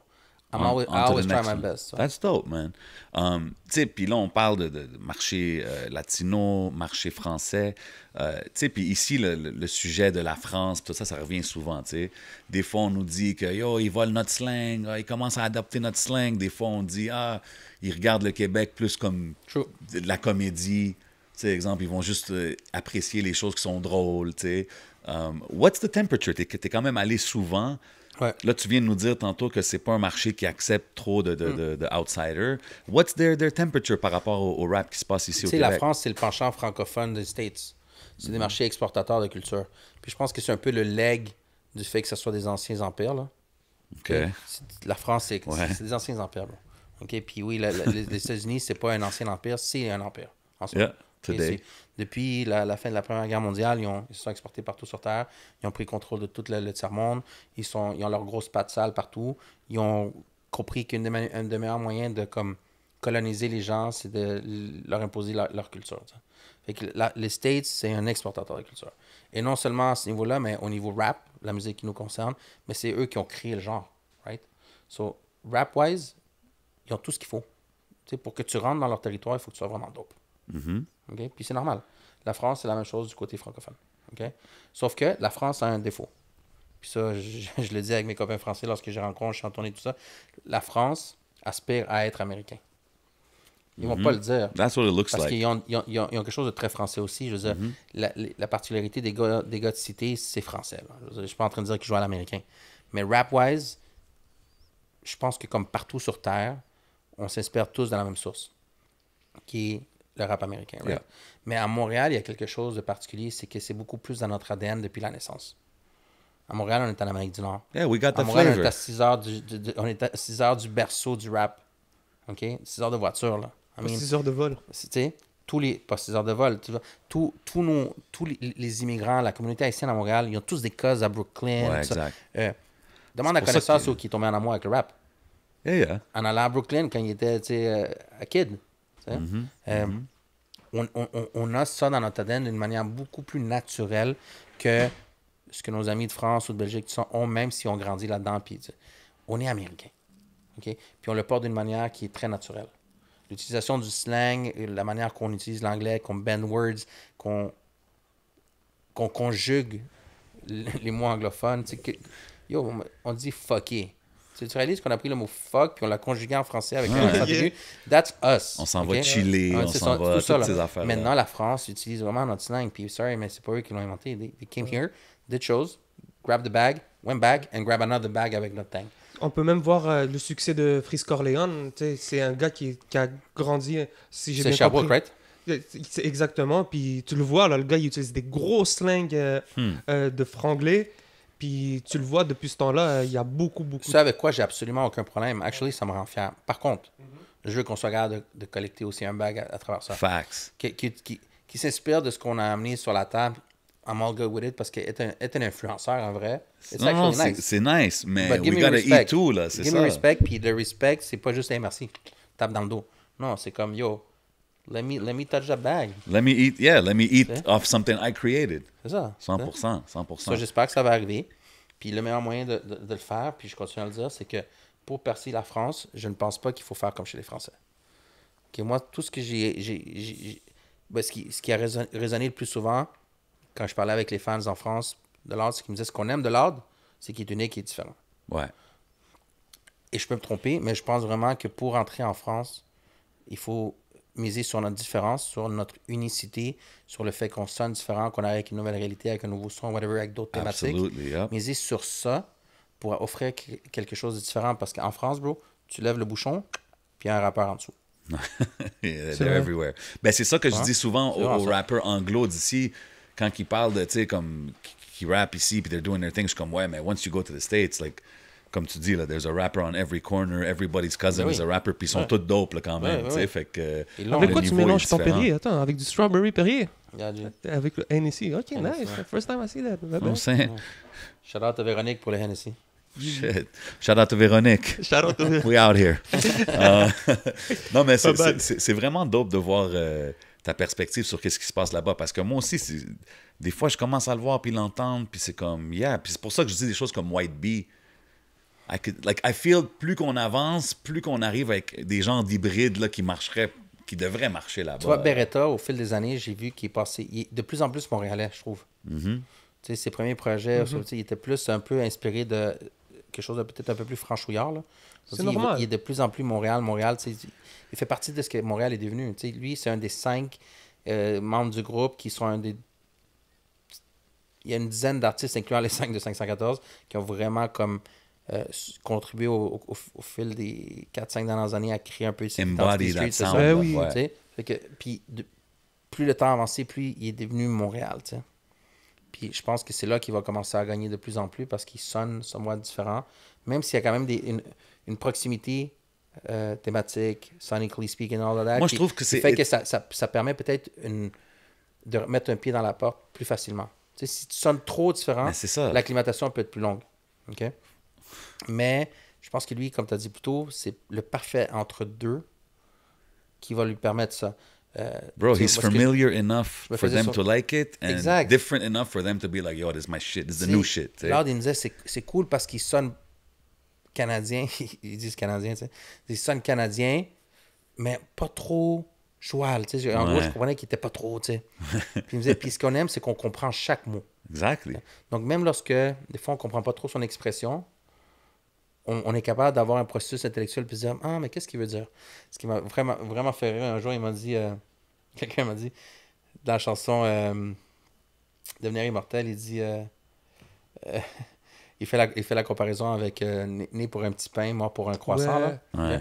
I'm always, I always try my best. so. That's dope, man. Um, tu sais, puis là, on parle de, marché euh, latino, marché français. Euh, tu sais, puis ici, le, sujet de la France, tout ça, ça revient souvent, tu sais. Des fois, on nous dit que, yo, ils volent notre slang, ah, ils commencent à adopter notre slang. Des fois, on dit, ah, ils regardent le Québec plus comme True. de la comédie. Tu sais, exemple, ils vont juste euh, apprécier les choses qui sont drôles, tu sais. Um, what's the temperature? T'es, t'es quand même allé souvent. Ouais. Là, tu viens de nous dire tantôt que c'est pas un marché qui accepte trop de, Mm. de, de- de outsiders. What's their, their temperature par rapport au, au rap qui se passe ici au Québec? la France, c'est le penchant francophone des States. C'est des marchés exportateurs de culture. Puis je pense que c'est un peu le leg du fait que ce soit des anciens empires. Là. La France, c'est Ouais. des anciens empires. là. OK? Puis oui, la- la- les États-Unis, c'est pas un ancien empire, c'est un empire. en. Yeah, today. Depuis la, fin de la Première Guerre mondiale, ils, ont- ils se sont exportés partout sur Terre. Ils ont pris contrôle de tout le, le tiers-monde. Ils, ils ont leurs grosses pattes sales partout. Ils ont compris qu'un des, meilleurs moyens de comme, coloniser les gens, c'est de leur imposer leur, culture. les States, c'est un exportateur de culture. Et non seulement à ce niveau-là, mais au niveau rap, la musique qui nous concerne, mais c'est eux qui ont créé le genre. Right? So, rap-wise, ils ont tout ce qu'il faut. Tu sais, pour que tu rentres dans leur territoire, il faut que tu sois vraiment dope. OK? Puis c'est normal. La France, c'est la même chose du côté francophone. OK? Sauf que la France a un défaut. Puis ça, je, je le dis avec mes copains français lorsque j'ai rencontré, je suis en tournée, tout ça. La France aspire à être américain. Ils vont pas le dire. That's what it looks Parce like. qu'ils ont, quelque chose de très français aussi. Je veux dire, la, particularité des gars, des gars de cité, c'est français. là. Je Je suis pas en train de dire qu'ils jouent à l'américain. Mais rap-wise, je pense que comme partout sur Terre, on s'inspire tous de la même source, qui est le rap américain. right? Yeah. Mais à Montréal, il y a quelque chose de particulier, c'est que c'est beaucoup plus dans notre ADN depuis la naissance. À Montréal, on est en Amérique du Nord. Yeah, we got À Montréal, on est à 6 heures du, du- du- on est à 6 heures du berceau du rap. OK? 6 heures de voiture, là. I mean, 6 heures de vol. tu tous les, pas 6 heures de vol, tu vois, tous, tous, nos, tous les, les immigrants, la communauté haïtienne à Montréal, ils ont tous des causes à Brooklyn. Ouais, exact. Euh, demande à connaissance que- ceux qui est tombé en amour avec le rap. Yeah, yeah. En allant à Brooklyn quand il était, tu sais, euh, un kid. Mm-hmm. Euh, on, on- on- on a ça dans notre ADN d'une manière beaucoup plus naturelle que ce que nos amis de France ou de Belgique ont, même si on grandit là-dedans. Puis, on est américain. Puis on le porte d'une manière qui est très naturelle. L'utilisation du slang, la manière qu'on utilise l'anglais, qu'on bend words, qu'on qu'on conjugue les mots anglophones. que- yo, on- on dit fucké. Tu, réalises qu'on a pris le mot fuck puis on l'a conjugué en français avec un accent aigu? That's us. On s'en va ok? chiller, on c'est s'en ça, va, tout ça, toutes là. ces affaires-là. Maintenant, la France utilise vraiment notre slang. Puis, sorry, mais c'est pas eux qui l'ont inventé. They, they came here, did choses, grab the bag, went back, and grab another bag avec notre thing. On peut même voir euh, le succès de Fris Corleone. C'est un gars qui, qui a grandi, euh, si j'ai C'est bien Sherbrooke, compris. right? Exactement. Puis tu le vois, là, le gars, il utilise des gros slangs euh, Hmm. euh, de franglais. Puis tu le vois depuis ce temps-là, euh, il y a beaucoup, beaucoup. Ça, avec quoi? J'ai absolument aucun problème. Actually, ça me rend fier. Par contre, je veux qu'on soit capable de, de collecter aussi un bag à, à travers ça. Facts. Qui, qui, qui, qui s'inspire de ce qu'on a amené sur la table. I'm all good with it parce qu'être un, être un influenceur, en vrai, it's Non, c'est nice. c'est nice, mais But give we gotta respect. eat too, là, c'est Give ça. me respect, puis le respect, c'est pas juste, hey, merci, tape dans le dos. Non, c'est comme, yo, let me, let me touch that bag. Let me eat, yeah, let me eat C'est- off something I created. C'est ça. 100%, 100%. Ça, j'espère que ça va arriver. Puis le meilleur moyen de, de- de le faire, puis je continue à le dire, c'est que pour percer la France, je ne pense pas qu'il faut faire comme chez les Français. Ok, moi, tout ce que j'ai. j'ai- j'ai- j'ai- ben, ce, qui, ce qui a résonné, résonné le plus souvent, quand je parlais avec les fans en France de l'ordre, c'est qu'ils me disaient ce qu'on aime de l'ordre, c'est qu'il est unique et différent. Ouais. Et je peux me tromper, mais je pense vraiment que pour entrer en France, il faut miser sur notre différence, sur notre unicité, sur le fait qu'on sonne différent, qu'on arrive avec une nouvelle réalité, avec un nouveau son, whatever, avec d'autres thématiques. Absolutely, yep. Miser sur ça pour offrir que- quelque chose de différent. Parce qu'en France, bro, tu lèves le bouchon, puis il y a un rappeur en dessous. They're everywhere. Ben, c'est ça que je dis souvent aux, aux rappeurs anglo d'ici, quand ils parlent de, tu sais, comme, qui, rappent ici, puis they're doing their thing, je suis comme, ouais, mais once you go to the States, like, comme tu dis, là, there's a rapper on every corner, everybody's cousin Ben is oui. a rapper, puis ils sont Ouais. tous dope, là, quand même, ouais, tu sais, ouais. fait que... Ils l'ont, Avec quoi tu mélanges ton. Perrier Attends, avec du strawberry Perrier? J'ai- Avec le Hennessy. Ok, Hennessy, nice. ouais. First time I see that. I'm saying? Shout out à Véronique pour le Hennessy. Shit. Shout out to Véronique. Shout out to We out here. Euh, non, mais c'est- vraiment dope de voir euh, ta perspective sur qu'est-ce qui se passe là-bas. Parce que moi aussi, des fois, je commence à le voir puis l'entendre, puis c'est comme, yeah. Puis c'est pour ça que je dis des choses comme White Bee. I, could, like, I feel plus qu'on avance, plus qu'on arrive avec des genres d'hybrides là, qui marcheraient, qui devraient marcher là-bas. Tu vois, Beretta, au fil des années, j'ai vu qu'il est passé. Il est de plus en plus montréalais, je trouve. Mhm. Tu sais, ses premiers projets, tu sais, il était plus un peu inspiré de quelque chose de peut-être un peu plus franchouillard. là. C'est il- normal. Il, est de plus en plus Montréal. Montréal, tu sais, il fait partie de ce que Montréal est devenu. Tu sais, lui, c'est un des cinq euh, membres du groupe qui sont un des. Il y a une dizaine d'artistes, incluant les cinq de 514, qui ont vraiment comme euh, contribué au, au- au fil des 4-5 dernières années à créer un peu cette Embody street, c'est ça? Ben oui. ouais. Tu sais, fait que, puis de- plus le temps avancé, plus il est devenu Montréal, tu sais. Puis je pense que c'est là qu'il va commencer à gagner de plus en plus parce qu'il sonne somewhat différent, même s'il y a quand même des, une, une proximité euh, thématique, sonically speaking, all of that. Moi, je trouve que c'est- fait que ça, ça, ça permet peut-être une- de mettre un pied dans la porte plus facilement. Tu sais, si tu sonnes trop différent, ça. l'acclimatation peut être plus longue. OK? Mais je pense que lui, comme tu as dit plus tôt, c'est le parfait entre deux qui va lui permettre ça. Euh, Bro, he's que familiar enough for them sur- to like it and Exact. different enough for them to be like, yo, this is my shit, this is the new shit. Lord, il me disait, c'est, cool parce qu'il sonne canadien. Ils disent canadien, tu sais. Il sonne canadien, mais pas trop tu sais. En gros, je comprenais qu'il était pas trop, tu sais. puis il me disait, puis ce qu'on aime, c'est qu'on comprend chaque mot. Exactly. Donc, même lorsque, des fois, on comprend pas trop son expression, on, on est capable d'avoir un processus intellectuel puis se dire, ah, mais qu'est-ce qu'il veut dire? Ce qui m'a vraiment, vraiment fait rire, un jour, il m'a dit, euh, quelqu'un m'a dit, dans la chanson euh, Devenir immortel, il dit, euh, il, fait la, il fait la comparaison avec né, pour un petit pain, mort pour un croissant. Ouais. Là. Ouais.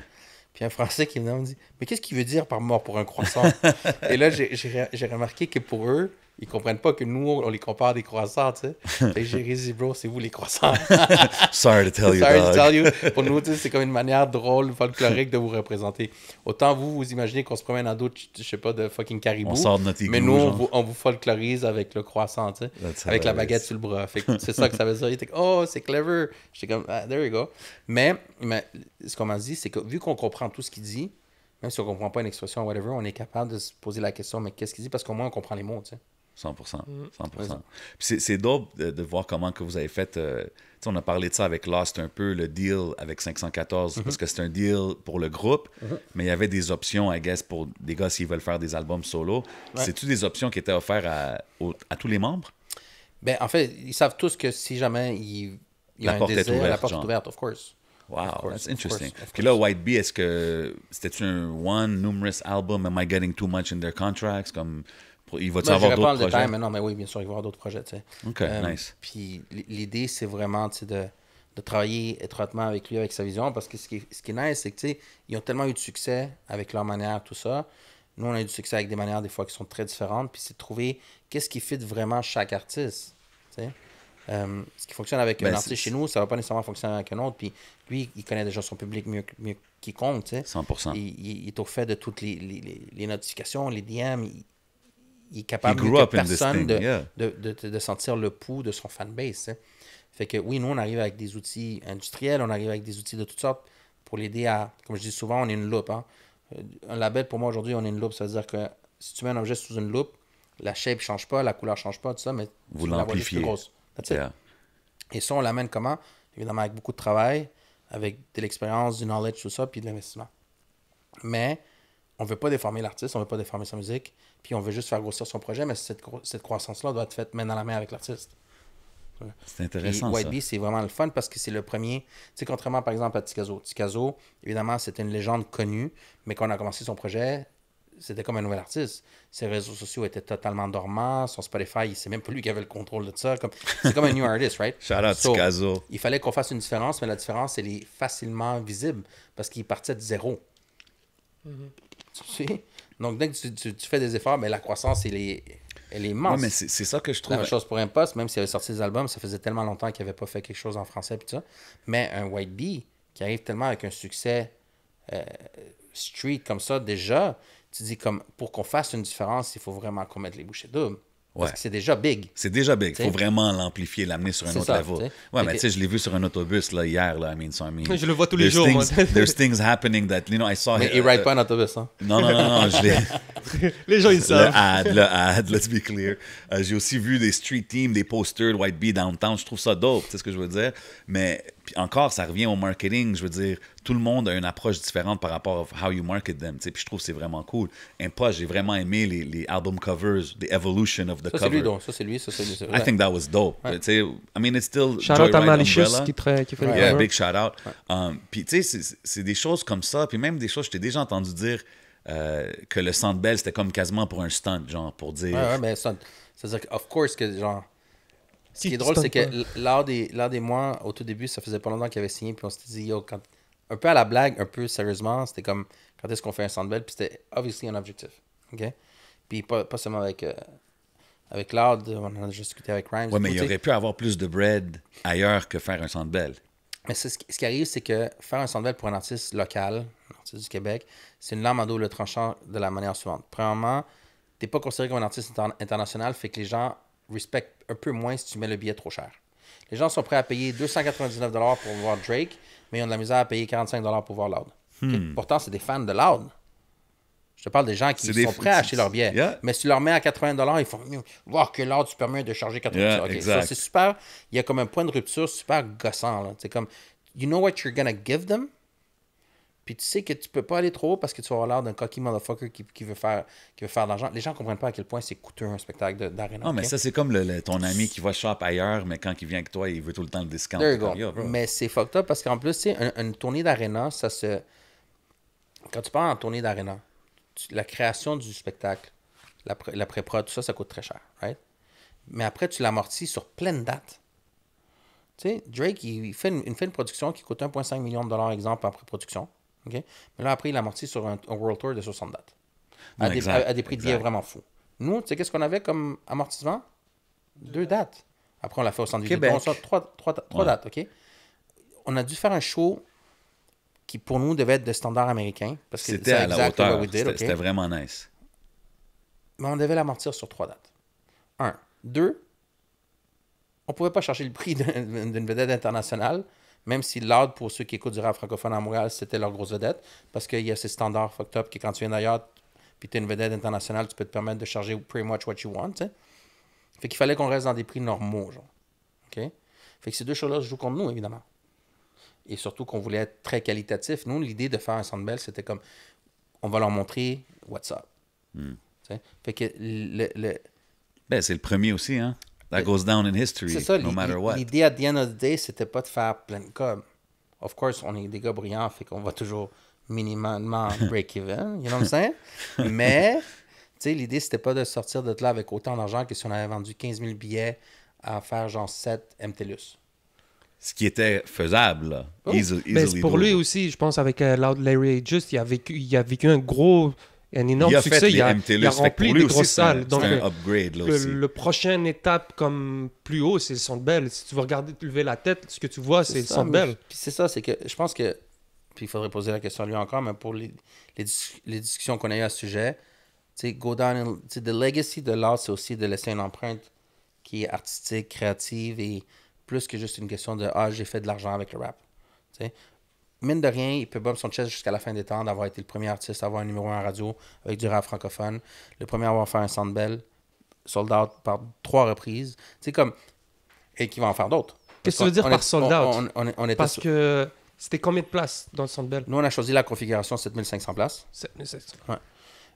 Puis un Français qui venait me dit Mais qu'est-ce qu'il veut dire par mort pour un croissant Et là, j'ai remarqué que pour eux, ils comprennent pas que nous, on les compare à des croissants, tu sais. J'ai dit, bro, c'est vous les croissants. Sorry to tell you, Sorry to tell you. Pour nous, c'est comme une manière drôle, folklorique de vous représenter. Autant vous, vous imaginez qu'on se promène dans d'autres, je sais pas, de fucking caribou. On sort de notre Mais nous, on vous, on vous folklorise avec le croissant, tu sais. Avec la baguette sur le bras. Fait que c'est ça que ça veut dire. Il était comme, oh, c'est clever. J'étais comme, ah, there you go. Mais, mais ce qu'on m'a dit, c'est que vu qu'on comprend tout ce qu'il dit, même si on comprend pas une expression whatever, on est capable de se poser la question, mais qu'est-ce qu'il dit? Parce qu'au moins, on comprend les mots, tu sais. 100%. 100%. Vas-y. Puis c'est, c'est dope de, de voir comment que vous avez fait. euh, on a parlé de ça avec Lost un peu, le deal avec 514, parce que c'est un deal pour le groupe, mais il y avait des options, I guess, pour des gars s'ils veulent faire des albums solo. Ouais. C'est-tu des options qui étaient offertes à, à tous les membres? Ben, en fait, ils savent tous que si jamais il, il y La un porte est désir, la ouverte, porte est genre. ouverte, of course. Wow, Of course, that's of interesting. course, of Puis là. White Bee, est-ce que c'était un one, numerous album? Am I getting too much in their contracts? Comme, il va-tu Ben, avoir d'autres projets? détail, mais non, mais oui, bien sûr, il va y avoir d'autres projets. OK, Euh, nice. Puis l'idée, c'est vraiment de, de travailler étroitement avec lui, avec sa vision, parce que ce qui est, ce qui est nice, c'est que tu sais, ils ont tellement eu de succès avec leur manière, tout ça. Nous, on a eu du succès avec des manières, des fois, qui sont très différentes. Puis c'est de trouver qu'est-ce qui fit vraiment chaque artiste. Euh, ce qui fonctionne avec Ben, un artiste chez nous, ça va pas nécessairement fonctionner avec un autre. Puis lui, il connaît déjà son public mieux, mieux que quiconque. tu sais. 100%. Il, il- il est au fait de toutes les, les- les- les notifications, les DM. Il, il est capable mieux que personne de, yeah. de, de, sentir le pouls de son fanbase. sais. Fait que oui, nous, on arrive avec des outils industriels, on arrive avec des outils de toutes sortes pour l'aider à, comme je dis souvent, on est une loupe. hein. Euh, Un label, pour moi, aujourd'hui, on est une loupe. Ça veut dire que si tu mets un objet sous une loupe, la shape change pas, la couleur change pas, tout ça, mais Vous l'amplifiez. Yeah. Et ça, on l'amène comment? Évidemment, avec beaucoup de travail, avec de l'expérience, du knowledge, tout ça, puis de l'investissement. Mais on ne veut pas déformer l'artiste, on ne veut pas déformer sa musique, puis on veut juste faire grossir son projet, mais cette, croissance-là doit être faite main dans la main avec l'artiste. C'est intéressant, White ça. Bee, c'est vraiment le fun parce que c'est le premier. Tu sais, contrairement par exemple à Ticazo. Ticazo, évidemment, c'était une légende connue, mais quand on a commencé son projet, c'était comme un nouvel artiste. Ses réseaux sociaux étaient totalement dormants. Son Spotify, c'est même pas lui qui avait le contrôle de ça. Comme, c'est comme un new artist, right? Shout out So, Tikazo. Il fallait qu'on fasse une différence, mais la différence, elle est facilement visible parce qu'il partait de zéro. Tu sais? Donc, dès que tu, tu- tu fais des efforts, ben, la croissance, elle est, elle est Ouais, immense. mais c'est ça que je La trouve. même chose pour Impost, même s'il avait sorti des albums, ça faisait tellement longtemps qu'il n'avait pas fait quelque chose en français. Tout ça. Mais un White Bee qui arrive tellement avec un succès euh, street comme ça, déjà, tu dis comme pour qu'on fasse une différence, il faut vraiment qu'on mette les bouchées doubles. Parce que c'est déjà big. C'est déjà big. Il faut vraiment l'amplifier, l'amener sur un autre ça, level. t'sais? Ouais, mais tu sais, je l'ai vu sur un autobus là, hier. Là, I mean, so, I mean, Je le vois tous les there's jours, moi. Things, there's things happening that, you know, I saw. Mais il ride uh, pas en autobus, hein? Non, non, non, non, je l'ai. Les gens, ils Le savent. ad, le ad, let's be clear. Euh, j'ai aussi vu des street teams, des posters de White Bee downtown. Je trouve ça dope, tu sais ce que je veux dire? Mais puis encore, ça revient au marketing. Je veux dire, tout le monde a une approche différente par rapport à how you market them. Puis je trouve que c'est vraiment cool. Un poste, j'ai vraiment aimé les, les album covers, the evolution of the Ça, c'est cover. lui, donc. Ça, c'est lui. Ça, c'est lui. c'est- I think that was dope. I mean, it's still Shout out à Malicious qui, qui fait le Yeah, big shout out. Um, puis tu sais, c'est- des choses comme ça, puis même des choses, je t'ai déjà entendu dire euh, que le Centre Bell, c'était comme quasiment pour un stunt, genre, pour dire... Ouais, ouais, mais ça, c'est-à-dire que, of course, que genre. Ce qui est drôle, c'est que pas. l- lors des, lors des mois, au tout début, ça faisait pas longtemps qu'il avait signé, puis on s'était dit, yo, quand, un peu à la blague, un peu sérieusement, c'était comme, quand est-ce qu'on fait un Sandbell, puis c'était obviously un objectif. OK? Puis pas, pas seulement avec, euh, avec Loud, on en a déjà discuté avec Rhymes. Ouais, mais il aurait pu avoir plus de bread ailleurs que faire un Centre Bell. Mais c'est ce, qui- ce qui arrive, c'est que faire un Sandbell pour un artiste local, un artiste du Québec, c'est une lame à double tranchant de la manière suivante. Premièrement, t'es pas considéré comme un artiste inter- international, fait que les gens respectent un peu moins si tu mets le billet trop cher. Les gens sont prêts à payer 299 pour voir Drake, mais ils ont de la misère à payer 45 pour voir Loud. Ok? Pourtant, c'est des fans de Loud. Je te parle des gens qui Hmm. Des sont prêts à acheter leur billet. Yeah. Mais si tu leur mets à 80 ils font Mieux, voir que Loud, tu permets de charger 80 Yeah, c'est super. Il y a comme un point de rupture super gossant. C'est comme, you know what you're gonna give them, puis tu sais que tu peux pas aller trop haut parce que tu vas avoir l'air d'un cocky motherfucker qui, qui veut faire, qui veut faire de l'argent. Les gens comprennent pas à quel point c'est coûteux un spectacle d'arena. Non, mais ça, c'est comme le- le- ton ami qui va shop ailleurs, mais quand il vient avec toi, il veut tout le temps le discount. Mais c'est fucked up parce qu'en plus, tu sais, un- une tournée d'arena, ça se. Quand tu pars en tournée d'arena, la création du spectacle, la, pré- la pré-prod, tout ça, ça coûte très cher, right? Mais après, tu l'amortis sur pleine date. Tu sais, Drake, il, fait une, il fait une production qui coûte 1,5 million de dollars, exemple, en pré-production. Ok? Mais là, après, il l'amortit sur un, un World Tour de 60 dates. À, Non, des, exact, à- à des prix de exact. billets vraiment fous. Nous, tu sais, qu'est-ce qu'on avait comme amortissement? Deux dates. Après, on l'a fait au centre de Québec. Trois, trois, trois Ouais. dates, OK? On a dû faire un show qui, pour nous, devait être de standard américain. Parce que C'était à la hauteur. we did, C'était vraiment nice. Mais on devait l'amortir sur trois dates. Un. Deux, on pouvait pas chercher le prix d'un- d'une vedette internationale, même si Loud, pour ceux qui écoutent du rap francophone à Montréal, c'était leur grosse vedette, parce qu'il y a ces standards fucked up que quand tu viens d'ailleurs, puis tu es une vedette internationale, tu peux te permettre de charger pretty much what you want. Fait qu'il fallait qu'on reste dans des prix normaux, genre. OK? Fait que ces deux choses-là se jouent contre nous, évidemment. Et surtout qu'on voulait être très qualitatif. Nous, l'idée de faire un Sandbell, c'était comme, on va leur montrer what's up. Sais? Fait que le- le, Ben, c'est le premier aussi, hein. That goes down in history, ça, no matter what. l'idée à the end of the day, c'était pas de faire plein de coms. Of course, on est des gars brillants, fait qu'on va toujours minimalement break-even, you know what I'm saying? Mais, tu sais, l'idée, c'était pas de sortir de là avec autant d'argent que si on avait vendu 15 000 billets à faire genre 7 MTLUS. Ce qui était faisable, là. Oh. Easy- Mais easily c'est pour lui aussi, je pense, avec euh, Loud Larry Just, il a vécu, il a vécu un gros, un énorme Il a succès. fait il, a, il rempli des grosses salles. Donc, un upgrade, là, le, aussi. le prochaine étape comme plus haut, c'est le Centre Bell. Si tu veux regarder, te lever la tête, ce que tu vois, c'est le ça, Centre mais- Bell. Puis c'est ça, c'est que je pense que. Puis il faudrait poser la question à lui encore, mais pour les, les, dis- les discussions qu'on a eues à ce sujet, tu sais, go down. tu sais, the legacy de l'art, c'est aussi de laisser une empreinte qui est artistique, créative et plus que juste une question de Ah, j'ai fait de l'argent avec le rap. Tu sais. Mine de rien, il peut bump son chest jusqu'à la fin des temps d'avoir été le premier artiste à avoir un numéro 1 radio avec du rap francophone, le premier à avoir fait un Sandbell, sold out par trois reprises. Tu sais, comme. Et qui va en faire d'autres. Qu'est-ce que tu veux dire On par est- sold out? on- on- on était Parce sur- que c'était combien de places dans le Centre Bell? Nous, on a choisi la configuration 7500 places. C'est- c'est-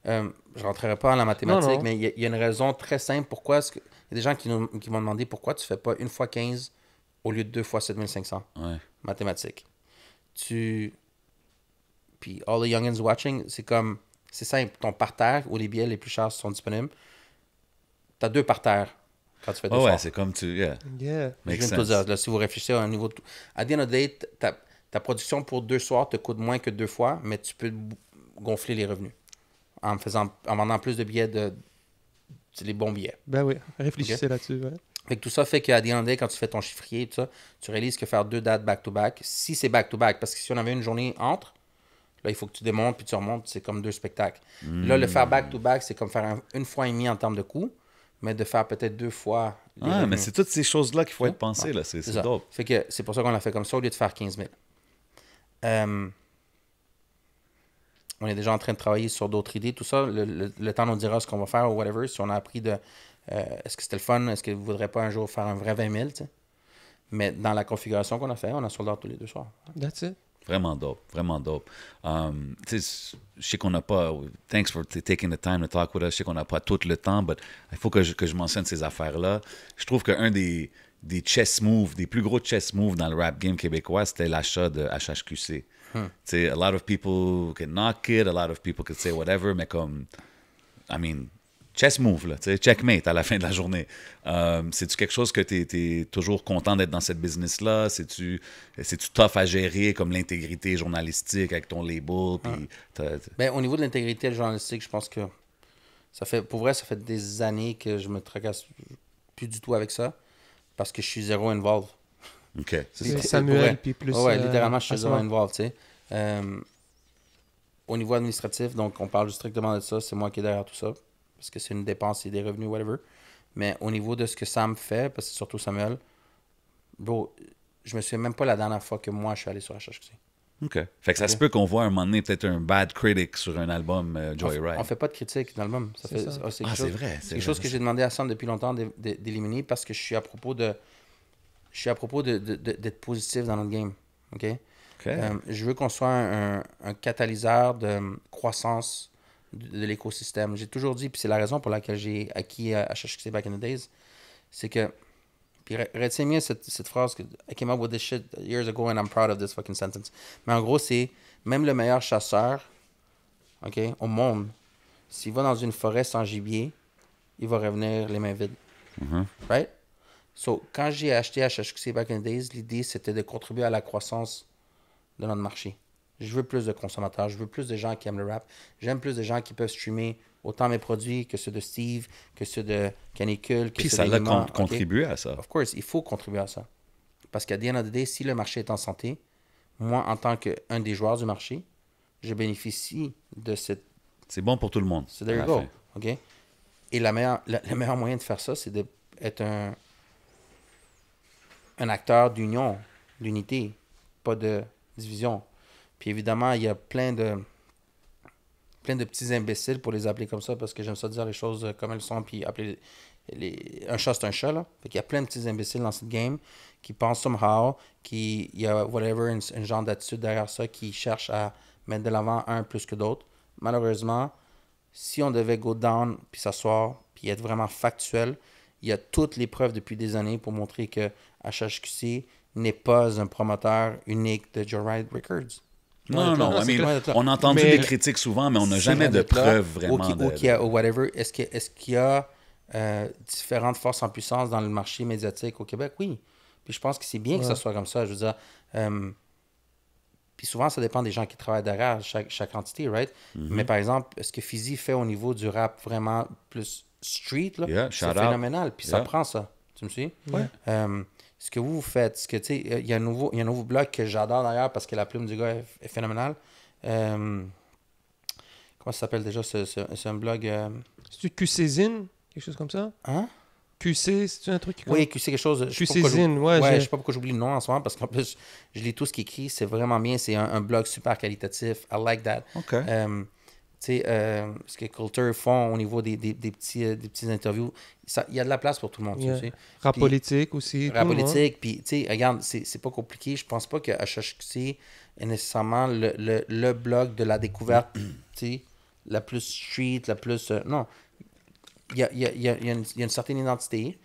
Euh, je ne rentrerai pas dans la mathématique, Non, non. mais il y, a- il y a une raison très simple. Pourquoi est-ce que... Il y a des gens qui, nous- qui m'ont demandé pourquoi tu ne fais pas une fois 15 au lieu de deux fois 7500 Ouais. mathématiques. Tu. Puis, all the youngins watching, c'est comme C'est simple. Ton parterre où les billets les plus chers sont disponibles, tu as deux parterres quand tu fais deux Ouais, ouais, soirs. c'est comme tu. Yeah. Yeah. Je viens de dire, là, si vous réfléchissez à un niveau. de- À the end of the day, ta, ta production pour deux soirs te coûte moins que deux fois, mais tu peux gonfler les revenus en, faisant, en vendant plus de billets, de, c'est les bons billets. Ben oui, réfléchissez là-dessus. ouais. Fait que tout ça fait qu'à the quand tu fais ton chiffrier, tout ça, tu réalises que faire deux dates back-to-back, si c'est back-to-back, parce que si on avait une journée entre, là, il faut que tu démontes puis tu remontes, c'est comme deux spectacles. Là, le faire back-to-back, c'est comme faire un- une fois et demi en termes de coûts, mais de faire peut-être deux fois. les Ah, mais c'est toutes ces choses-là qu'il faut être pensé, là. C'est dope. Fait que c'est pour ça qu'on l'a fait comme ça au lieu de faire 15 000. Euh, on est déjà en train de travailler sur d'autres idées, tout ça. Le, le- le temps nous dira ce qu'on va faire ou whatever. Si on a appris de. Euh, Est-ce que c'était le fun? Est-ce que vous ne voudrez pas un jour faire un vrai 20 000? tu sais? Mais dans la configuration qu'on a fait, on a sold out tous les deux soirs. That's it. Vraiment dope, vraiment dope. Um, tu sais, je sais qu'on n'a pas. Thanks for t- taking the time to talk with us. Je sais qu'on n'a pas tout le temps, mais il faut que je, que je mentionne ces affaires-là. Je trouve qu'un des, des chess moves, des plus gros chess moves dans le rap game québécois, c'était l'achat de HHQC. Tu sais, a lot of people can knock it, a lot of people can say whatever, mais comme. I mean, chess move, là, checkmate à la fin de la journée. Euh, C'est-tu quelque chose que tu es, toujours content d'être dans cette business-là? C'est-tu tough à gérer comme l'intégrité journalistique avec ton label? Puis t'as- t'as- Ben, au niveau de l'intégrité journalistique, je pense que ça fait, pour vrai, ça fait des années que je me tracasse plus du tout avec ça parce que je suis zéro involved. OK, c'est Samuel, puis plus. Ouais, ouais, euh, littéralement, je suis zéro involved, tu sais. Euh, au niveau administratif, donc on parle strictement de ça, c'est moi qui est derrière tout ça, parce que c'est une dépense et des revenus, whatever. Mais au niveau de ce que Sam fait, parce que c'est surtout Samuel, bro, je me souviens même pas la dernière fois que moi je suis allé sur HHQC. OK. Fait que ça se peut qu'on voit un moment donné peut-être un bad critic sur un album euh, Joyride. On fait pas de critique d'album. Ça C'est fait, ça. ah, c'est Ah, quelque c'est chose- vrai, c'est quelque chose que j'ai demandé à Sam depuis longtemps d'é- d'é- d'éliminer parce que je suis à propos de. Je suis à propos de- de- de- d'être positif dans notre game. OK? OK. Euh, je veux qu'on soit un, un- un catalyseur de croissance de, de l'écosystème. J'ai toujours dit, puis c'est la raison pour laquelle j'ai acquis à HHQC back in the days, c'est que. Puis re- retiens bien cette, cette phrase que I came up with this shit years ago and I'm proud of this fucking sentence. Mais en gros, c'est même le meilleur chasseur OK, au monde, s'il va dans une forêt sans gibier, il va revenir les mains vides. Mhm. Right? So, quand j'ai acheté HHQC back in the days, l'idée c'était de contribuer à la croissance de notre marché. Je veux plus de consommateurs, je veux plus de gens qui aiment le rap. J'aime plus de gens qui peuvent streamer autant mes produits que ceux de Steve, que ceux de Canicule, que Puis ceux ça l'a d'Aliment, con- OK? contribué à ça. Of course, il faut contribuer à ça. Parce qu'à the end of the day, si le marché est en santé, moi, en tant qu'un des joueurs du marché, je bénéficie de cette C'est bon pour tout le monde. So there you la go. OK? Et la meilleure, la- le meilleur moyen de faire ça, c'est d'être un, un acteur d'union, d'unité, pas de division. Puis évidemment, il y a plein de petits imbéciles pour les appeler comme ça parce que j'aime ça dire les choses comme elles sont puis appeler les, un chat c'est un chat là. Y a plein de petits imbéciles dans cette game qui pensent somehow, qui il y a whatever une genre d'attitude derrière ça qui cherche à mettre de l'avant un plus que d'autres. Malheureusement, si on devait go down puis s'asseoir puis être vraiment factuel, il y a toutes les preuves depuis des années pour montrer que HHQC n'est pas un promoteur unique de Joyride Records. Non, non, I mean, là. on a entendu Mais- des critiques souvent, mais on n'a jamais de preuves Ou vraiment. Ou qu'il y a, ou whatever. Est-ce qu'il est y a euh, différentes forces en puissance dans le marché médiatique au Québec? Oui. Puis je pense que c'est bien que ça soit comme ça. Je veux dire, euh, puis souvent, ça dépend des gens qui travaillent derrière chaque, chaque entité, right? Mm-hmm. Mais par exemple, ce que Fizzy fait au niveau du rap vraiment plus street, là, Yeah, c'est phénoménal. Puis ça prend ça. Tu me suis? Ouais. Euh, ce que vous, vous faites, ce que tu sais, il y a un nouveau, il y a un nouveau blog que j'adore d'ailleurs parce que la plume du gars est, est phénoménale. Euh, comment ça s'appelle déjà? ce- ce- C'est un blog. euh, C'est-tu QC-Zine Quelque chose comme ça? Hein? QC, c'est un truc qui. Oui, QC quelque chose. je QC Zine, ouais. Ouais, je sais pas pourquoi j'oublie le nom en ce moment parce qu'en plus, je lis tout ce qui est écrit. C'est vraiment bien. C'est un, un blog super qualitatif. I like that. OK. Euh, euh, ce que Coulter font au niveau des, des, des petits, euh, des petits interviews, ça- il y a de la place pour tout le monde. tu Yeah. sais. Rap Puis- politique aussi. Rap tout, politique, puis tu sais, regarde, c'est c'est pas compliqué. Je pense pas que HHQC est nécessairement le, le, le blog de la découverte, tu sais, la plus street, la plus. euh, non. Il y a, il y, a, il y, a, y a une certaine identité.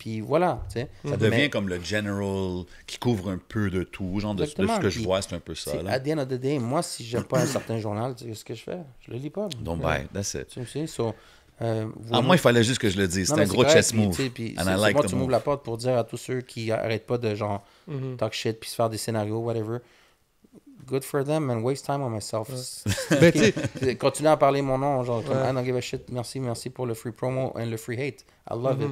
Puis voilà, tu sais. Ça Mais- devient comme le general qui couvre un peu de tout. Genre de, de ce que je vois, c'est un peu ça. Là. At the end of the day, moi, si j'aime pas un certain journal, tu sais ce que je fais? Je le lis pas. Donc, Euh, bye, that's it. Tu sais, so, euh, Ah, moi, il fallait juste que je le dise. C'est un gros correct, chess move. puis And I like moi, the tu m'ouvres la porte pour dire à tous ceux qui arrêtent pas de genre Mhm. talk shit puis se faire des scénarios, whatever. Good for them and waste time on myself. Ben, Continuez à parler mon nom, genre comme Ouais. I don't give a shit. Merci, merci pour le free promo and le free hate. I love it.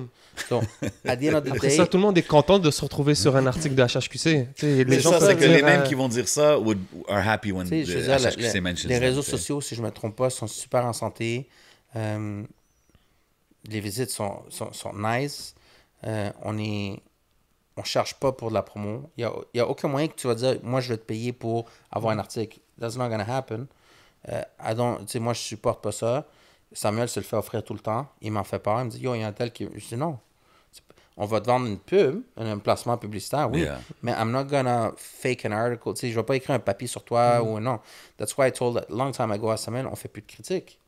So, at the end of the Après day, ça, tout le monde est content de se retrouver sur un article de HHQC. Les gens ça, peuvent c'est que dire, les mêmes euh, qui vont dire ça would, are happy when the dire, HHQC la- mentions les réseaux sociaux, si je ne me trompe pas, sont super en santé. Euh, les visites sont, sont, sont nice. Euh, on est on cherche pas pour de la promo. Il n'y a, a aucun moyen que tu vas dire, moi, je vais te payer pour avoir un article. That's not gonna happen. Euh, I don't- moi, je supporte pas ça. Samuel se le fait offrir tout le temps. Il m'en fait peur. Il me dit, yo, il y a un tel qui... Je dis, non. On va te vendre une pub, un placement publicitaire, oui. Yeah. Mais I'm not gonna fake an article. Tu sais, je vais pas écrire un papier sur toi ou non. That's why I told a long time ago à Samuel, on fait plus de critiques.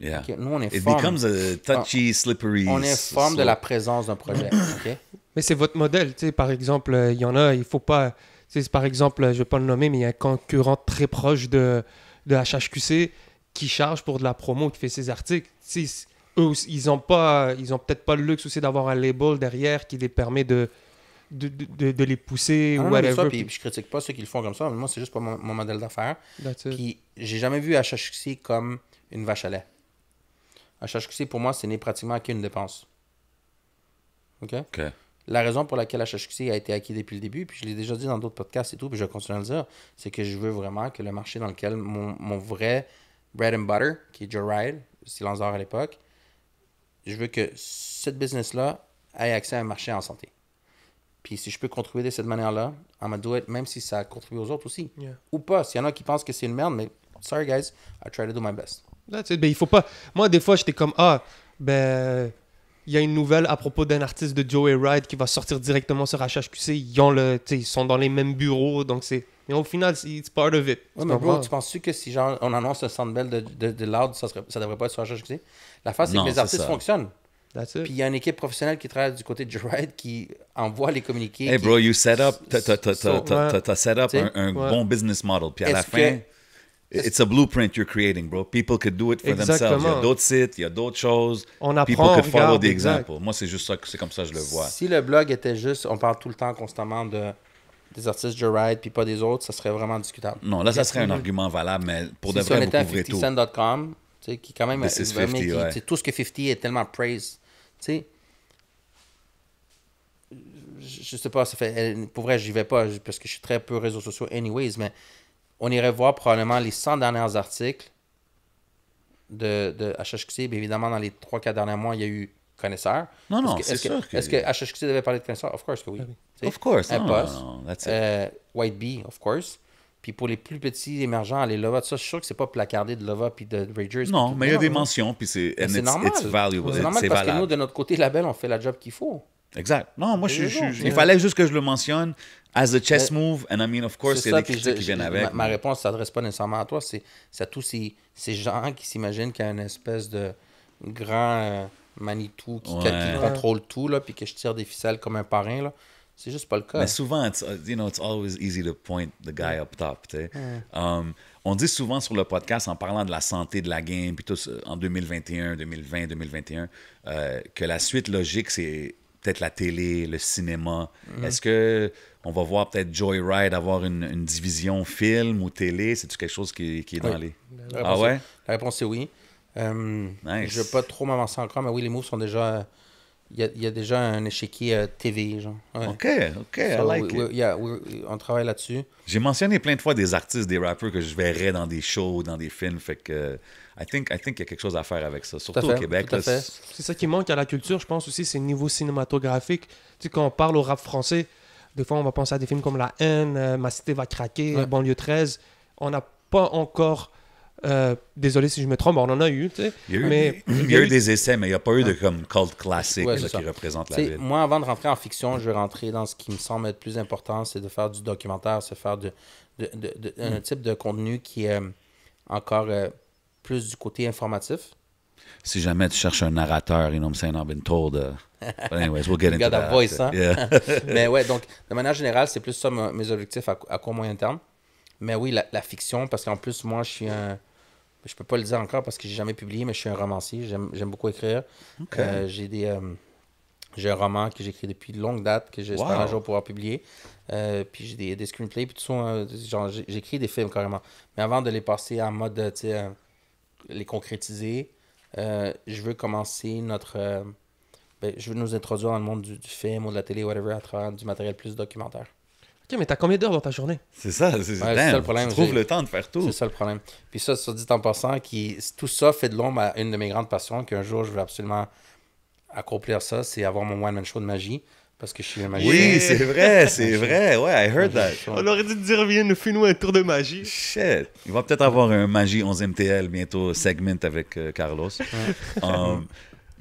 Yeah. Nous, on est It forme. becomes a touchy, slippery. On est forme de la présence d'un projet. ok? Mais c'est votre modèle, tu sais, par exemple, euh, il y en a, il faut pas, tu sais, par exemple, euh, je vais pas le nommer, mais il y a un concurrent très proche de, de HHQC qui charge pour de la promo, qui fait ses articles. Tu sais, eux, ils ont pas, ils ont peut-être pas le luxe aussi d'avoir un label derrière qui les permet de, de, de, les pousser Ah ou whatever. ça, puis puis je critique pas ceux qui le font comme ça. mais Moi, c'est juste pas mon, mon modèle d'affaires. Puis j'ai jamais vu HHQC comme une vache à lait. HHQC, pour moi, c'est né pratiquement qu'une dépense. OK? OK. La raison pour laquelle HHQC a été acquis depuis le début, puis je l'ai déjà dit dans d'autres podcasts et tout, puis je vais continuer à le dire, c'est que je veux vraiment que le marché dans lequel mon, mon vrai bread and butter, qui est Joe Ride, Silence d'or à l'époque, je veux que cette business-là ait accès à un marché en santé. Puis si je peux contribuer de cette manière-là, I'm gonna do it, même si ça contribue aux autres aussi. Yeah. Ou pas. S'il y en a qui pensent que c'est une merde, mais sorry guys, I try to do my best. That's it. Ben, il faut pas. Moi, des fois, j'étais comme ah, ben, il y a une nouvelle à propos d'un artiste de Joey Ride qui va sortir directement sur HHQC. Ils ont le, tu sais, ils sont dans les mêmes bureaux, donc c'est. Mais au final, c'est it's part of it. Ouais, Tu mais bro, tu penses-tu que si genre, on annonce un Sandbell de, de, de Loud, ça, serait, ça devrait pas être sur HHQC? La face, c'est que les artistes ça. fonctionnent. That's it. Puis il y a une équipe professionnelle qui travaille du côté de Joe Ride qui envoie les communiqués. Hey qui- bro, you set up, t'as- set up un, un ouais. bon business model. Puis à la fin, que- it's a blueprint you're creating, bro. People could do it for themselves. Il y a Exactement. d'autres sites, il y a d'autres choses. On People apprend, could on follow regarde, the exact. example. Moi, c'est juste ça, que- c'est comme ça que je le vois. Si le blog était juste, on parle tout le temps constamment de des artistes Joe Ride puis pas des autres, ça serait vraiment discutable. Non, là, ça serait un argument valable, mais pour de si on vrai, était vous à couvrez tout. 50cent.com, tu sais, qui quand même, This is vraiment, 50, qui- ouais. tu sais, tout ce que 50 est tellement praise, tu sais, je, je sais pas, ça fait, pour vrai, j'y vais pas parce que je suis très peu réseaux sociaux anyways, mais on irait voir probablement les 100 derniers articles de, de HHQC. Bien évidemment, dans les 3-4 derniers mois, il y a eu connaisseurs. Non, non, Est-ce que- c'est est-ce que- sûr que- Est-ce que HHQC devait parler de connaisseurs? Of course que oui. Sais, Of course. un Non, poste. non, non, that's it. Euh, White Bee, of course. Puis pour les plus petits émergents, les Lova, tout ça, je suis sûr que c'est pas placardé de Lova puis de Ragers. Non, mais il y a des non. mentions, puis c'est C'est normal. it's valuable. C'est normal C'est parce que nous, de notre côté label, on fait la job qu'il faut. Exact. Non, moi, je, Des je- raisons. je- il fallait juste que je le mentionne as a chess Mais- move, and I mean, of course, C'est il y a des critiques je- qui viennent avec. Ma, réponse ne s'adresse pas nécessairement à toi, c'est à tous ces, ces gens qui s'imaginent qu'il y a une espèce de grand euh, Manitou qui, qui- Ouais. qui contrôle tout, là, puis que je tire des ficelles comme un parrain. là. C'est juste pas le cas. Mais souvent, it's, uh, you know, it's always easy to point the guy up top. Um, on dit souvent sur le podcast, en parlant de la santé de la game, puis tout ça, en 2021, 2020, 2021, euh, que la suite logique, c'est peut-être la télé, le cinéma. Est-ce que on va voir peut-être Joyride avoir une, une division film ou télé? C'est-tu quelque chose qui, qui est dans Oui. les... La Ah ouais? est- La réponse est oui. Euh, Nice. Je ne vais pas trop m'avancer encore, mais oui, les moves sont déjà. Il y a, il y a déjà un échiquier euh, TV, genre. Ouais. OK, OK, I like we- it. we- yeah, we- on travaille là-dessus. J'ai mentionné plein de fois des artistes, des rappeurs que je verrais dans des shows, dans des films. Fait que I think, I think qu'il y a quelque chose à faire avec ça. Surtout fait, au Québec. tout à là, fait. c'est- C'est ça qui manque à la culture, je pense aussi, c'est le niveau cinématographique. Tu sais, quand on parle au rap français, des fois, on va penser à des films comme La haine, euh, Ma cité va craquer, Ouais. Banlieue 13. On n'a pas encore. euh, désolé si je me trompe, on en a eu, tu sais. Il y a eu, Mais il y a eu des essais, mais il n'y a pas eu de comme cult classique Ouais, là, c'est qui représente la ville. moi, avant de rentrer en fiction, je vais rentrer dans ce qui me semble être plus important, c'est de faire du documentaire, c'est faire de, de- de- de- un type de contenu qui est encore euh, plus du côté informatif. Si jamais tu cherches un narrateur, you know what I'm saying, I've been told. uh, but anyways, we'll get into got that. voice, hein? Yeah. Mais ouais, donc, de manière générale, c'est plus ça mes objectifs à, à court moyen terme. Mais oui, la, la fiction, parce qu'en plus, moi, je suis un. Je peux pas le dire encore parce que j'ai jamais publié, mais je suis un romancier. J'aime beaucoup écrire. Euh, j'ai des. euh, j'ai un roman que j'écris depuis de longue date que j'espère Wow. un jour pouvoir publier. Euh, puis j'ai des, des screenplays, puis tout j'ai- j'écris des films carrément. Mais avant de les passer en mode, tu sais, les concrétiser, euh, je veux commencer notre. euh, ben, je veux nous introduire dans le monde du, du film ou de la télé, whatever, à travers du matériel plus documentaire. Ok, mais t'as combien d'heures dans ta journée? C'est ça, c'est Ouais, ça le problème, Tu trouves le temps de faire tout. C'est ça le problème. Puis ça, soit dit en passant, qui, tout ça fait de l'ombre à une de mes grandes passions, qu'un jour je veux absolument accomplir ça, c'est avoir mon one-man show de magie, parce que je suis un magicien. Oui, c'est vrai, c'est vrai. Ouais, I heard that. On aurait dû te dire, viens, nous fais-nous un tour de magie. Shit. Il va peut-être avoir un Magie 11 TL bientôt, segment avec euh, Carlos. Um,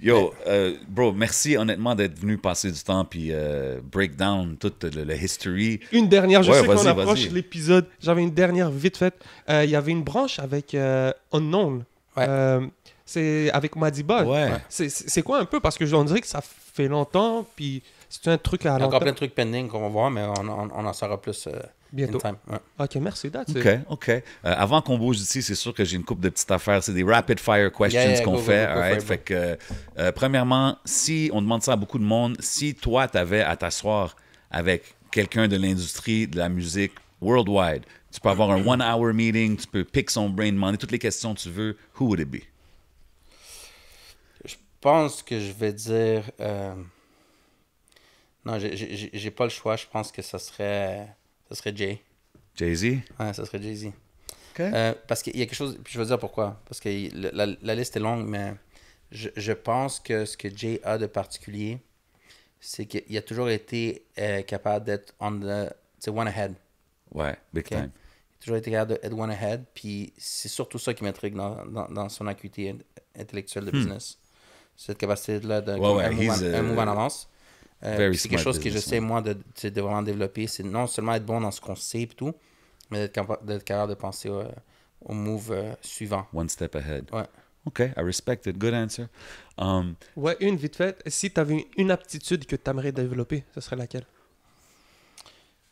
yo, euh, bro, merci honnêtement d'être venu passer du temps puis euh, break down toute le, le history. Une dernière, je Ouais, sais qu'on approche l'épisode. J'avais une dernière vite faite. Euh, Il y avait une branche avec euh, Unknown. Ouais. Euh, c'est avec Madiba. Ouais. C'est- quoi un peu? Parce que on dirait que ça fait longtemps, puis c'est un truc à Il y a long encore plein de trucs pending qu'on va voir, mais on, on- on en saura plus euh, Bientôt. in time. Ouais. Ok, merci, Dad. OK, OK. Euh, avant qu'on bouge d'ici, c'est sûr que j'ai une couple de petites affaires. C'est des rapid fire questions Yeah, yeah, qu'on go, go, fait. go, Fait que, euh, euh, premièrement, si on demande ça à beaucoup de monde, si toi, tu avais à t'asseoir avec quelqu'un de l'industrie de la musique worldwide, tu peux avoir un one-hour meeting, tu peux pick son brain, demander toutes les questions que tu veux, who would it be? Je pense que je vais dire. euh, Non, j'ai- pas le choix. Je pense que ça serait, ça serait Jay. Jay-Z? Ouais, ça serait Jay-Z. OK. Euh, parce qu'il y a quelque chose, puis je vais dire pourquoi. Parce que la, la liste est longue, mais je, je pense que ce que Jay a de particulier, c'est qu'il a toujours été euh, capable d'être on the, one ahead. Ouais, big time. Il a toujours été capable d'être one ahead, puis c'est surtout ça qui m'intrigue dans, dans, dans son acuité in- intellectuelle de business. Cette capacité-là de Hmm. Ouais, un, move en, un move en avance. Euh, c'est quelque chose que j'essaie, moi, de, de vraiment développer. C'est non seulement être bon dans ce qu'on sait et tout, mais d'être capa- d'être capable de penser au, au move euh, suivant. One step ahead. Ouais. OK, I respect it. Good answer. Um, Ouais, une vite faite. Si tu avais une aptitude que tu aimerais développer, ce serait laquelle?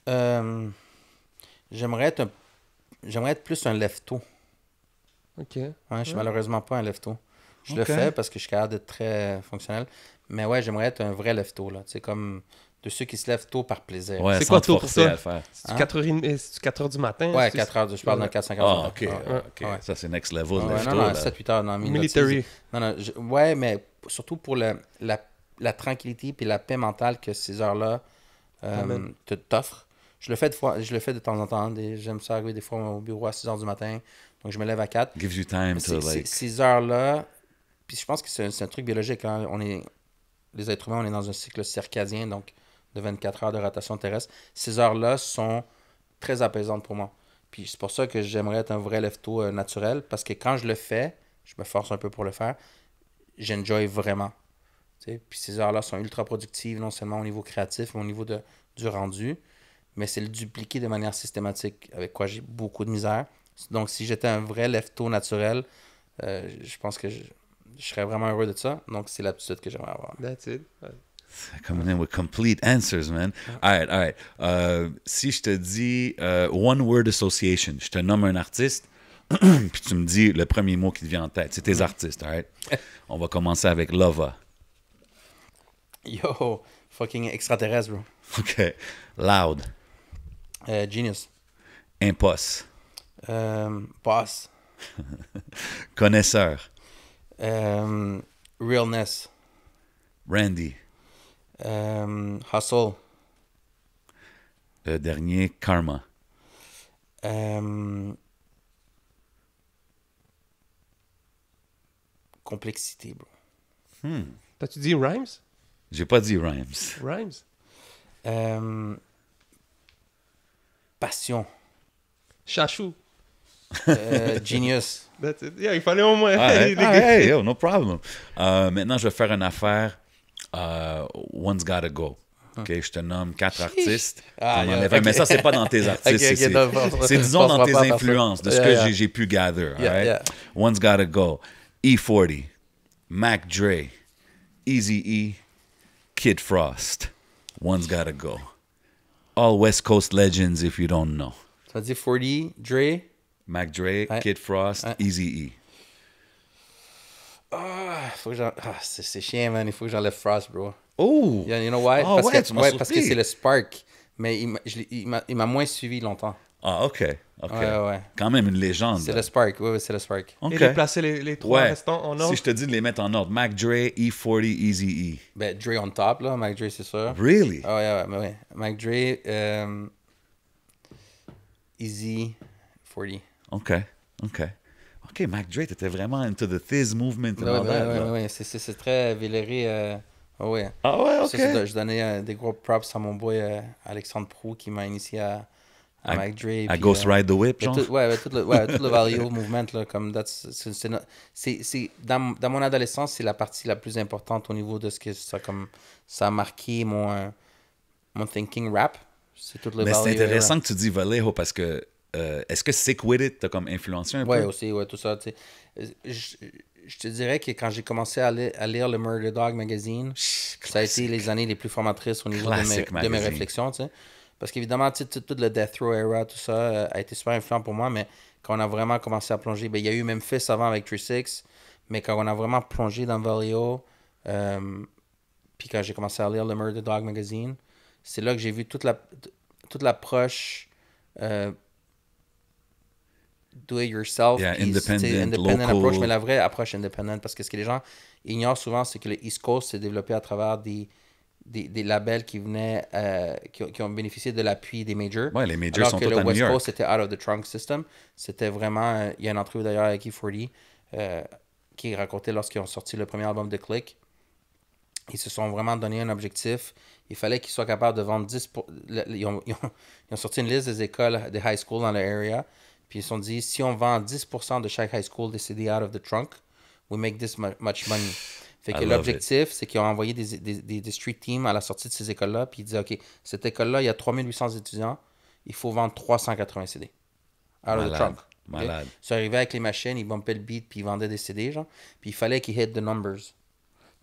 Euh, j'aimerais être un- j'aimerais être plus un lefto. Ok. Ouais, je suis malheureusement pas un lefto. Je le fais parce que je suis capable d'être très fonctionnel. Mais ouais, j'aimerais être un vrai lefto. là. C'est comme de ceux qui se lèvent tôt par plaisir. ouais, C'est quoi tôt pour faire. C'est Hein? 4 heures du matin Ouais, c'est- 4 heures. de- Je parle d'un Ouais. 4-5 Ah, heures. OK. Ouais, OK. ouais. Ça, c'est next level. Ouais, lève-toi, non, non, là. 7-8 heures. Non, Military. Non, non, je- ouais, mais surtout pour le, la, la tranquillité et la paix mentale que ces heures-là euh, t'offrent. Je le fais de fois, je le fais de temps en temps. des- J'aime ça arriver des fois au bureau à 6 heures du matin. Donc je me lève à 4. Gives you time to like. Ces heures-là, puis je pense que c'est un, c'est un truc biologique. Hein. On est, les êtres humains, on est dans un cycle circadien, donc de 24 heures de rotation terrestre. Ces heures-là sont très apaisantes pour moi. Puis c'est pour ça que j'aimerais être un vrai lefto euh, naturel, parce que quand je le fais, je me force un peu pour le faire, j'enjoy vraiment. Puis ces heures-là sont ultra productives, non seulement au niveau créatif, mais au niveau de, du rendu, mais c'est le dupliquer de manière systématique, avec quoi j'ai beaucoup de misère. Donc si j'étais un vrai lefto naturel, euh, je pense que je, je serais vraiment heureux de ça. Donc c'est l'aptitude que j'aimerais avoir. That's it. Ouais. Coming in with complete answers, man. All right, all right. Euh, si je te dis euh, one word association, je te nomme un artiste, puis tu me dis le premier mot qui te vient en tête. C'est tes artistes, all right? On va commencer avec Lova. Yo, fucking extraterrestre, bro. OK. Loud. Euh, genius. Impos. Euh, boss. Connaisseur. Euh, realness. Randy. Euh, hustle. Le dernier, Karma. Euh, complexité, bro. T'as-tu dit Rhymes? J'ai pas dit Rhymes. Rhymes? Euh, passion. Chachou. Euh, genius. That's it. Yeah, il fallait au moins. Ah, hey, ah, yo, no problem. Euh, maintenant, je vais faire une affaire. euh, one's Gotta Go. OK, je te nomme quatre artistes. Ah, yeah. Mais ça, c'est pas dans tes artistes. C'est- disons, on dans tes influences, de ce Yeah, que yeah. j'ai, pu gather. One's Gotta Go. E40. Mac Dre, Easy E, Kid Frost. One's gotta go. All West Coast legends if you don't know. M'as dit 40, Dre? Mac Dre, Ouais. Kid Frost, Ouais. Easy E. Ah, faut que j'en... ah, c'est, c'est chiant, man. Il faut que j'enlève Frost, bro. Oh! Yeah, you know why? Ah parce ouais, que, tu m'as ouais, parce que c'est le Spark. Mais il m'a, je il m'a, il m'a moins suivi longtemps. Ah, OK. OK. Ouais, ouais. Quand même une légende. C'est le Spark. Ouais, ouais, c'est le Spark. OK. Et les placer les, les trois Ouais. restants en ordre. Si je te dis de les mettre en ordre, Mac Dre, E40, Easy E. Ben, Dre on top, là. Mac Dre, c'est sûr. Really? Ah ouais, ouais, mais ouais. Mac Dre, euh, Easy, 40. OK. OK. OK, Mac Dre, t'étais vraiment into the Thiz movement ouais, là. ouais, c'est, très véléré. Euh... ah ouais. Ah ouais, OK. Ça, je donnais euh, des gros props à mon boy euh, Alexandre Prou qui m'a initié à, à, À- Mac Dre. à puis, Ghost euh, Ride the Whip, genre? tout, ouais, ouais, tout le, ouais, tout le Valio movement, là, comme c'est, dans, dans mon adolescence, c'est la partie la plus importante au niveau de ce que ça, comme, ça a marqué mon, mon thinking rap. C'est tout le Mais c'est intéressant que tu dis Vallejo parce que euh, est-ce que Sick With It t'a comme influencé un Ouais, peu? aussi, ouais, tout ça. Euh, Je, je te dirais que quand j'ai commencé à, li- à lire le Murder Dog magazine, ça a été les années les plus formatrices au niveau de mes, de réflexions. Parce qu'évidemment, tu sais, tout, tout le Death Row era, tout ça, euh, a été super influent pour moi, mais quand on a vraiment commencé à plonger, ben, il y a eu Memphis avant avec 36, mais quand on a vraiment plongé dans Vallejo, euh, puis quand j'ai commencé à lire le Murder Dog magazine, c'est là que j'ai vu toute la toute l'approche euh, do it yourself Yeah, independent, independent local. approach mais la vraie approche independent parce que ce que les gens ignorent souvent c'est que le East Coast s'est développé à travers des des, des labels qui venaient euh, qui, ont- qui ont bénéficié de l'appui des majors Ouais, les majors alors sont que le à New West York. Coast c'était out of the trunk system c'était vraiment euh, il y a une entrevue d'ailleurs avec E40 euh, qui racontait lorsqu'ils ont sorti le premier album de Click ils se sont vraiment donné un objectif. Il fallait qu'ils soient capables de vendre 10 pour- ont, ils ont- ils ont sorti une liste des écoles, des high schools dans l'area. Puis ils se sont dit, si on vend 10% de chaque high school des CD out of the trunk, we make this mu- much money. Fait que l'objectif, c'est qu'ils ont envoyé des, des, des- des street teams à la sortie de ces écoles-là. Puis ils disaient, OK, cette école-là, il y a 3800 étudiants. Il faut vendre 380 CD. Out of the trunk. Malade. Ils sont arrivés avec les machines, ils bumpaient le beat, puis ils vendaient des CD, genre. Puis il fallait qu'ils hit the numbers.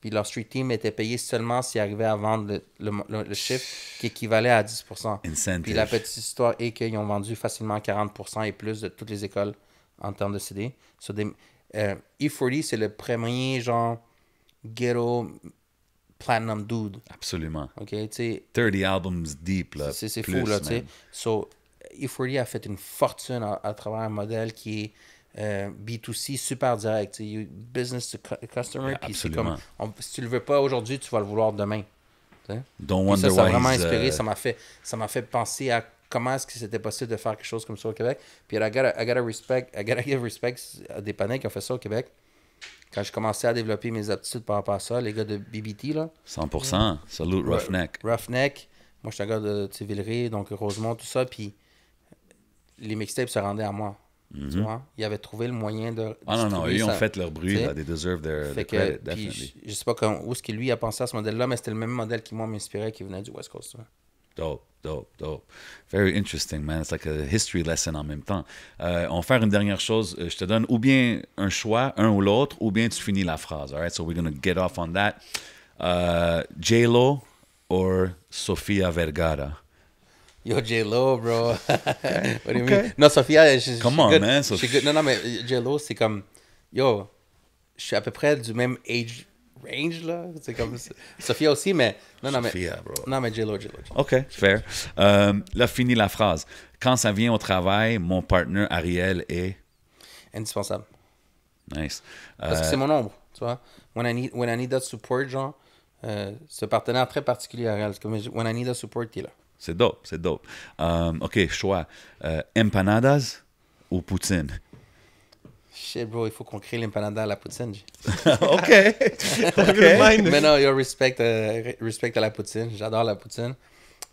Puis leur street team était payé seulement s'ils arrivaient à vendre le, le, le- le chiffre qui équivalait à 10%. Incentive. Puis la petite histoire est qu'ils ont vendu facilement 40% et plus de toutes les écoles en termes de CD. So des- euh, E40, c'est le premier genre ghetto platinum dude. Absolument. OK, tu sais, 30 albums deep, là. c'est fou, là, tu sais. man. So, E40 a fait une fortune à, à travers un modèle qui est euh, B2C super direct. Business to cu- customer. Puis c'est absolument. comme, on- si tu le veux pas aujourd'hui, tu vas le vouloir demain. Don't ça, ça a why vraiment inspiré. uh, Ça m'a fait, ça m'a fait penser à comment est-ce que c'était possible de faire quelque chose comme ça au Québec. Puis I gotta, I gotta respect, I gotta give respect à des panneaux qui ont fait ça au Québec. Quand j'ai commencé à développer mes aptitudes par rapport à ça, les gars de BBT, là, 100%. Salute Roughneck. Roughneck. Moi, je suis un gars de Villeray, donc Rosemont, tout ça. Puis les mixtapes se rendaient à moi. Tu vois? Ils avaient trouvé le moyen de. Ah non, non, ils ont fait leur bruit, là. They deserve their, Fait their que, credit, definitely. je, je sais pas comment, où est-ce que lui a pensé à ce modèle-là, mais c'était le même modèle qui, moi, m'inspirait, qui venait du West Coast. vois. Dope, dope, dope. Very interesting, man. It's like a history lesson en même temps. Euh, on va faire une dernière chose. Euh, Je te donne ou bien un choix, un ou l'autre, ou bien tu finis la phrase. All right, so we're going to get off on that. Uh, J-Lo or Sofia Vergara? Yo, J-Lo, bro. What do you Okay. mean? Non, Sophia, je, Come on, good. man. Non, non, mais J-Lo, c'est comme. Yo, je suis à peu près du même age range, là. C'est comme. Sophia aussi, mais. Non, non, mais. Sophia, bro. Non, mais J-Lo, J-Lo. J-Lo. OK, fair. Euh, là, fini la phrase. Quand ça vient au travail, mon partner Ariel est... Indispensable. Nice. Parce que Euh, c'est mon ombre, tu vois. When I need, when I need that support, genre, euh, ce partenaire très particulier c'est comme when I need that support, il est là. C'est dope, c'est dope. Euh, OK, choix. Euh, empanadas ou poutine? Shit, bro, il faut qu'on crée l'empanada à la poutine. OK. Remind- Mais non, yo, respect, euh, respect à la poutine. J'adore la poutine.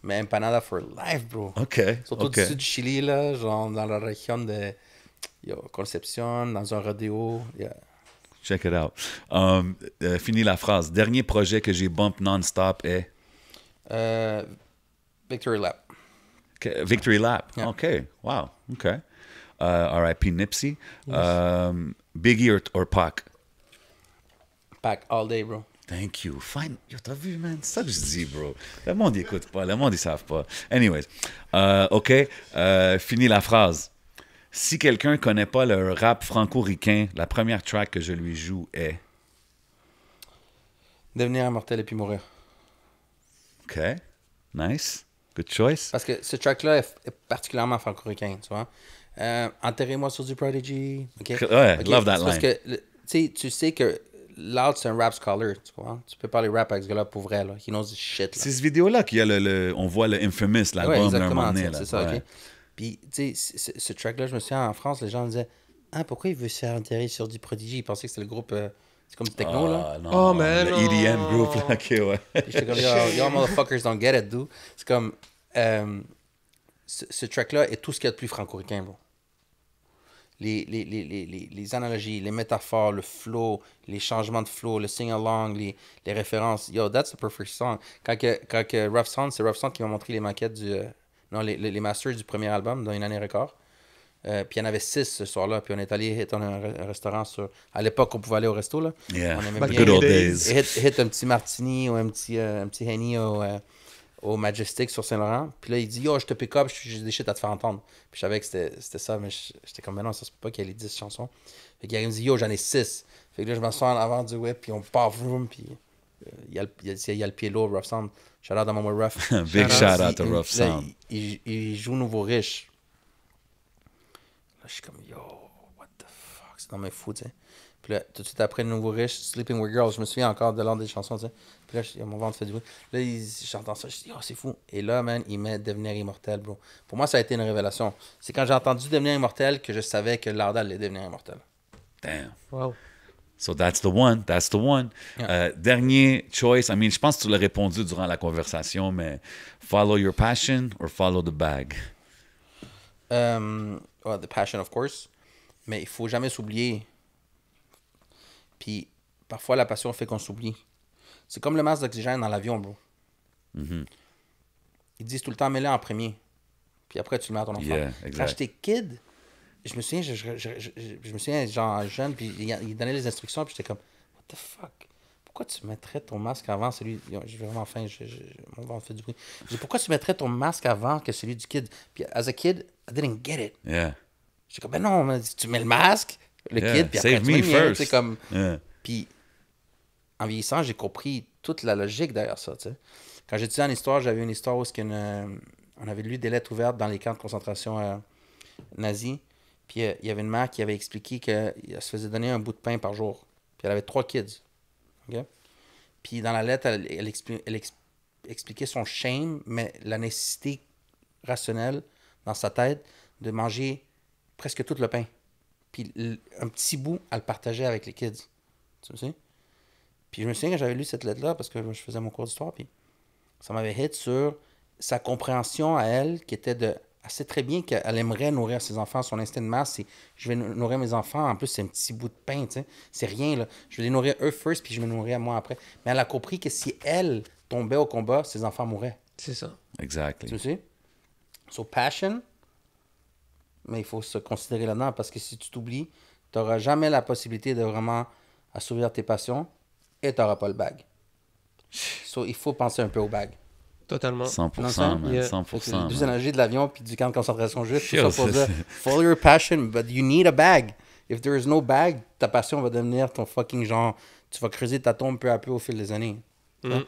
Mais empanada for life, bro. OK. Surtout OK. du sud du Chili, là, genre dans la région de yo, Concepción, dans un rodéo. Yeah. Check it out. Um, euh, fini la phrase. Dernier projet que j'ai bump non-stop est? Euh, Victory Lap. Victory Lap. Yeah. OK. Wow. OK. Uh, R.I.P. Nipsey. Um, Biggie or, or Pac? Pack all day, bro. Thank you. Fine. Yo, t'as vu, man? C'est ça que je dis, bro. Le monde n'écoute pas. Le monde, ils savent pas. Anyways. Euh, OK. Euh, fini la phrase. Si quelqu'un connaît pas le rap franco-ricain, la première track que je lui joue est... Devenir immortel et puis mourir. OK. Nice. Good choice. Parce que ce track-là est, particulièrement franco-ricain, tu vois. Euh, Enterrez-moi sur du Prodigy. ok? Ouais, Ok, love that c'est Parce line. que, tu sais, tu sais que Loud, c'est un rap scholar, tu vois. Tu peux parler rap avec ce gars-là pour vrai, là. He knows his shit, là. C'est cette vidéo-là qu'il y a le, le- On voit le Infamous, Ouais, l'album, là, un exactement, moment donné. c'est ça, Ouais. ok. Puis, tu sais, ce- ce- ce track-là, je me souviens, en France, les gens me disaient Ah, pourquoi il veut se faire enterrer sur du Prodigy Ils pensaient que c'était le groupe. euh, c'est comme du techno, là? Ah, non, Oh, man, Le non. EDM group, là. OK, ouais. J'étais comme, yo, yo, motherfuckers don't get it, dude. C'est comme, euh, ce, ce track-là est tout ce qu'il y a de plus franco-ricain, bro. Les, les, les, les, les, les analogies, les métaphores, le flow, les changements de flow, le sing-along, les, les références. Yo, that's the perfect song. Quand, que, quand que Rough Sound, c'est Rough Sound qui m'a montré les maquettes du... euh, non, les, les, les masters du premier album dans une année record. Euh, puis il y en avait six ce soir-là. Puis on est allé hit un, un restaurant sur... À l'époque, on pouvait aller au resto, là. Yeah. On aimait Back bien Good old days. days. hit, hit un petit martini ou un petit, euh, un petit henny au, euh, au Majestic sur Saint-Laurent. Puis là, il dit Yo, je te pick up, j'ai des shit à te faire entendre. Puis je savais que c'était ça, mais j'étais comme Mais non, ça se peut pas qu'il y ait les 10 chansons. Fait qu'il me dit Yo, j'en ai 6. Fait que là, je m'assois en avant du whip, puis on part vroom, puis euh, il y, a le- il y, a- il y a le pied lourd, Rough Sound. Shout out à mon Rough. Big Shout out. Il- Rough Sound. Il, il- il joue Nouveau Riche. Là, je suis comme, yo, what the fuck, c'est dans mes fous, tu sais. Puis là, tout de suite après Nouveau Riche, Sleeping with Girls, je me souviens encore de l'un des chansons, tu sais. Puis là, je- mon ventre fait du bruit. Là, j'entends ça, je dis, oh, c'est fou. Et là, man, il met Devenir immortel, bro. Pour moi, ça a été une révélation. C'est quand j'ai entendu Devenir immortel que je savais que Larda allait devenir immortel. Damn. Wow. So that's the one, that's the one. Yeah. Euh, dernier choice, I mean, je pense que tu l'as répondu durant la conversation, mais follow your passion or follow the bag? Euh, ouais, the passion, of course. Mais il faut jamais s'oublier. Puis parfois, la passion fait qu'on s'oublie. C'est comme le masque d'oxygène dans l'avion, bro. Mm-hmm. Ils disent tout le temps, mets-le en premier. Puis après, tu le mets à ton enfant. Yeah, Quand j'étais kid, je me souviens, je, je, je, je- je me souviens, genre jeune, puis il, il donnait les instructions, puis j'étais comme, what the fuck? Pourquoi tu mettrais ton masque avant celui. J'ai vraiment faim, je, je- mon ventre fait du bruit. Je dis, pourquoi tu mettrais ton masque avant que celui du kid? Puis, as a kid, I didn't get it. Yeah. J'étais comme, ben non, mais tu mets le masque, le Yeah, kid, puis après save tu me mets first. comme... Yeah. Puis, en vieillissant, j'ai compris toute la logique derrière ça, tu sais. Quand j'étudiais en histoire, j'avais une histoire où une, euh, on avait lu des lettres ouvertes dans les camps de concentration euh, nazis. Puis, euh, il y avait une mère qui avait expliqué qu'elle se faisait donner un bout de pain par jour. Puis, elle avait trois kids. OK? Puis, dans la lettre, elle, elle expli- elle ex- expliquait son shame, mais la nécessité rationnelle dans sa tête de manger presque tout le pain. Puis un petit bout, elle le partageait avec les kids. Tu sais? Puis je me souviens quand j'avais lu cette lettre-là, parce que je faisais mon cours d'histoire, puis ça m'avait hit sur sa compréhension à elle, qui était de. Elle sait très bien qu'elle aimerait nourrir ses enfants. Son instinct de masse, c'est je vais nou- nourrir mes enfants. En plus, c'est un petit bout de pain, tu sais. C'est rien, là. Je vais les nourrir eux first, puis je vais me nourrir moi après. Mais elle a compris que si elle tombait au combat, ses enfants mourraient. C'est ça. Exactly. Tu sais? So, passion, mais il faut se considérer là-dedans parce que si tu t'oublies, tu n'auras jamais la possibilité de vraiment assouvir tes passions et tu n'auras pas le bag. So, il faut penser un peu au bag. Totalement. 100%, Non, ça? man. Yeah. 100%. Fait que les man. deux analogies de l'avion puis du camp de concentration juste, tout Yo, ça pour c'est- dire follow your passion, but you need a bag. If there is no bag, ta passion va devenir ton fucking genre. Tu vas creuser ta tombe peu à peu au fil des années. Mm.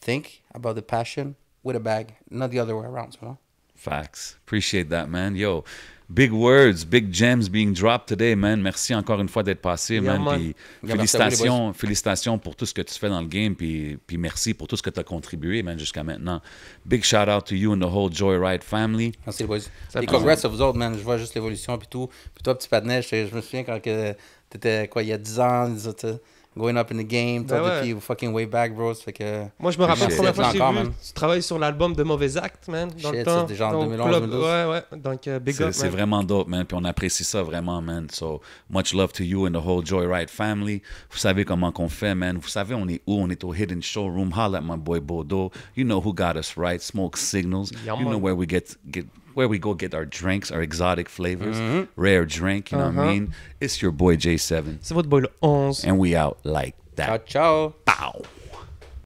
Think about the passion with a bag, not the other way around. Tu vois? Facts. Appreciate that, man. Yo, big words, big gems being dropped today, man. Merci encore une fois d'être passé, Yeah, man. Puis Yeah, félicitations, félicitations pour tout ce que tu fais dans le game, puis, puis merci pour tout ce que tu as contribué, man, jusqu'à maintenant. Big shout out to you and the whole Joyride family. Merci les boys. Ça Et congrats à vous autres, man. Je vois juste l'évolution puis tout. Puis toi, petit patinet, je, je me souviens quand que t'étais quoi, il y a 10 ans, tu sais, going up in the game, toi, Ben ouais. depuis fucking way back, bro. Ça fait que. Moi, je me rappelle la première fois que j'ai vu, man. tu travailles sur l'album de Mauvais Actes, man, dans Shit, le temps. c'est déjà en Donc, 2011, club- 2012. Ouais, ouais. Donc, euh, big C'est up, c'est man. vraiment dope, man. Puis on apprécie ça vraiment, man. So, much love to you and the whole Joyride family. Vous savez comment qu'on fait, man. Vous savez, on est où? On est au Hidden Showroom. Holla at my boy Bodo. You know who got us right? Smoke Signals. Yeah, you know where we get, get where we go get our drinks, our exotic flavors. Rare drink, you know what I Uh-huh. mean? It's your boy J7. C'est votre boy le 11. And we out like that. Ciao, ciao. Pow!